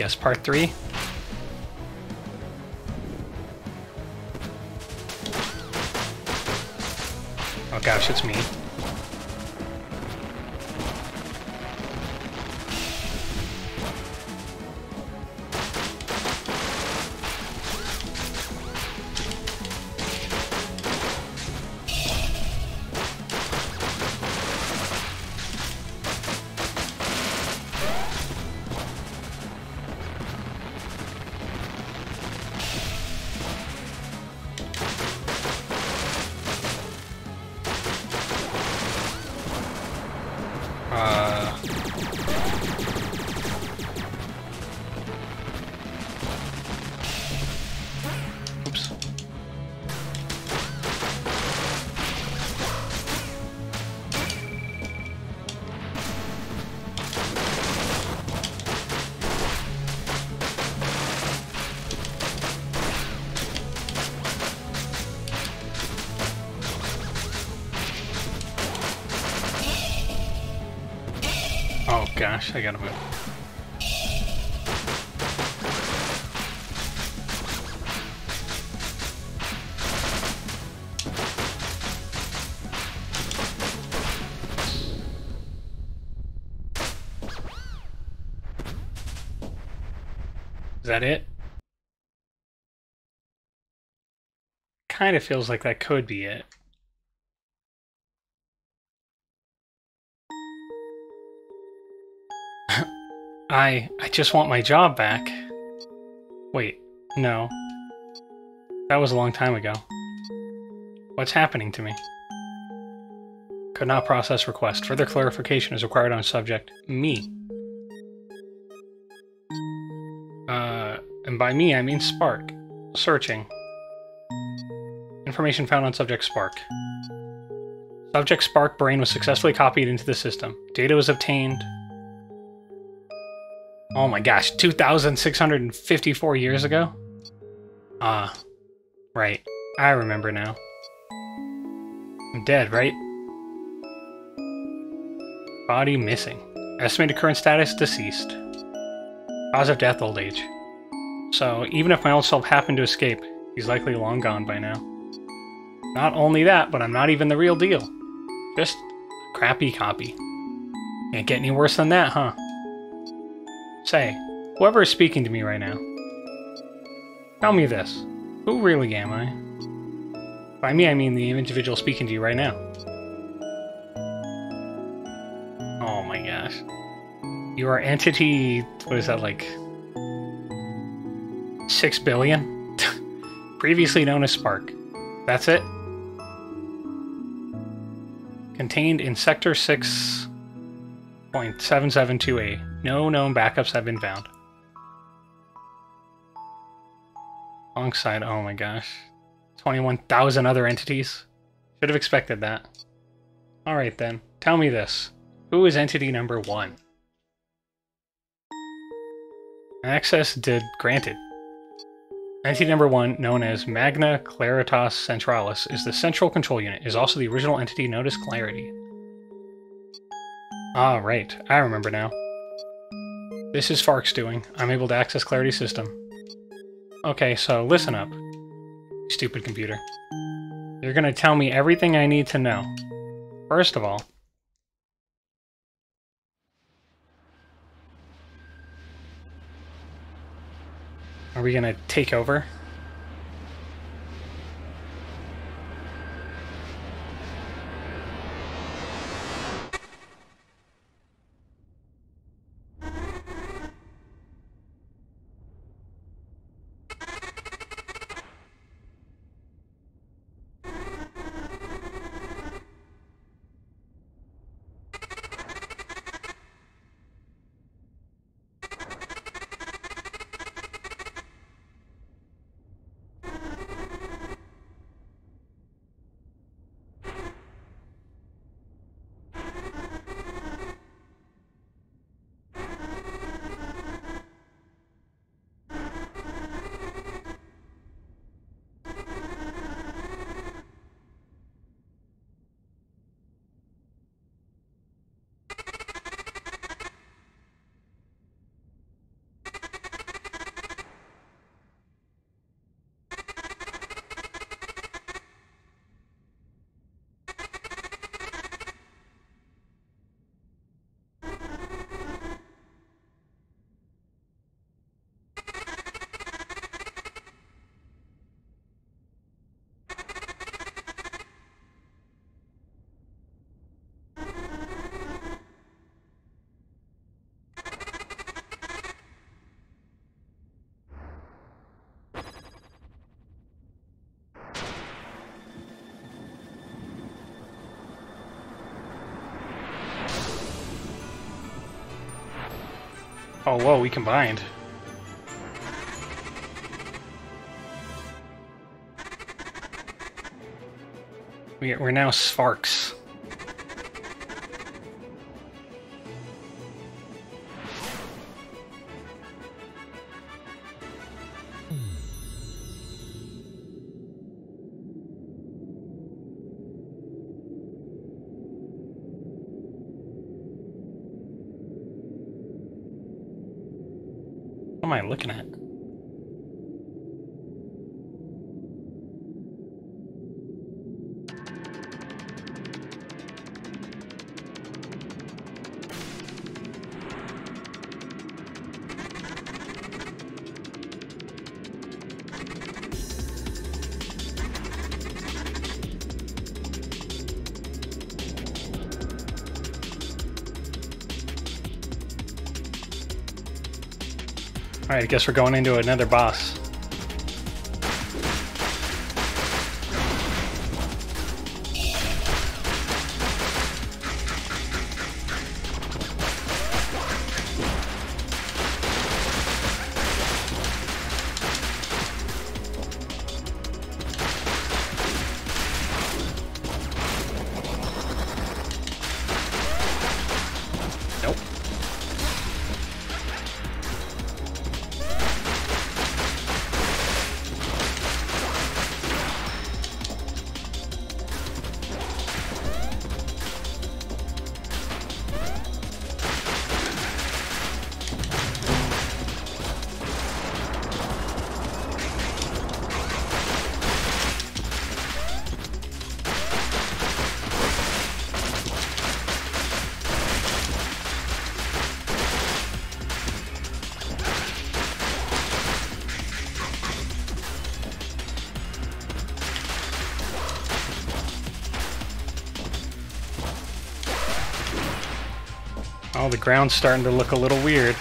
Guess, part three? That it? Kind of feels like that could be it. I I just want my job back. Wait, no. That was a long time ago. What's happening to me? Could not process request. Further clarification is required on subject me. By me I mean Spark. Searching. Information found on subject Spark. Subject Spark brain was successfully copied into the system. Data was obtained Oh my gosh, 2,654 years ago? Ah, right. I remember now. I'm dead, right? Body missing. Estimated current status deceased. Cause of death old age. So, even if my old self happened to escape, he's likely long gone by now. Not only that, but I'm not even the real deal. Just a crappy copy. Can't get any worse than that, huh? Say, whoever is speaking to me right now, tell me this. Who really am I? By me, I mean the individual speaking to you right now. Oh my gosh. You are entity, what is that, like... Six billion? Previously known as Spark. That's it? Contained in Sector 6.772A. No known backups have been found. Alongside, oh my gosh. 21,000 other entities. Should have expected that. Alright then, tell me this. Who is entity number one? Access did granted. Entity number one, known as Magna Claritas Centralis, is the central control unit, is also the original entity known as Clarity. Ah, right. I remember now. This is Fark's doing. I'm able to access Clarity system. Okay, so listen up. Stupid computer. You're gonna tell me everything I need to know. First of all, Are we gonna take over? Oh, whoa, we combined. We, we're now Sparks. I guess we're going into another boss. Ground's starting to look a little weird.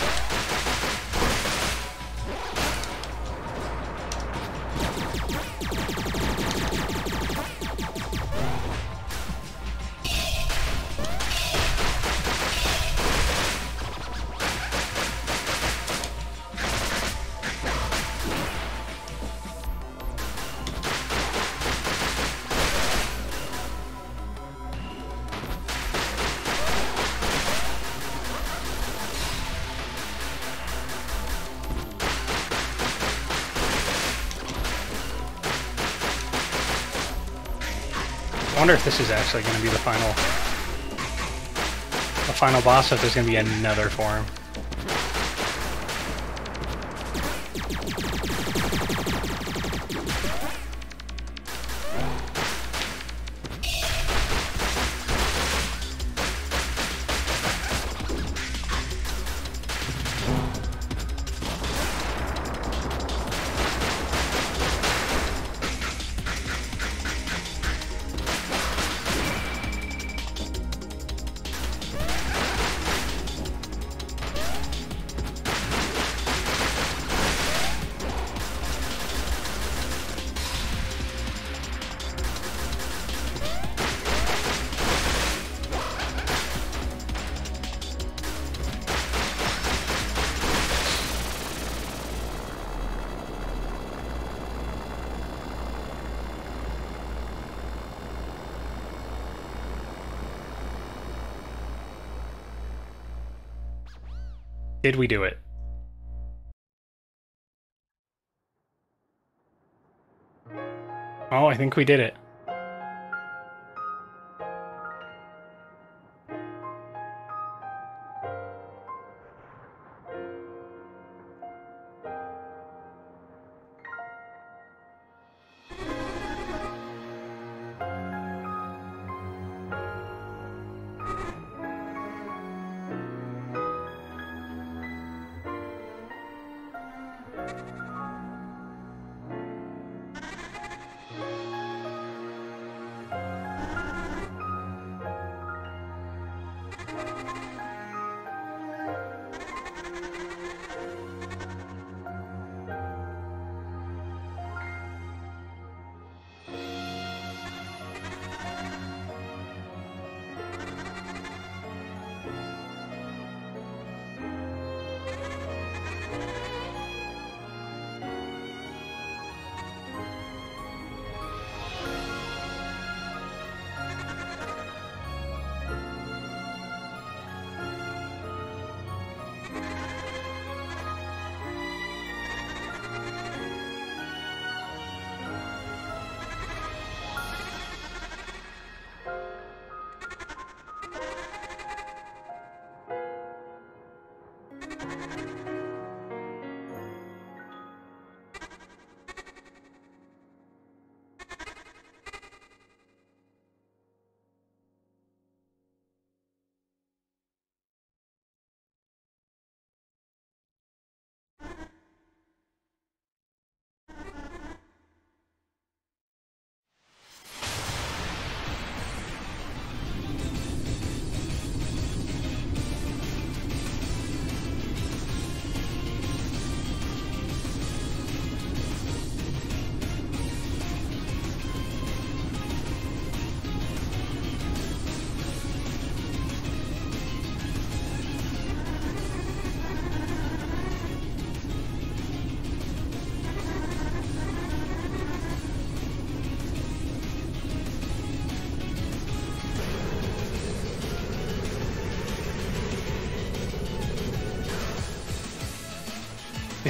Is actually going to be the final, the final boss. If there's going to be another form. Did we do it? Oh, I think we did it.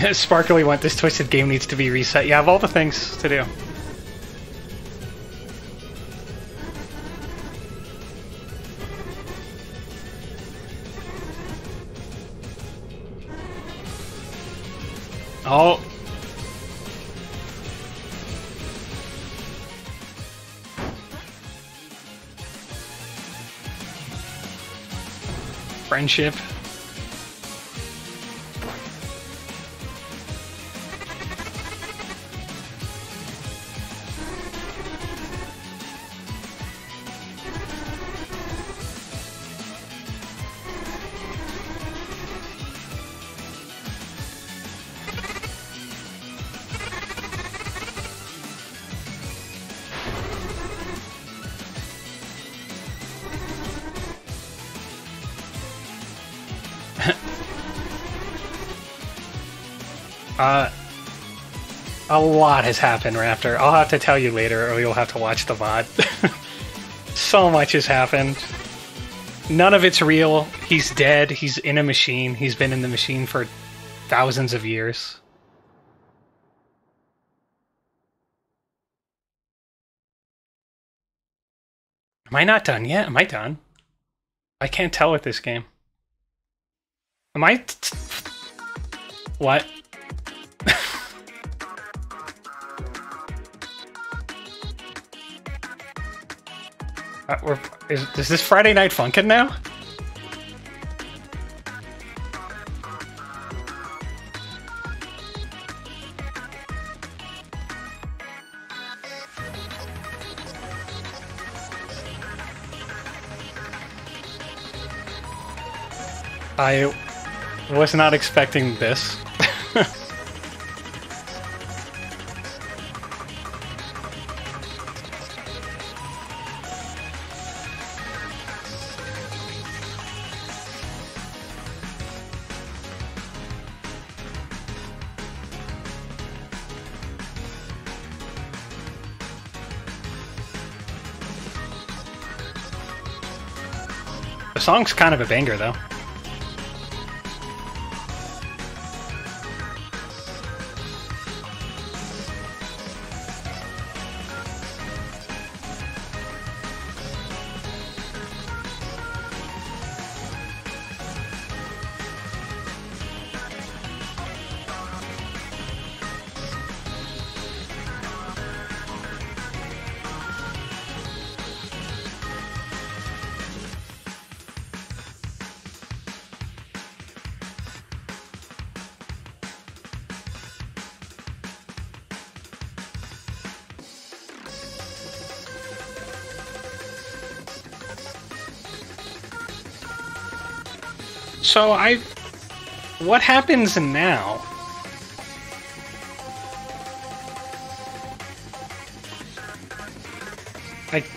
Sparkly went, this twisted game needs to be reset. You have all the things to do. Oh. Friendship. Lot has happened, Raptor. I'll have to tell you later, or you'll have to watch the VOD. so much has happened. None of it's real. He's dead. He's in a machine. He's been in the machine for thousands of years. Am I not done yet? Am I done? I can't tell with this game. Am I? What? Uh, is, is this Friday Night Funkin' now? I was not expecting this. Song's kind of a banger, though. So I, what happens now? Like,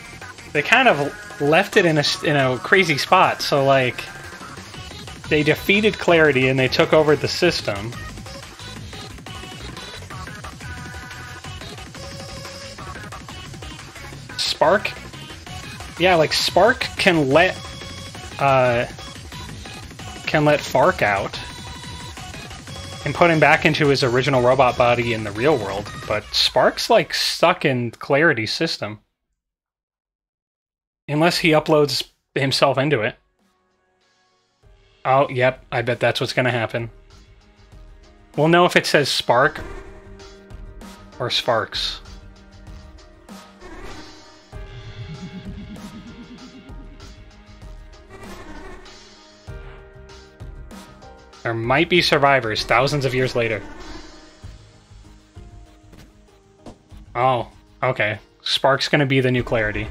they kind of left it in a in a crazy spot. So like, they defeated Clarity and they took over the system. Spark, yeah, like Spark can let uh can let Fark out and put him back into his original robot body in the real world, but Spark's like stuck in Clarity's system. Unless he uploads himself into it. Oh, yep, I bet that's what's gonna happen. We'll know if it says Spark or Sparks. There might be survivors thousands of years later. Oh, okay. Spark's gonna be the new Clarity.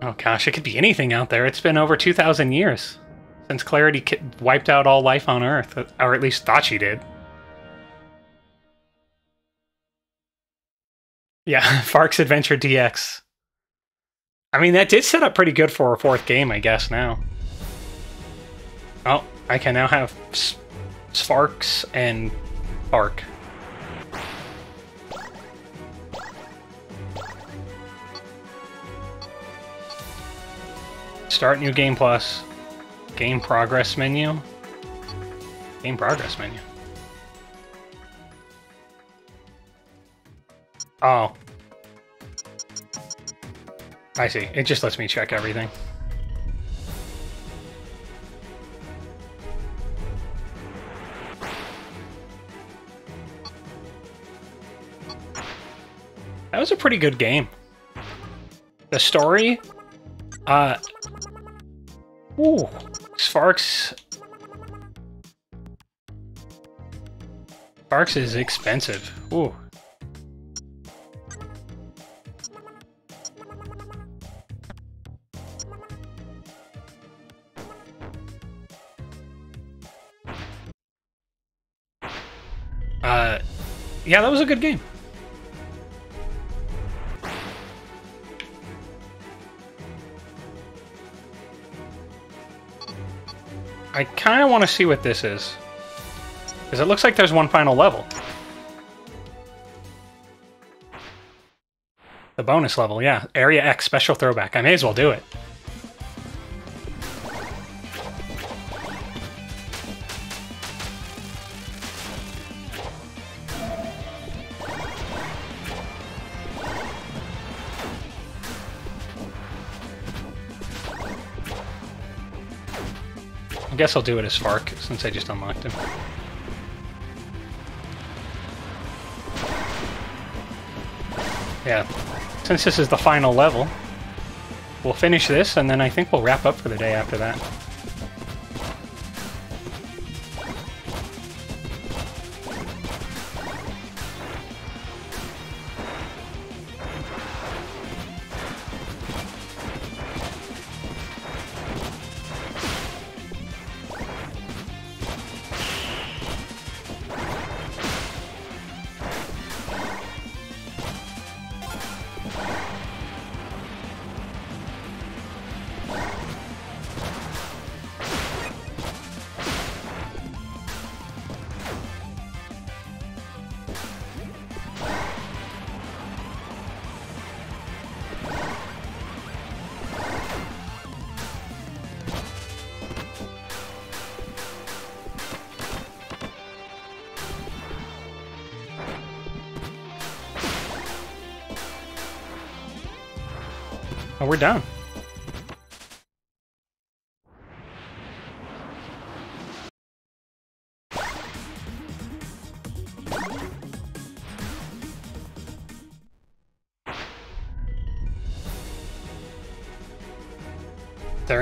Oh gosh, it could be anything out there. It's been over 2,000 years since Clarity wiped out all life on Earth, or at least thought she did. Yeah, Fark's Adventure DX. I mean, that did set up pretty good for a fourth game, I guess, now. Oh, I can now have Sparks and Fark. Start new game plus. Game progress menu. Game progress menu. Oh. I see. It just lets me check everything. That was a pretty good game. The story, uh, ooh, Sparks. Sparks is expensive. Ooh. Uh, yeah, that was a good game. I kind of want to see what this is. Because it looks like there's one final level. The bonus level, yeah. Area X special throwback. I may as well do it. I guess I'll do it as Fark, since I just unlocked him. Yeah, since this is the final level, we'll finish this, and then I think we'll wrap up for the day after that.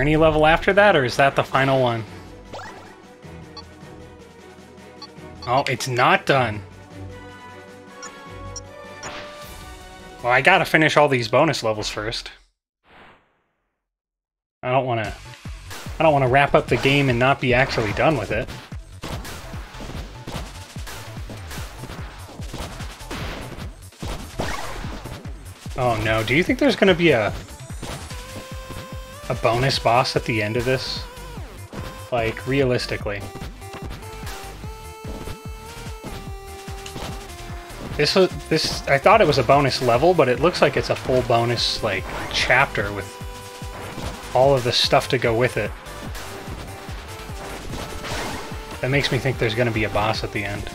Any level after that, or is that the final one? Oh, it's not done. Well, I gotta finish all these bonus levels first. I don't want to... I don't want to wrap up the game and not be actually done with it. Oh no, do you think there's to be a... a bonus boss at the end of this? Like, realistically. This was, this, I thought it was a bonus level, but it looks like it's a full bonus, like, chapter with all of the stuff to go with it. That makes me think there's going to be a boss at the end.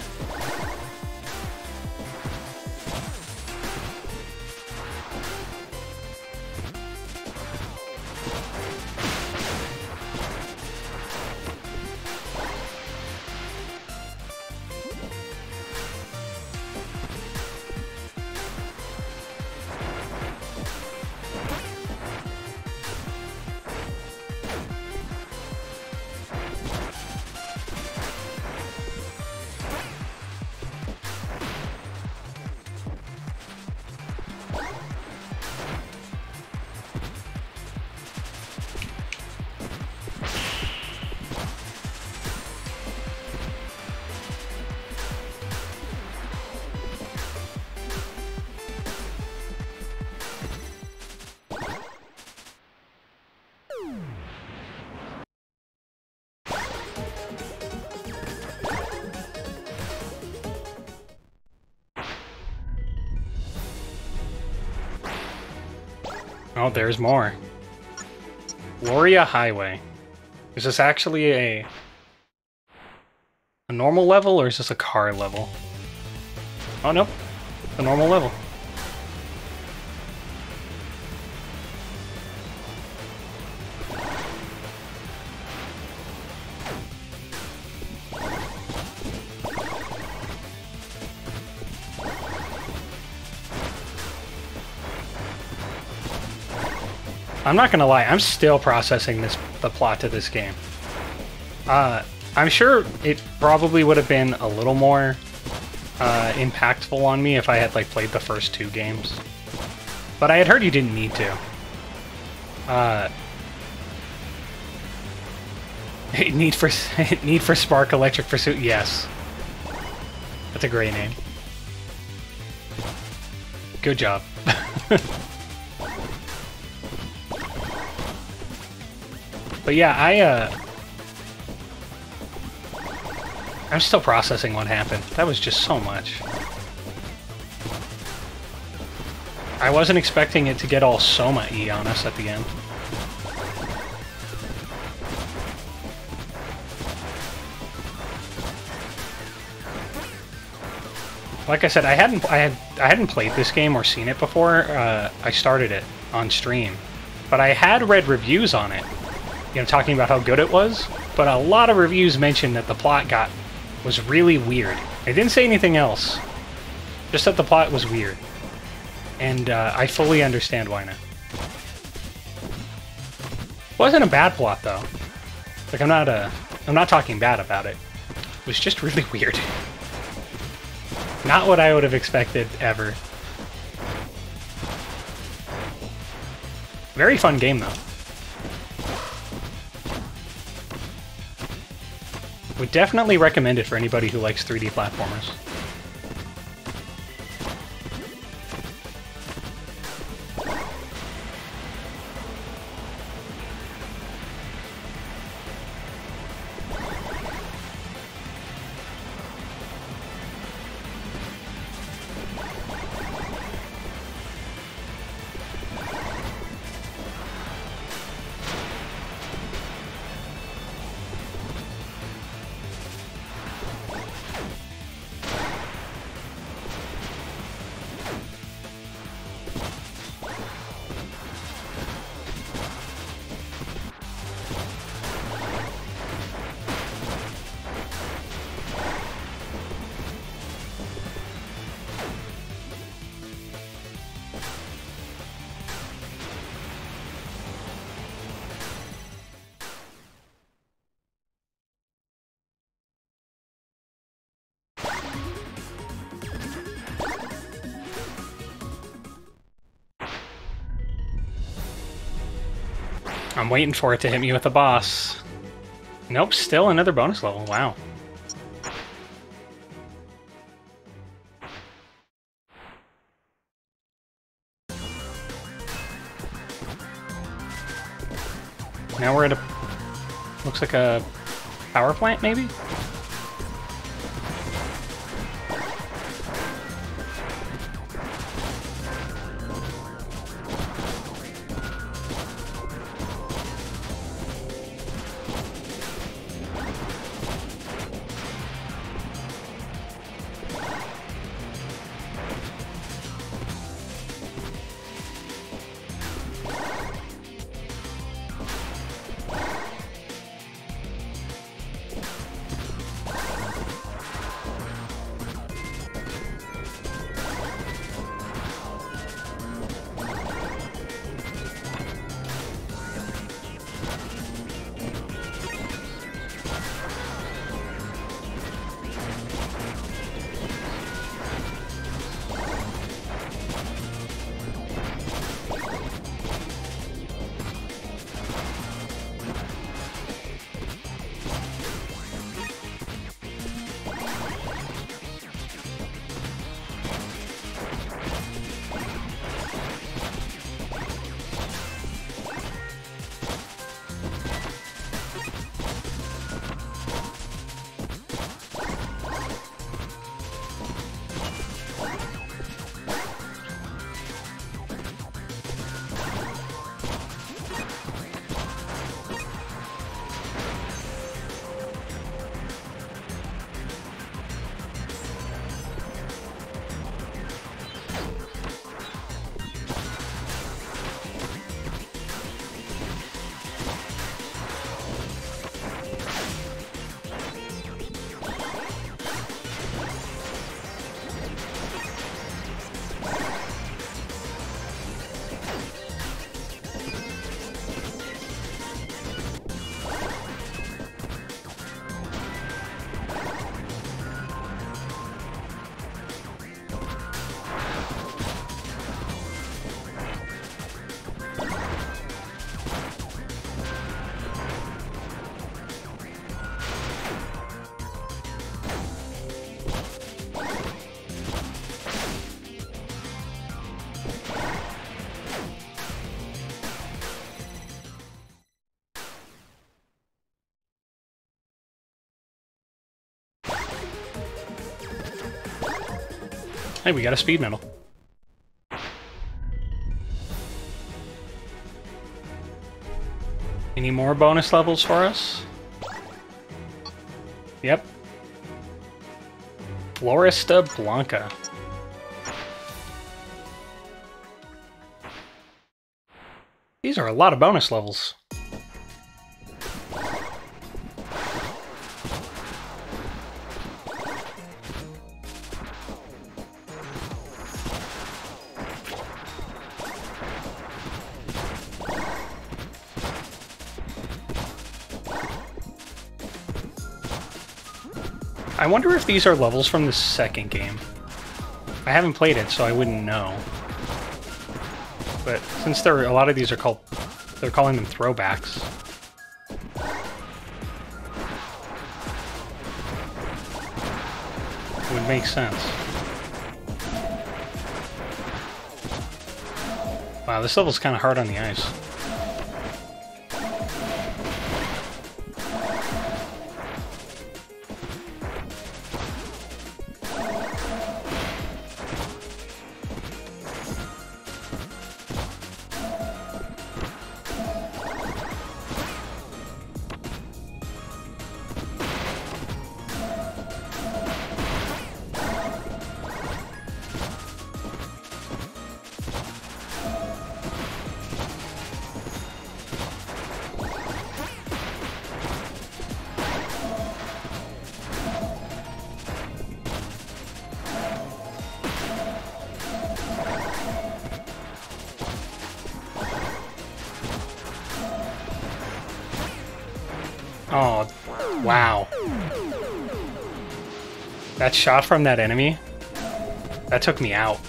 There's more. Gloria Highway. Is this actually a... a normal level, or is this a car level? Oh, no. A normal level. I'm not gonna lie, I'm still processing this the plot to this game. Uh, I'm sure it probably would have been a little more uh, impactful on me if I had like played the first two games, but I had heard you didn't need to. Uh, need for need for Spark Electric Pursuit, yes. That's a great name. Good job. But yeah, I, uh... I'm still processing what happened. That was just so much. I wasn't expecting it to get all Soma-y on us at the end. Like I said, I hadn't I had I hadn't played this game or seen it before. Uh, I started it on stream, but I had read reviews on it, you know, talking about how good it was. But a lot of reviews mentioned that the plot got was really weird. They didn't say anything else, just that the plot was weird, and uh, I fully understand why now. wasn't a bad plot though. Like I'm not a I'm not talking bad about it. It was just really weird. Not what I would have expected ever. Very fun game, though. Would definitely recommend it for anybody who likes 3D platformers. Waiting for it to hit me with a boss. Nope, still another bonus level. Wow. Now we're at a... Looks like a power plant, maybe? Hey, we got a speed medal. Any more bonus levels for us? Yep. Florista Blanca. These are a lot of bonus levels. I wonder if these are levels from the second game. I haven't played it, so I wouldn't know. But since there are, a lot of these are called, they're calling them throwbacks. It would make sense. Wow, this level's kind of hard on the ice. Shot from that enemy, that took me out.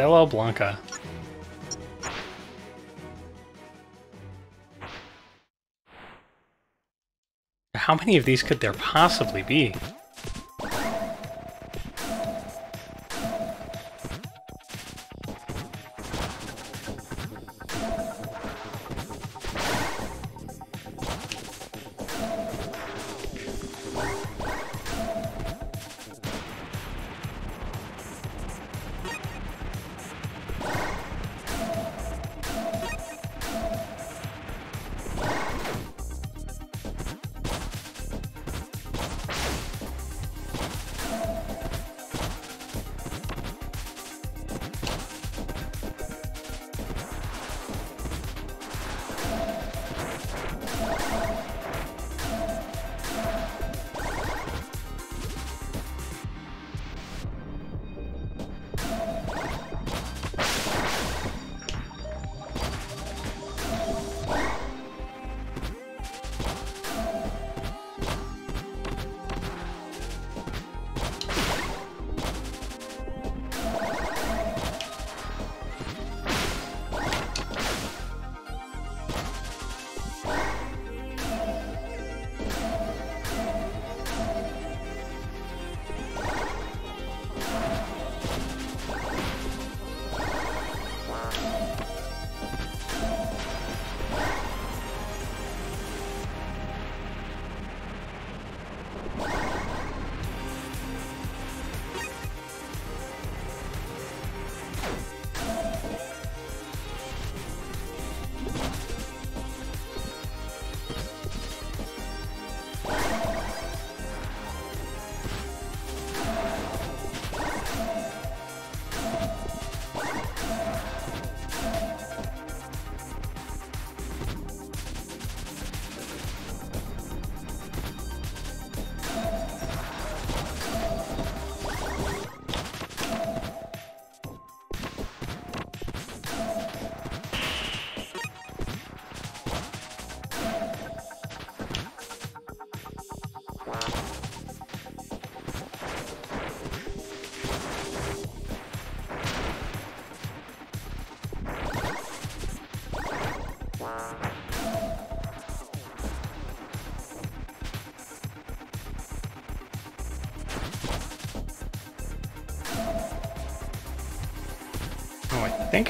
Castelo Blanca. How many of these could there possibly be?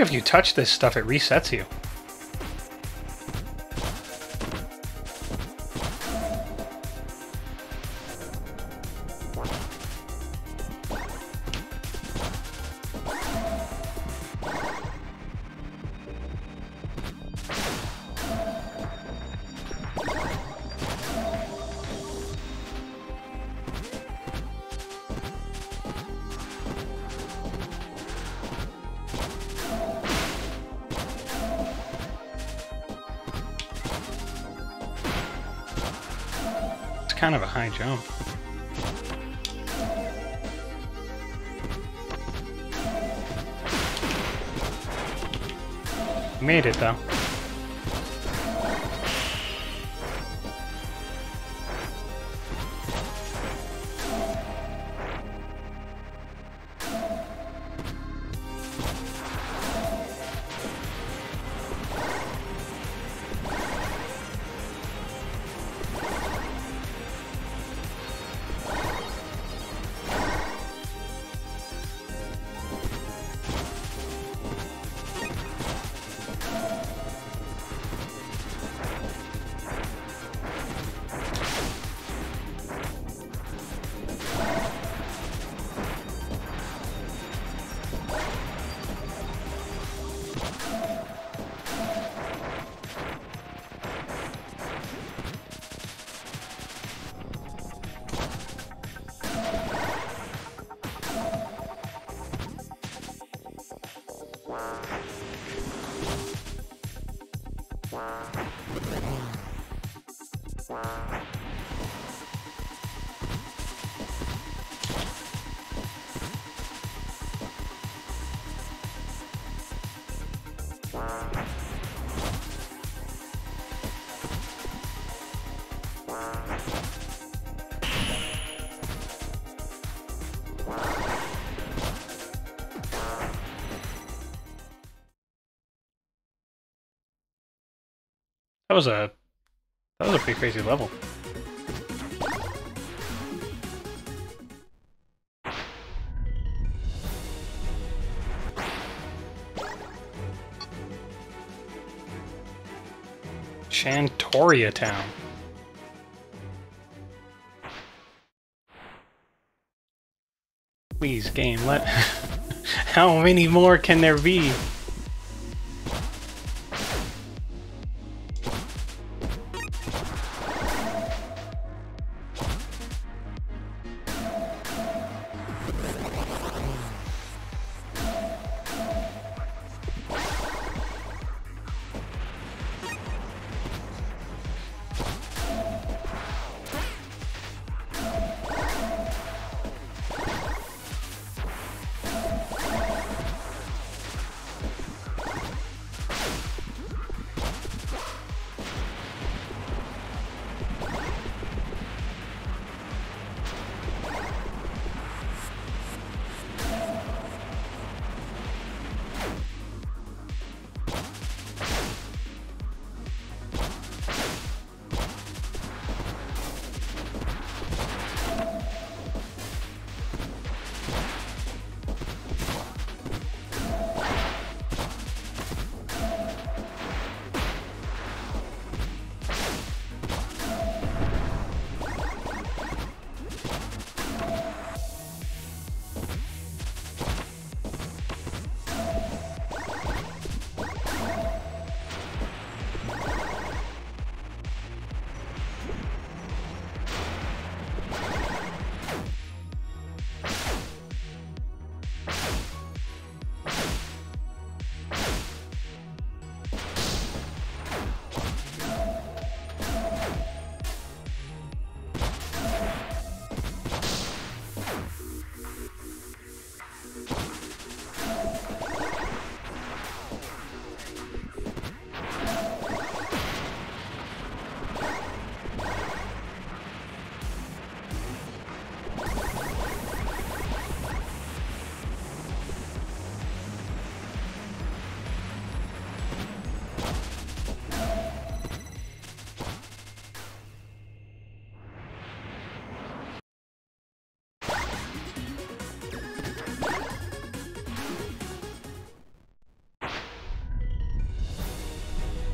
If you touch this stuff, it resets you. Kind of a high jump. Made it though. That was a that was a pretty crazy level. Chantoria Town. Please, game, let. How many more can there be?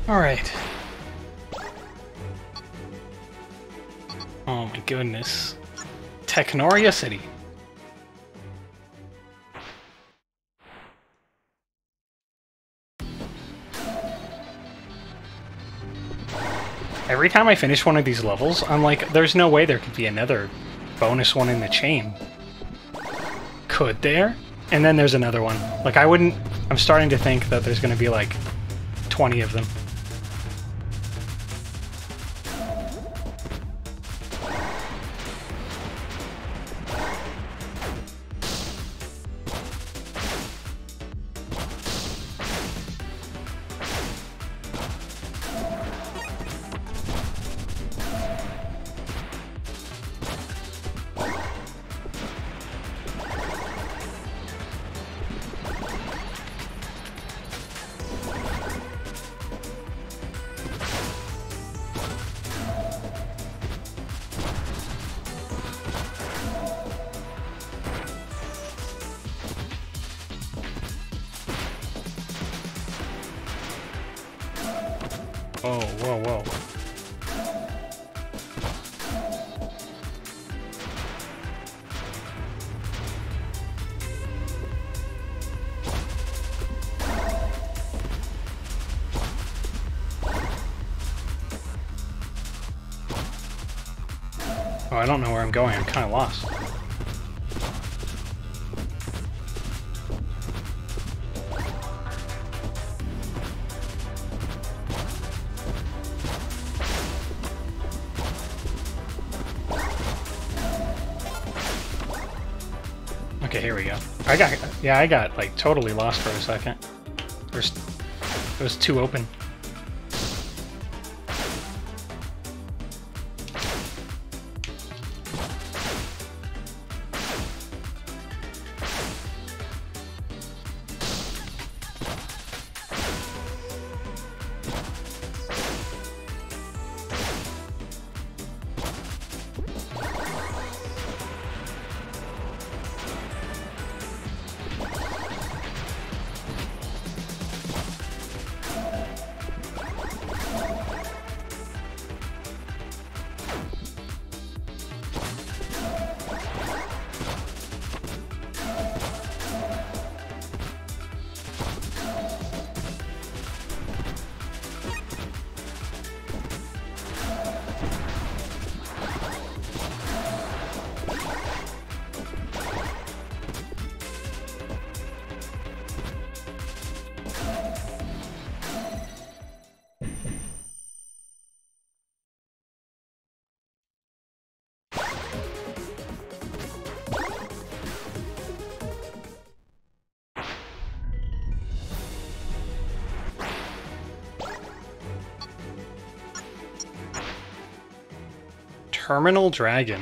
All right. Oh my goodness. Technoria City. Every time I finish one of these levels, I'm like, there's no way there could be another bonus one in the chain. Could there? And then there's another one. Like, I wouldn't... I'm starting to think that there's going to be, like, 20 of them. Kind of lost. Okay, here we go. I got, yeah, I got like totally lost for a second. There's, it was too open. Terminal Dragon.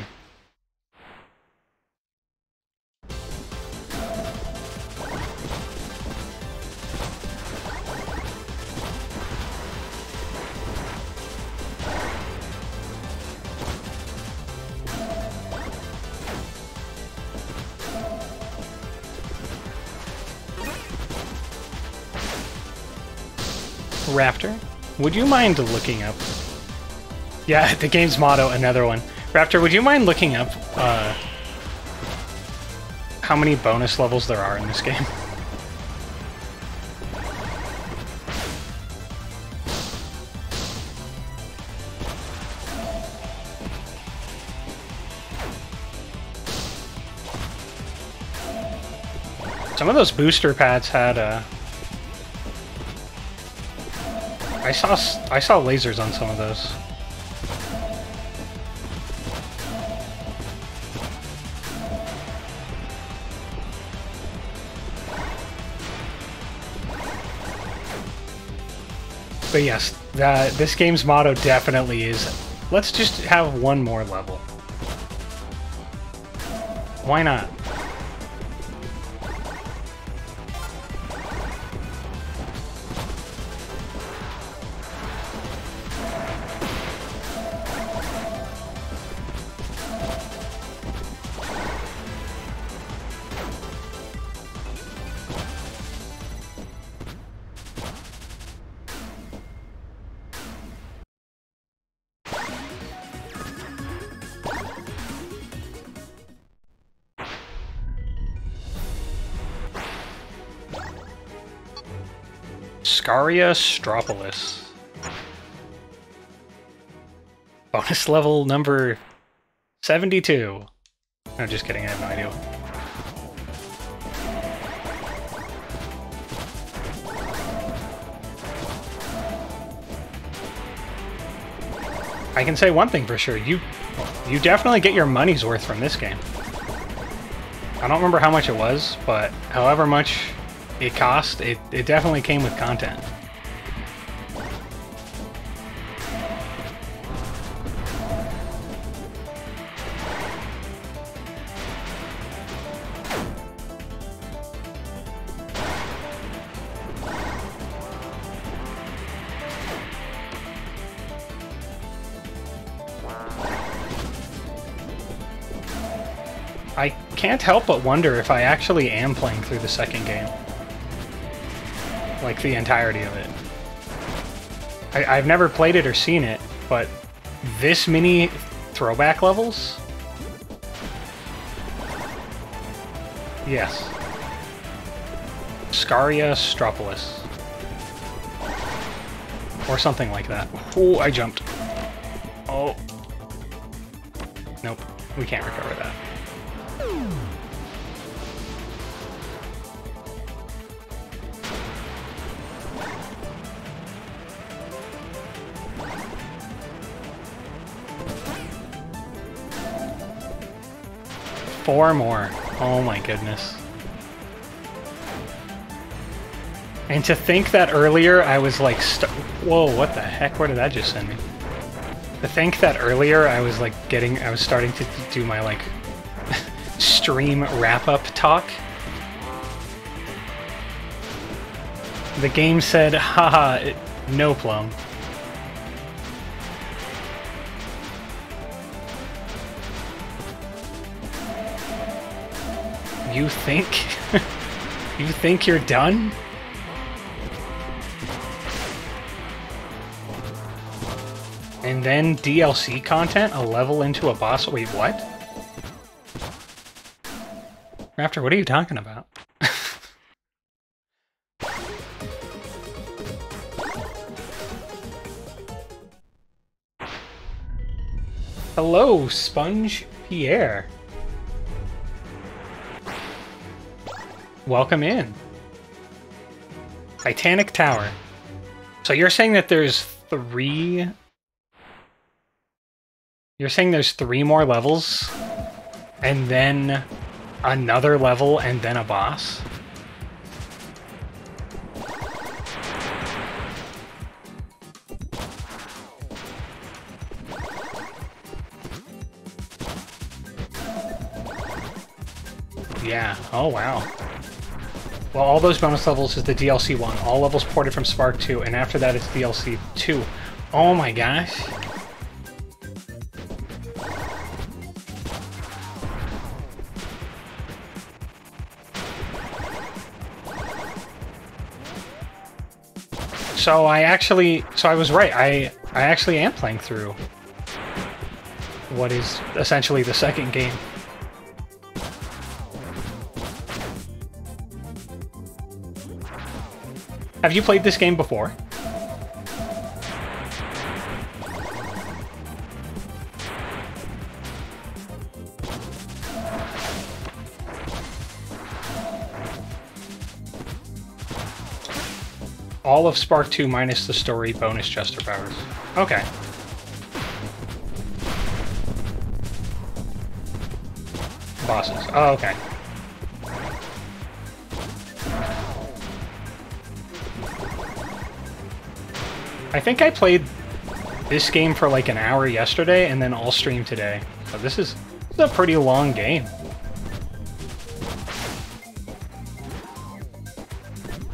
Raptor, would you mind looking up yeah, the game's motto, another one. Raptor, would you mind looking up uh, how many bonus levels there are in this game? Some of those booster pads had uh I saw I saw lasers on some of those. But yes, that this game's motto definitely is let's just have one more level. Why not? Scaria Stropolis. Bonus level number 72. No, just kidding, I have no idea. I can say one thing for sure. You you definitely get your money's worth from this game. I don't remember how much it was, but however much it cost, it, it definitely came with content. Can't help but wonder if I actually am playing through the second game. Like the entirety of it. I, I've never played it or seen it, but this many throwback levels? Yes. Scaria Stropolis. Or something like that. Oh, I jumped. Oh. Nope. We can't recover Four more. Oh my goodness. And to think that earlier I was like, whoa, what the heck? Where did that just send me? To think that earlier I was like getting, I was starting to do my like stream wrap up talk. The game said, haha, it, no plum. You think? you think you're done? And then DLC content, a level into a boss. Wait, what? Raptor, what are you talking about? Hello, Sponge Pierre. Welcome in. Titanic Tower. So you're saying that there's three... You're saying there's three more levels? And then another level and then a boss? Yeah. Oh, wow. Well, all those bonus levels is the DLC one. All levels ported from Spark 2, and after that it's DLC 2. Oh my gosh. So I actually, so I was right. I I actually am playing through what is essentially the second game. Have you played this game before? All of Spark 2 minus the story bonus Jester powers. Okay. Bosses. Oh, okay. I think I played this game for like an hour yesterday and then all stream today. This is, this is a pretty long game.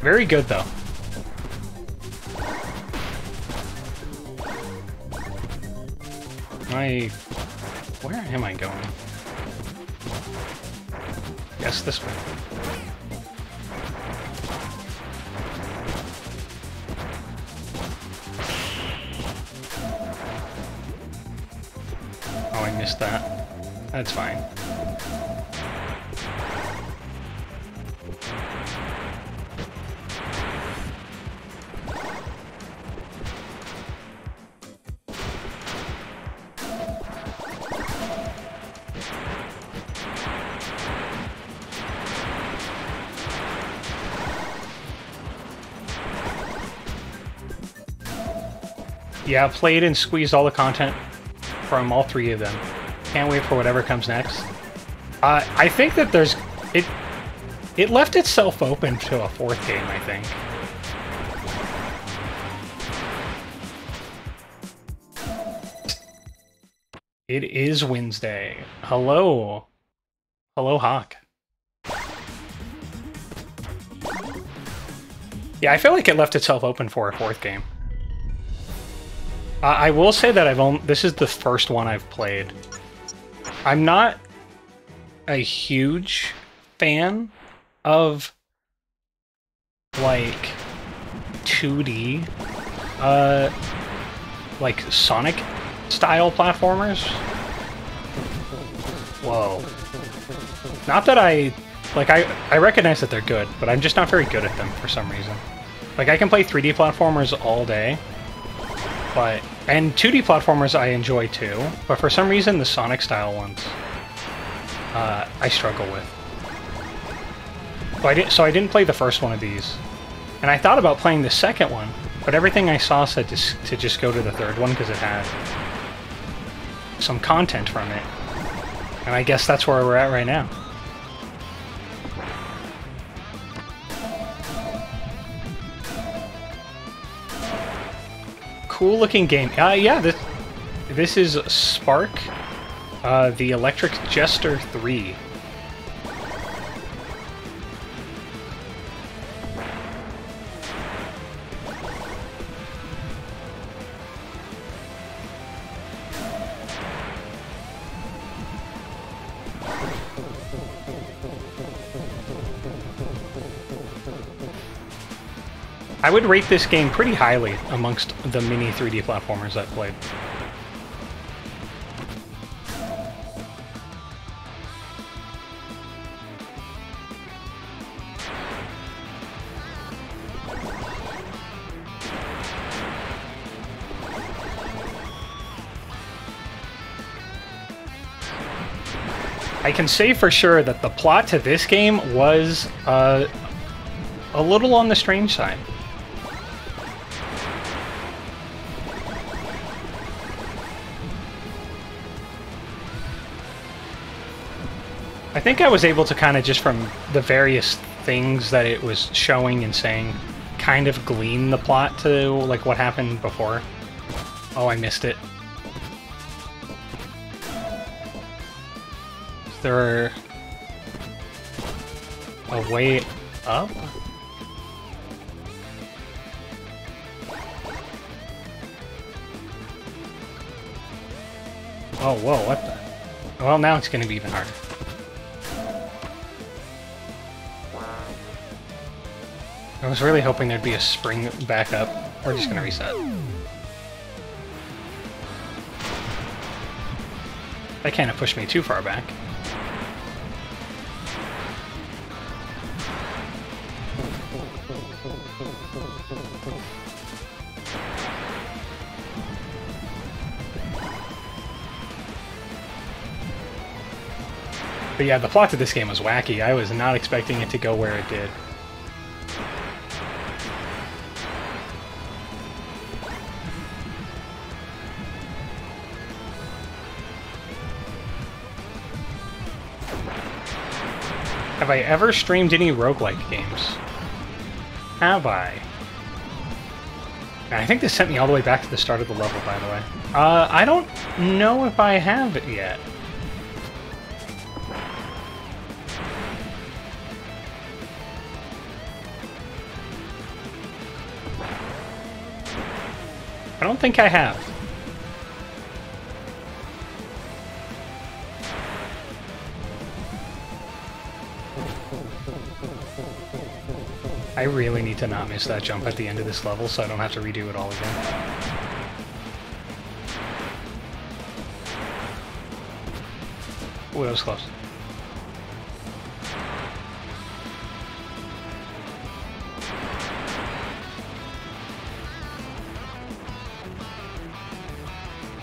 Very good though. I... Where am I going? Yes, this way. missed that. That's fine. Yeah, play it and squeeze all the content from all three of them. Can't wait for whatever comes next. Uh, I think that there's it. It left itself open to a fourth game. I think. It is Wednesday. Hello. Hello, Hawk. Yeah, I feel like it left itself open for a fourth game. I will say that I've only this is the first one I've played. I'm not a huge fan of like 2D uh like Sonic style platformers. Whoa. Not that I like I I recognize that they're good, but I'm just not very good at them for some reason. Like I can play 3D platformers all day, but and 2D platformers I enjoy too, but for some reason the Sonic style ones uh, I struggle with. I, didn't, so I didn't play the first one of these. And I thought about playing the second one, but everything I saw said to, to just go to the third one because it had some content from it. And I guess that's where we're at right now. Cool looking game. Uh, yeah, this, this is Spark, uh, the Electric Jester 3. Would rate this game pretty highly amongst the mini 3D platformers I've played. I can say for sure that the plot to this game was uh, a little on the strange side. Think I was able to kind of just from the various things that it was showing and saying, kind of glean the plot to like what happened before. Oh, I missed it. Is there a way up? Oh, whoa, what the? Well, now it's going to be even harder. I was really hoping there'd be a spring back up. We're just gonna reset. That kind of pushed me too far back. But yeah, the plot to this game was wacky. I was not expecting it to go where it did. Have I ever streamed any roguelike games? Have I? I think this sent me all the way back to the start of the level, by the way. Uh, I don't know if I have it yet. I don't think I have. I really need to not miss that jump at the end of this level so I don't have to redo it all again. Ooh, that was close.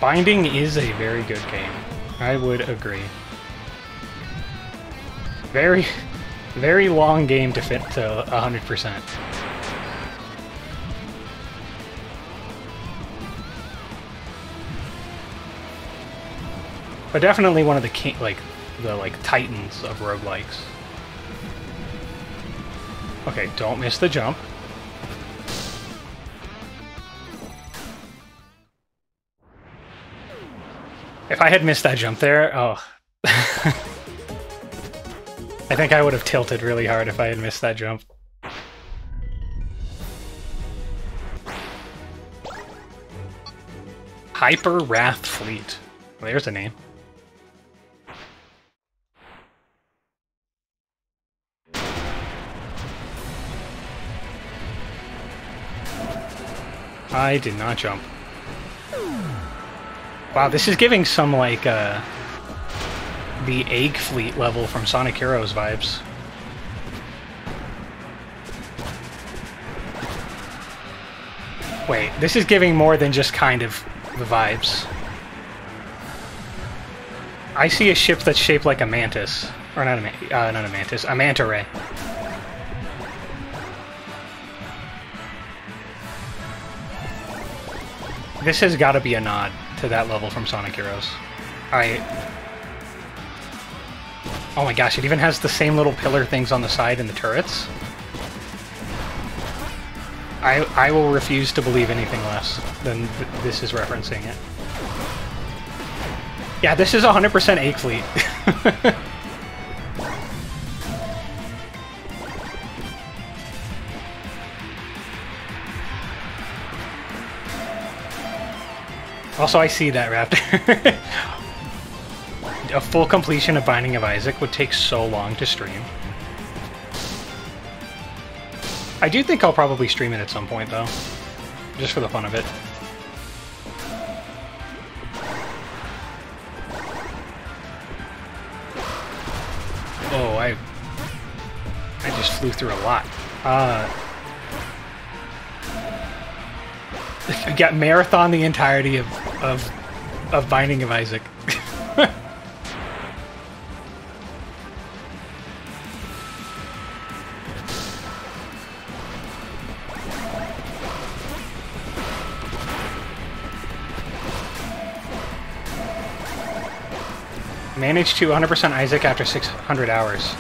Binding is a very good game. I would agree. Very, very long game to fit to 100%. But definitely one of the king, like the like titans of roguelikes. Okay, don't miss the jump. If I had missed that jump there, oh. I think I would have tilted really hard if I had missed that jump. Hyper Wrath Fleet. There's a name. I did not jump. Wow, this is giving some, like, uh... The Egg Fleet level from Sonic Heroes vibes. Wait, this is giving more than just kind of the vibes. I see a ship that's shaped like a mantis. Or not a, man uh, not a mantis, a manta ray. This has got to be a nod to that level from Sonic Heroes. I... Oh my gosh, it even has the same little pillar things on the side in the turrets. I, I will refuse to believe anything less than th this is referencing it. Yeah, this is 100% Egg Fleet. Also, I see that, Raptor. a full completion of Binding of Isaac would take so long to stream. I do think I'll probably stream it at some point, though. Just for the fun of it. Oh, I... I just flew through a lot. Uh... got marathon the entirety of, of, of Binding of Isaac. Managed to 100% Isaac after 600 hours.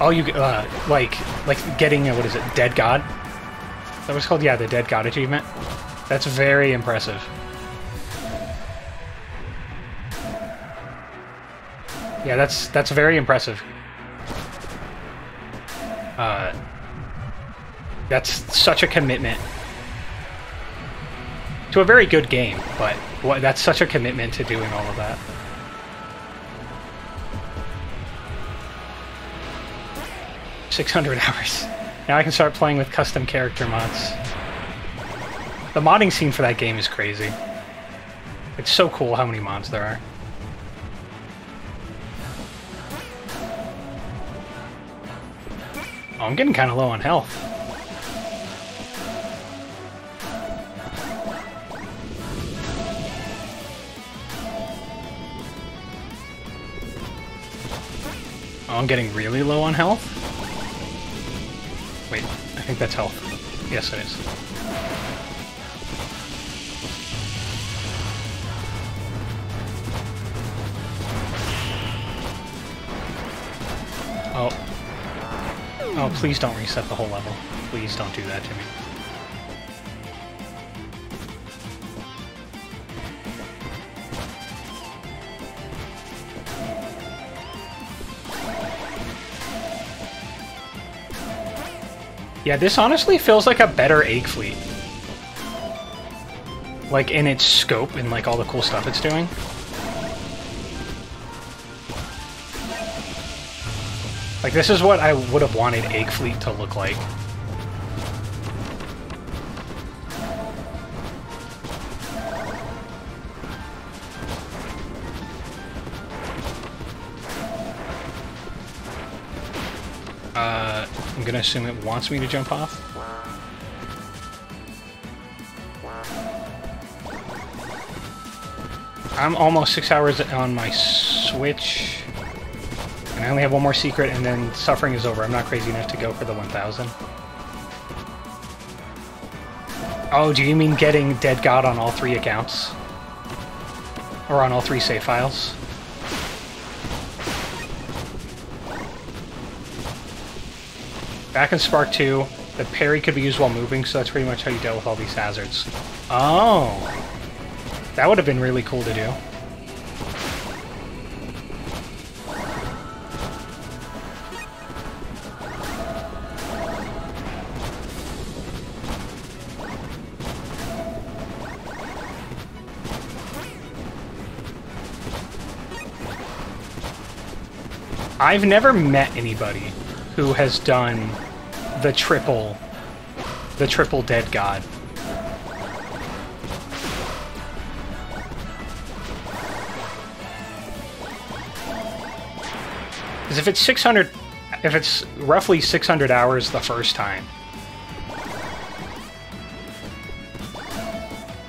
Oh, you, uh, like, like getting, a, what is it, Dead God? That was called, yeah, the Dead God achievement. That's very impressive. Yeah, that's that's very impressive. Uh, that's such a commitment to a very good game, but what, that's such a commitment to doing all of that. Six hundred hours. Now I can start playing with custom character mods. The modding scene for that game is crazy. It's so cool how many mods there are. Oh, I'm getting kind of low on health. Oh, I'm getting really low on health? Wait, I think that's health. Yes, it is. Oh. Oh, please don't reset the whole level. Please don't do that to me. Yeah, this honestly feels like a better Egg Fleet. Like, in its scope and, like, all the cool stuff it's doing. Like, this is what I would have wanted Egg Fleet to look like. Uh, I'm gonna assume it wants me to jump off. I'm almost six hours on my Switch. And I only have one more secret, and then suffering is over. I'm not crazy enough to go for the 1000. Oh, do you mean getting Dead God on all three accounts? Or on all three save files? Back in Spark 2, the parry could be used while moving, so that's pretty much how you dealt with all these hazards. Oh! That would have been really cool to do. I've never met anybody who has done the triple the triple dead god. Because if it's 600 if it's roughly 600 hours the first time.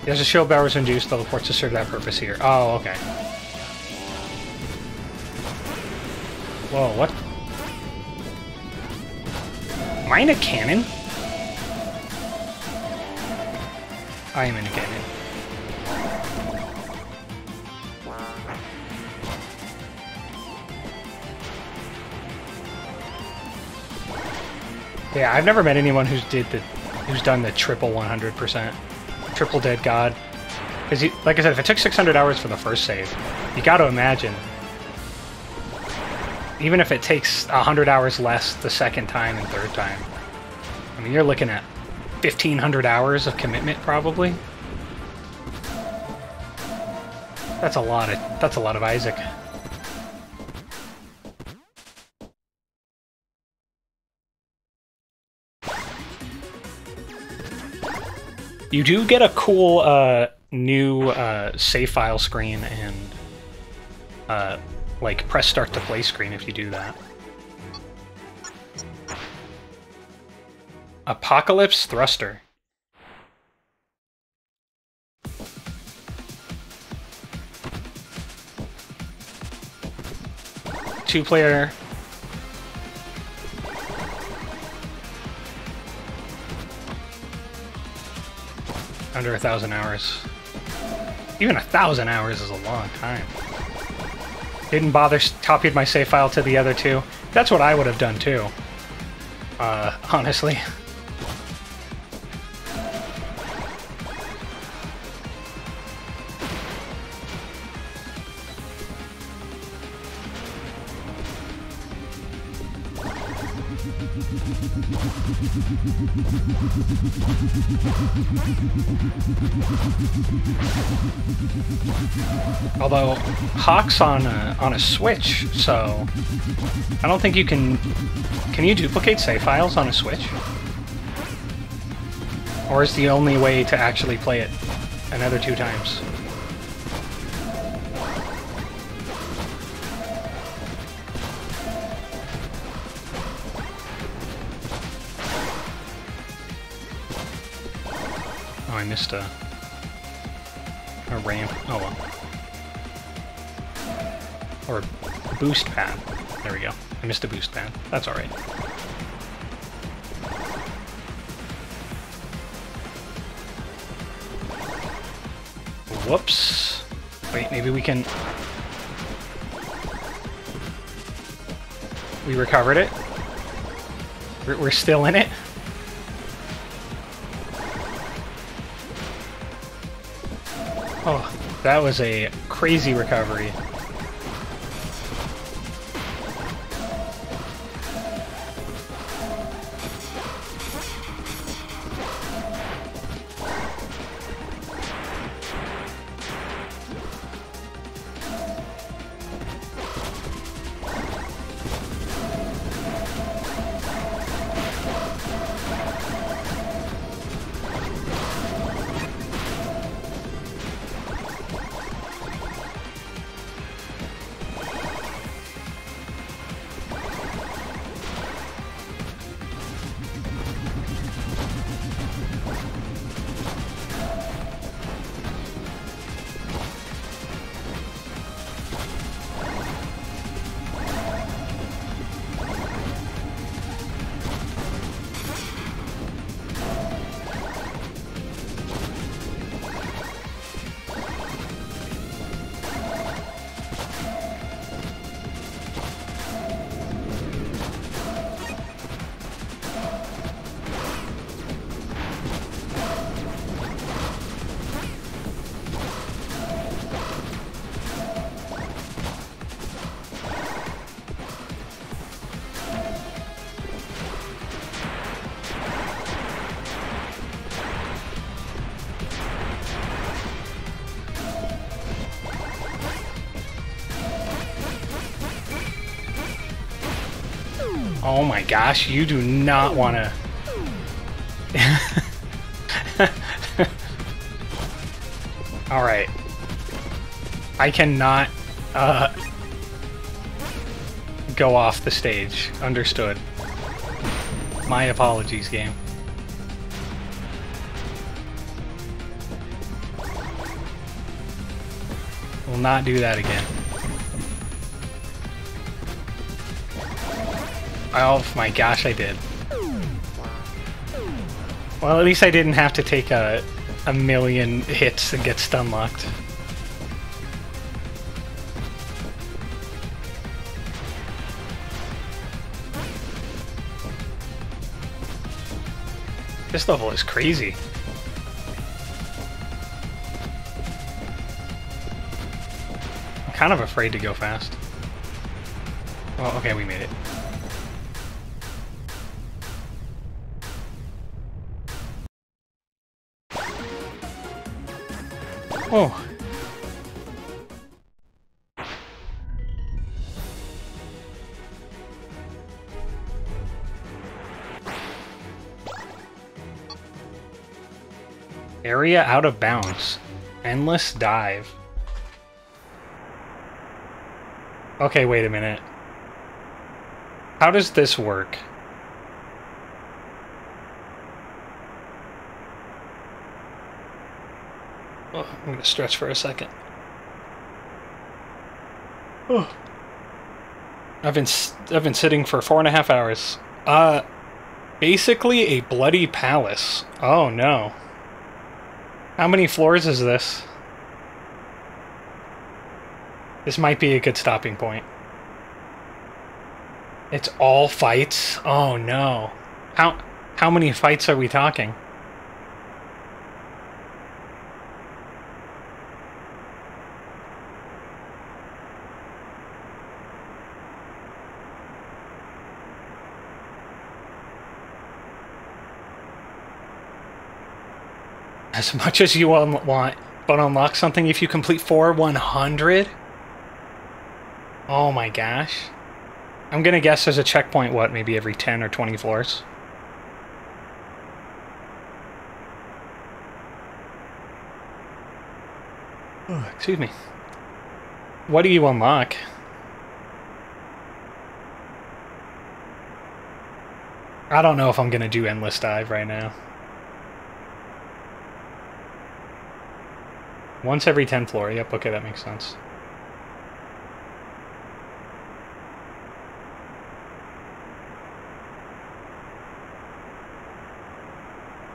There's a shield powers induced teleports to serve that purpose here. Oh, okay. Whoa, what? Am I in a cannon? I am in a cannon. Yeah, I've never met anyone who's did the who's done the triple 100%. Triple dead god. Because, like I said, if it took 600 hours for the first save, you got to imagine even if it takes 100 hours less the second time and third time. I mean, you're looking at 1,500 hours of commitment, probably. That's a lot of that's a lot of Isaac. You do get a cool uh, new uh, save file screen and uh, like press start to play screen if you do that. Apocalypse Thruster. Two player. Under a thousand hours. Even a thousand hours is a long time. Didn't bother copied my save file to the other two. That's what I would have done too. Uh, honestly. Although Hawk's on a, on a Switch, so I don't think you can. Can you duplicate save files on a Switch? Or is the only way to actually play it another two times? I missed a a ramp. Oh well. Or a boost pad. There we go. I missed a boost pad. That's alright. Whoops. Wait, maybe we can... We recovered it. We're, we're still in it. Oh, that was a crazy recovery. Oh my gosh, you do not want to... Alright. I cannot uh, go off the stage. Understood. My apologies, game. Will not do that again. Oh my gosh, I did. Well, at least I didn't have to take a, a million hits and get stun locked. This level is crazy. I'm kind of afraid to go fast. Oh, okay, we made it. Area out of bounds. Endless dive. Okay, wait a minute. How does this work? Oh, I'm gonna stretch for a second. Oh. I've been I've been sitting for four and a half hours. Uh, basically a bloody palace. Oh no. How many floors is this? This might be a good stopping point. It's all fights? Oh no. How how many fights are we talking? As much as you want, but unlock something if you complete 4 100? Oh my gosh. I'm gonna guess there's a checkpoint, what, maybe every 10 or 20 floors? Oh, excuse me. What do you unlock? I don't know if I'm gonna do Endless Dive right now. Once every 10 floor. Yep, okay, that makes sense.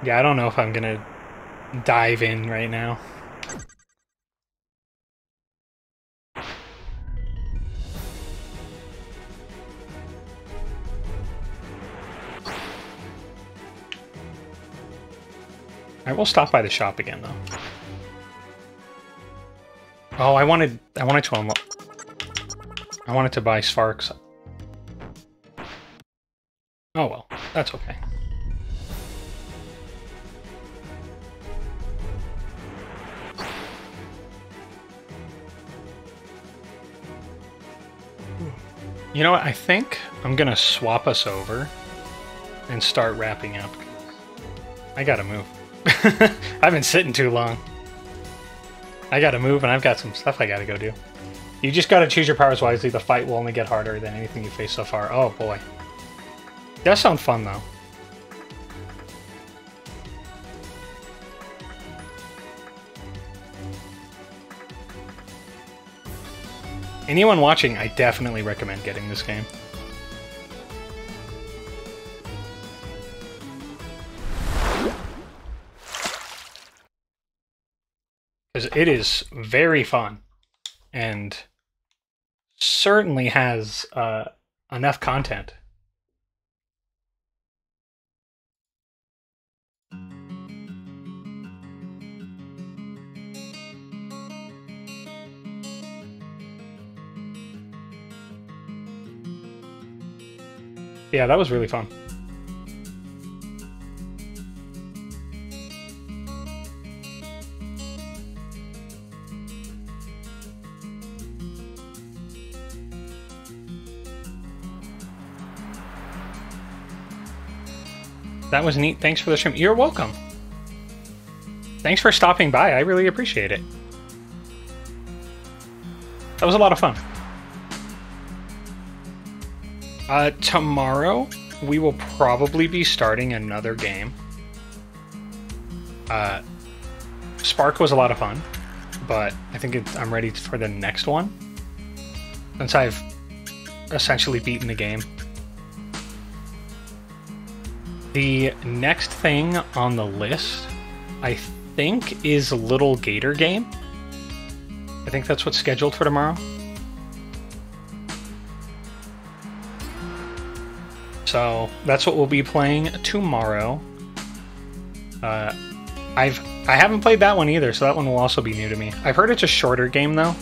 Yeah, I don't know if I'm gonna dive in right now. I will stop by the shop again, though. Oh, I wanted I wanted to unlock I wanted to buy Sparks. Oh well, that's okay. You know what? I think I'm gonna swap us over and start wrapping up. I gotta move. I've been sitting too long. I gotta move, and I've got some stuff I gotta go do. You just gotta choose your powers wisely. The fight will only get harder than anything you face so far. Oh boy. That sounds fun, though. Anyone watching, I definitely recommend getting this game. Because it is very fun and certainly has uh, enough content. Yeah, that was really fun. That was neat. Thanks for the stream. You're welcome. Thanks for stopping by. I really appreciate it. That was a lot of fun. Uh, tomorrow, we will probably be starting another game. Uh, Spark was a lot of fun, but I think I'm ready for the next one. Since I've essentially beaten the game. The next thing on the list, I think, is Little Gator Game. I think that's what's scheduled for tomorrow. So that's what we'll be playing tomorrow. Uh, I've I haven't played that one either, so that one will also be new to me. I've heard it's a shorter game though,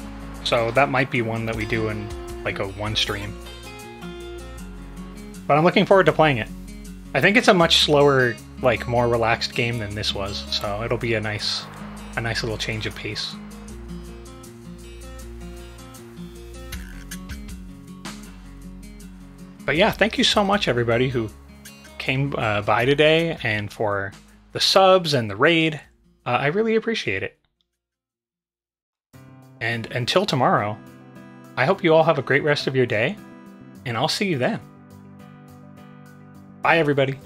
so that might be one that we do in like a one stream. But I'm looking forward to playing it. I think it's a much slower, like more relaxed game than this was, so it'll be a nice a nice little change of pace. But yeah, thank you so much everybody who came uh, by today and for the subs and the raid. Uh, I really appreciate it. And until tomorrow, I hope you all have a great rest of your day, and I'll see you then. Bye, everybody.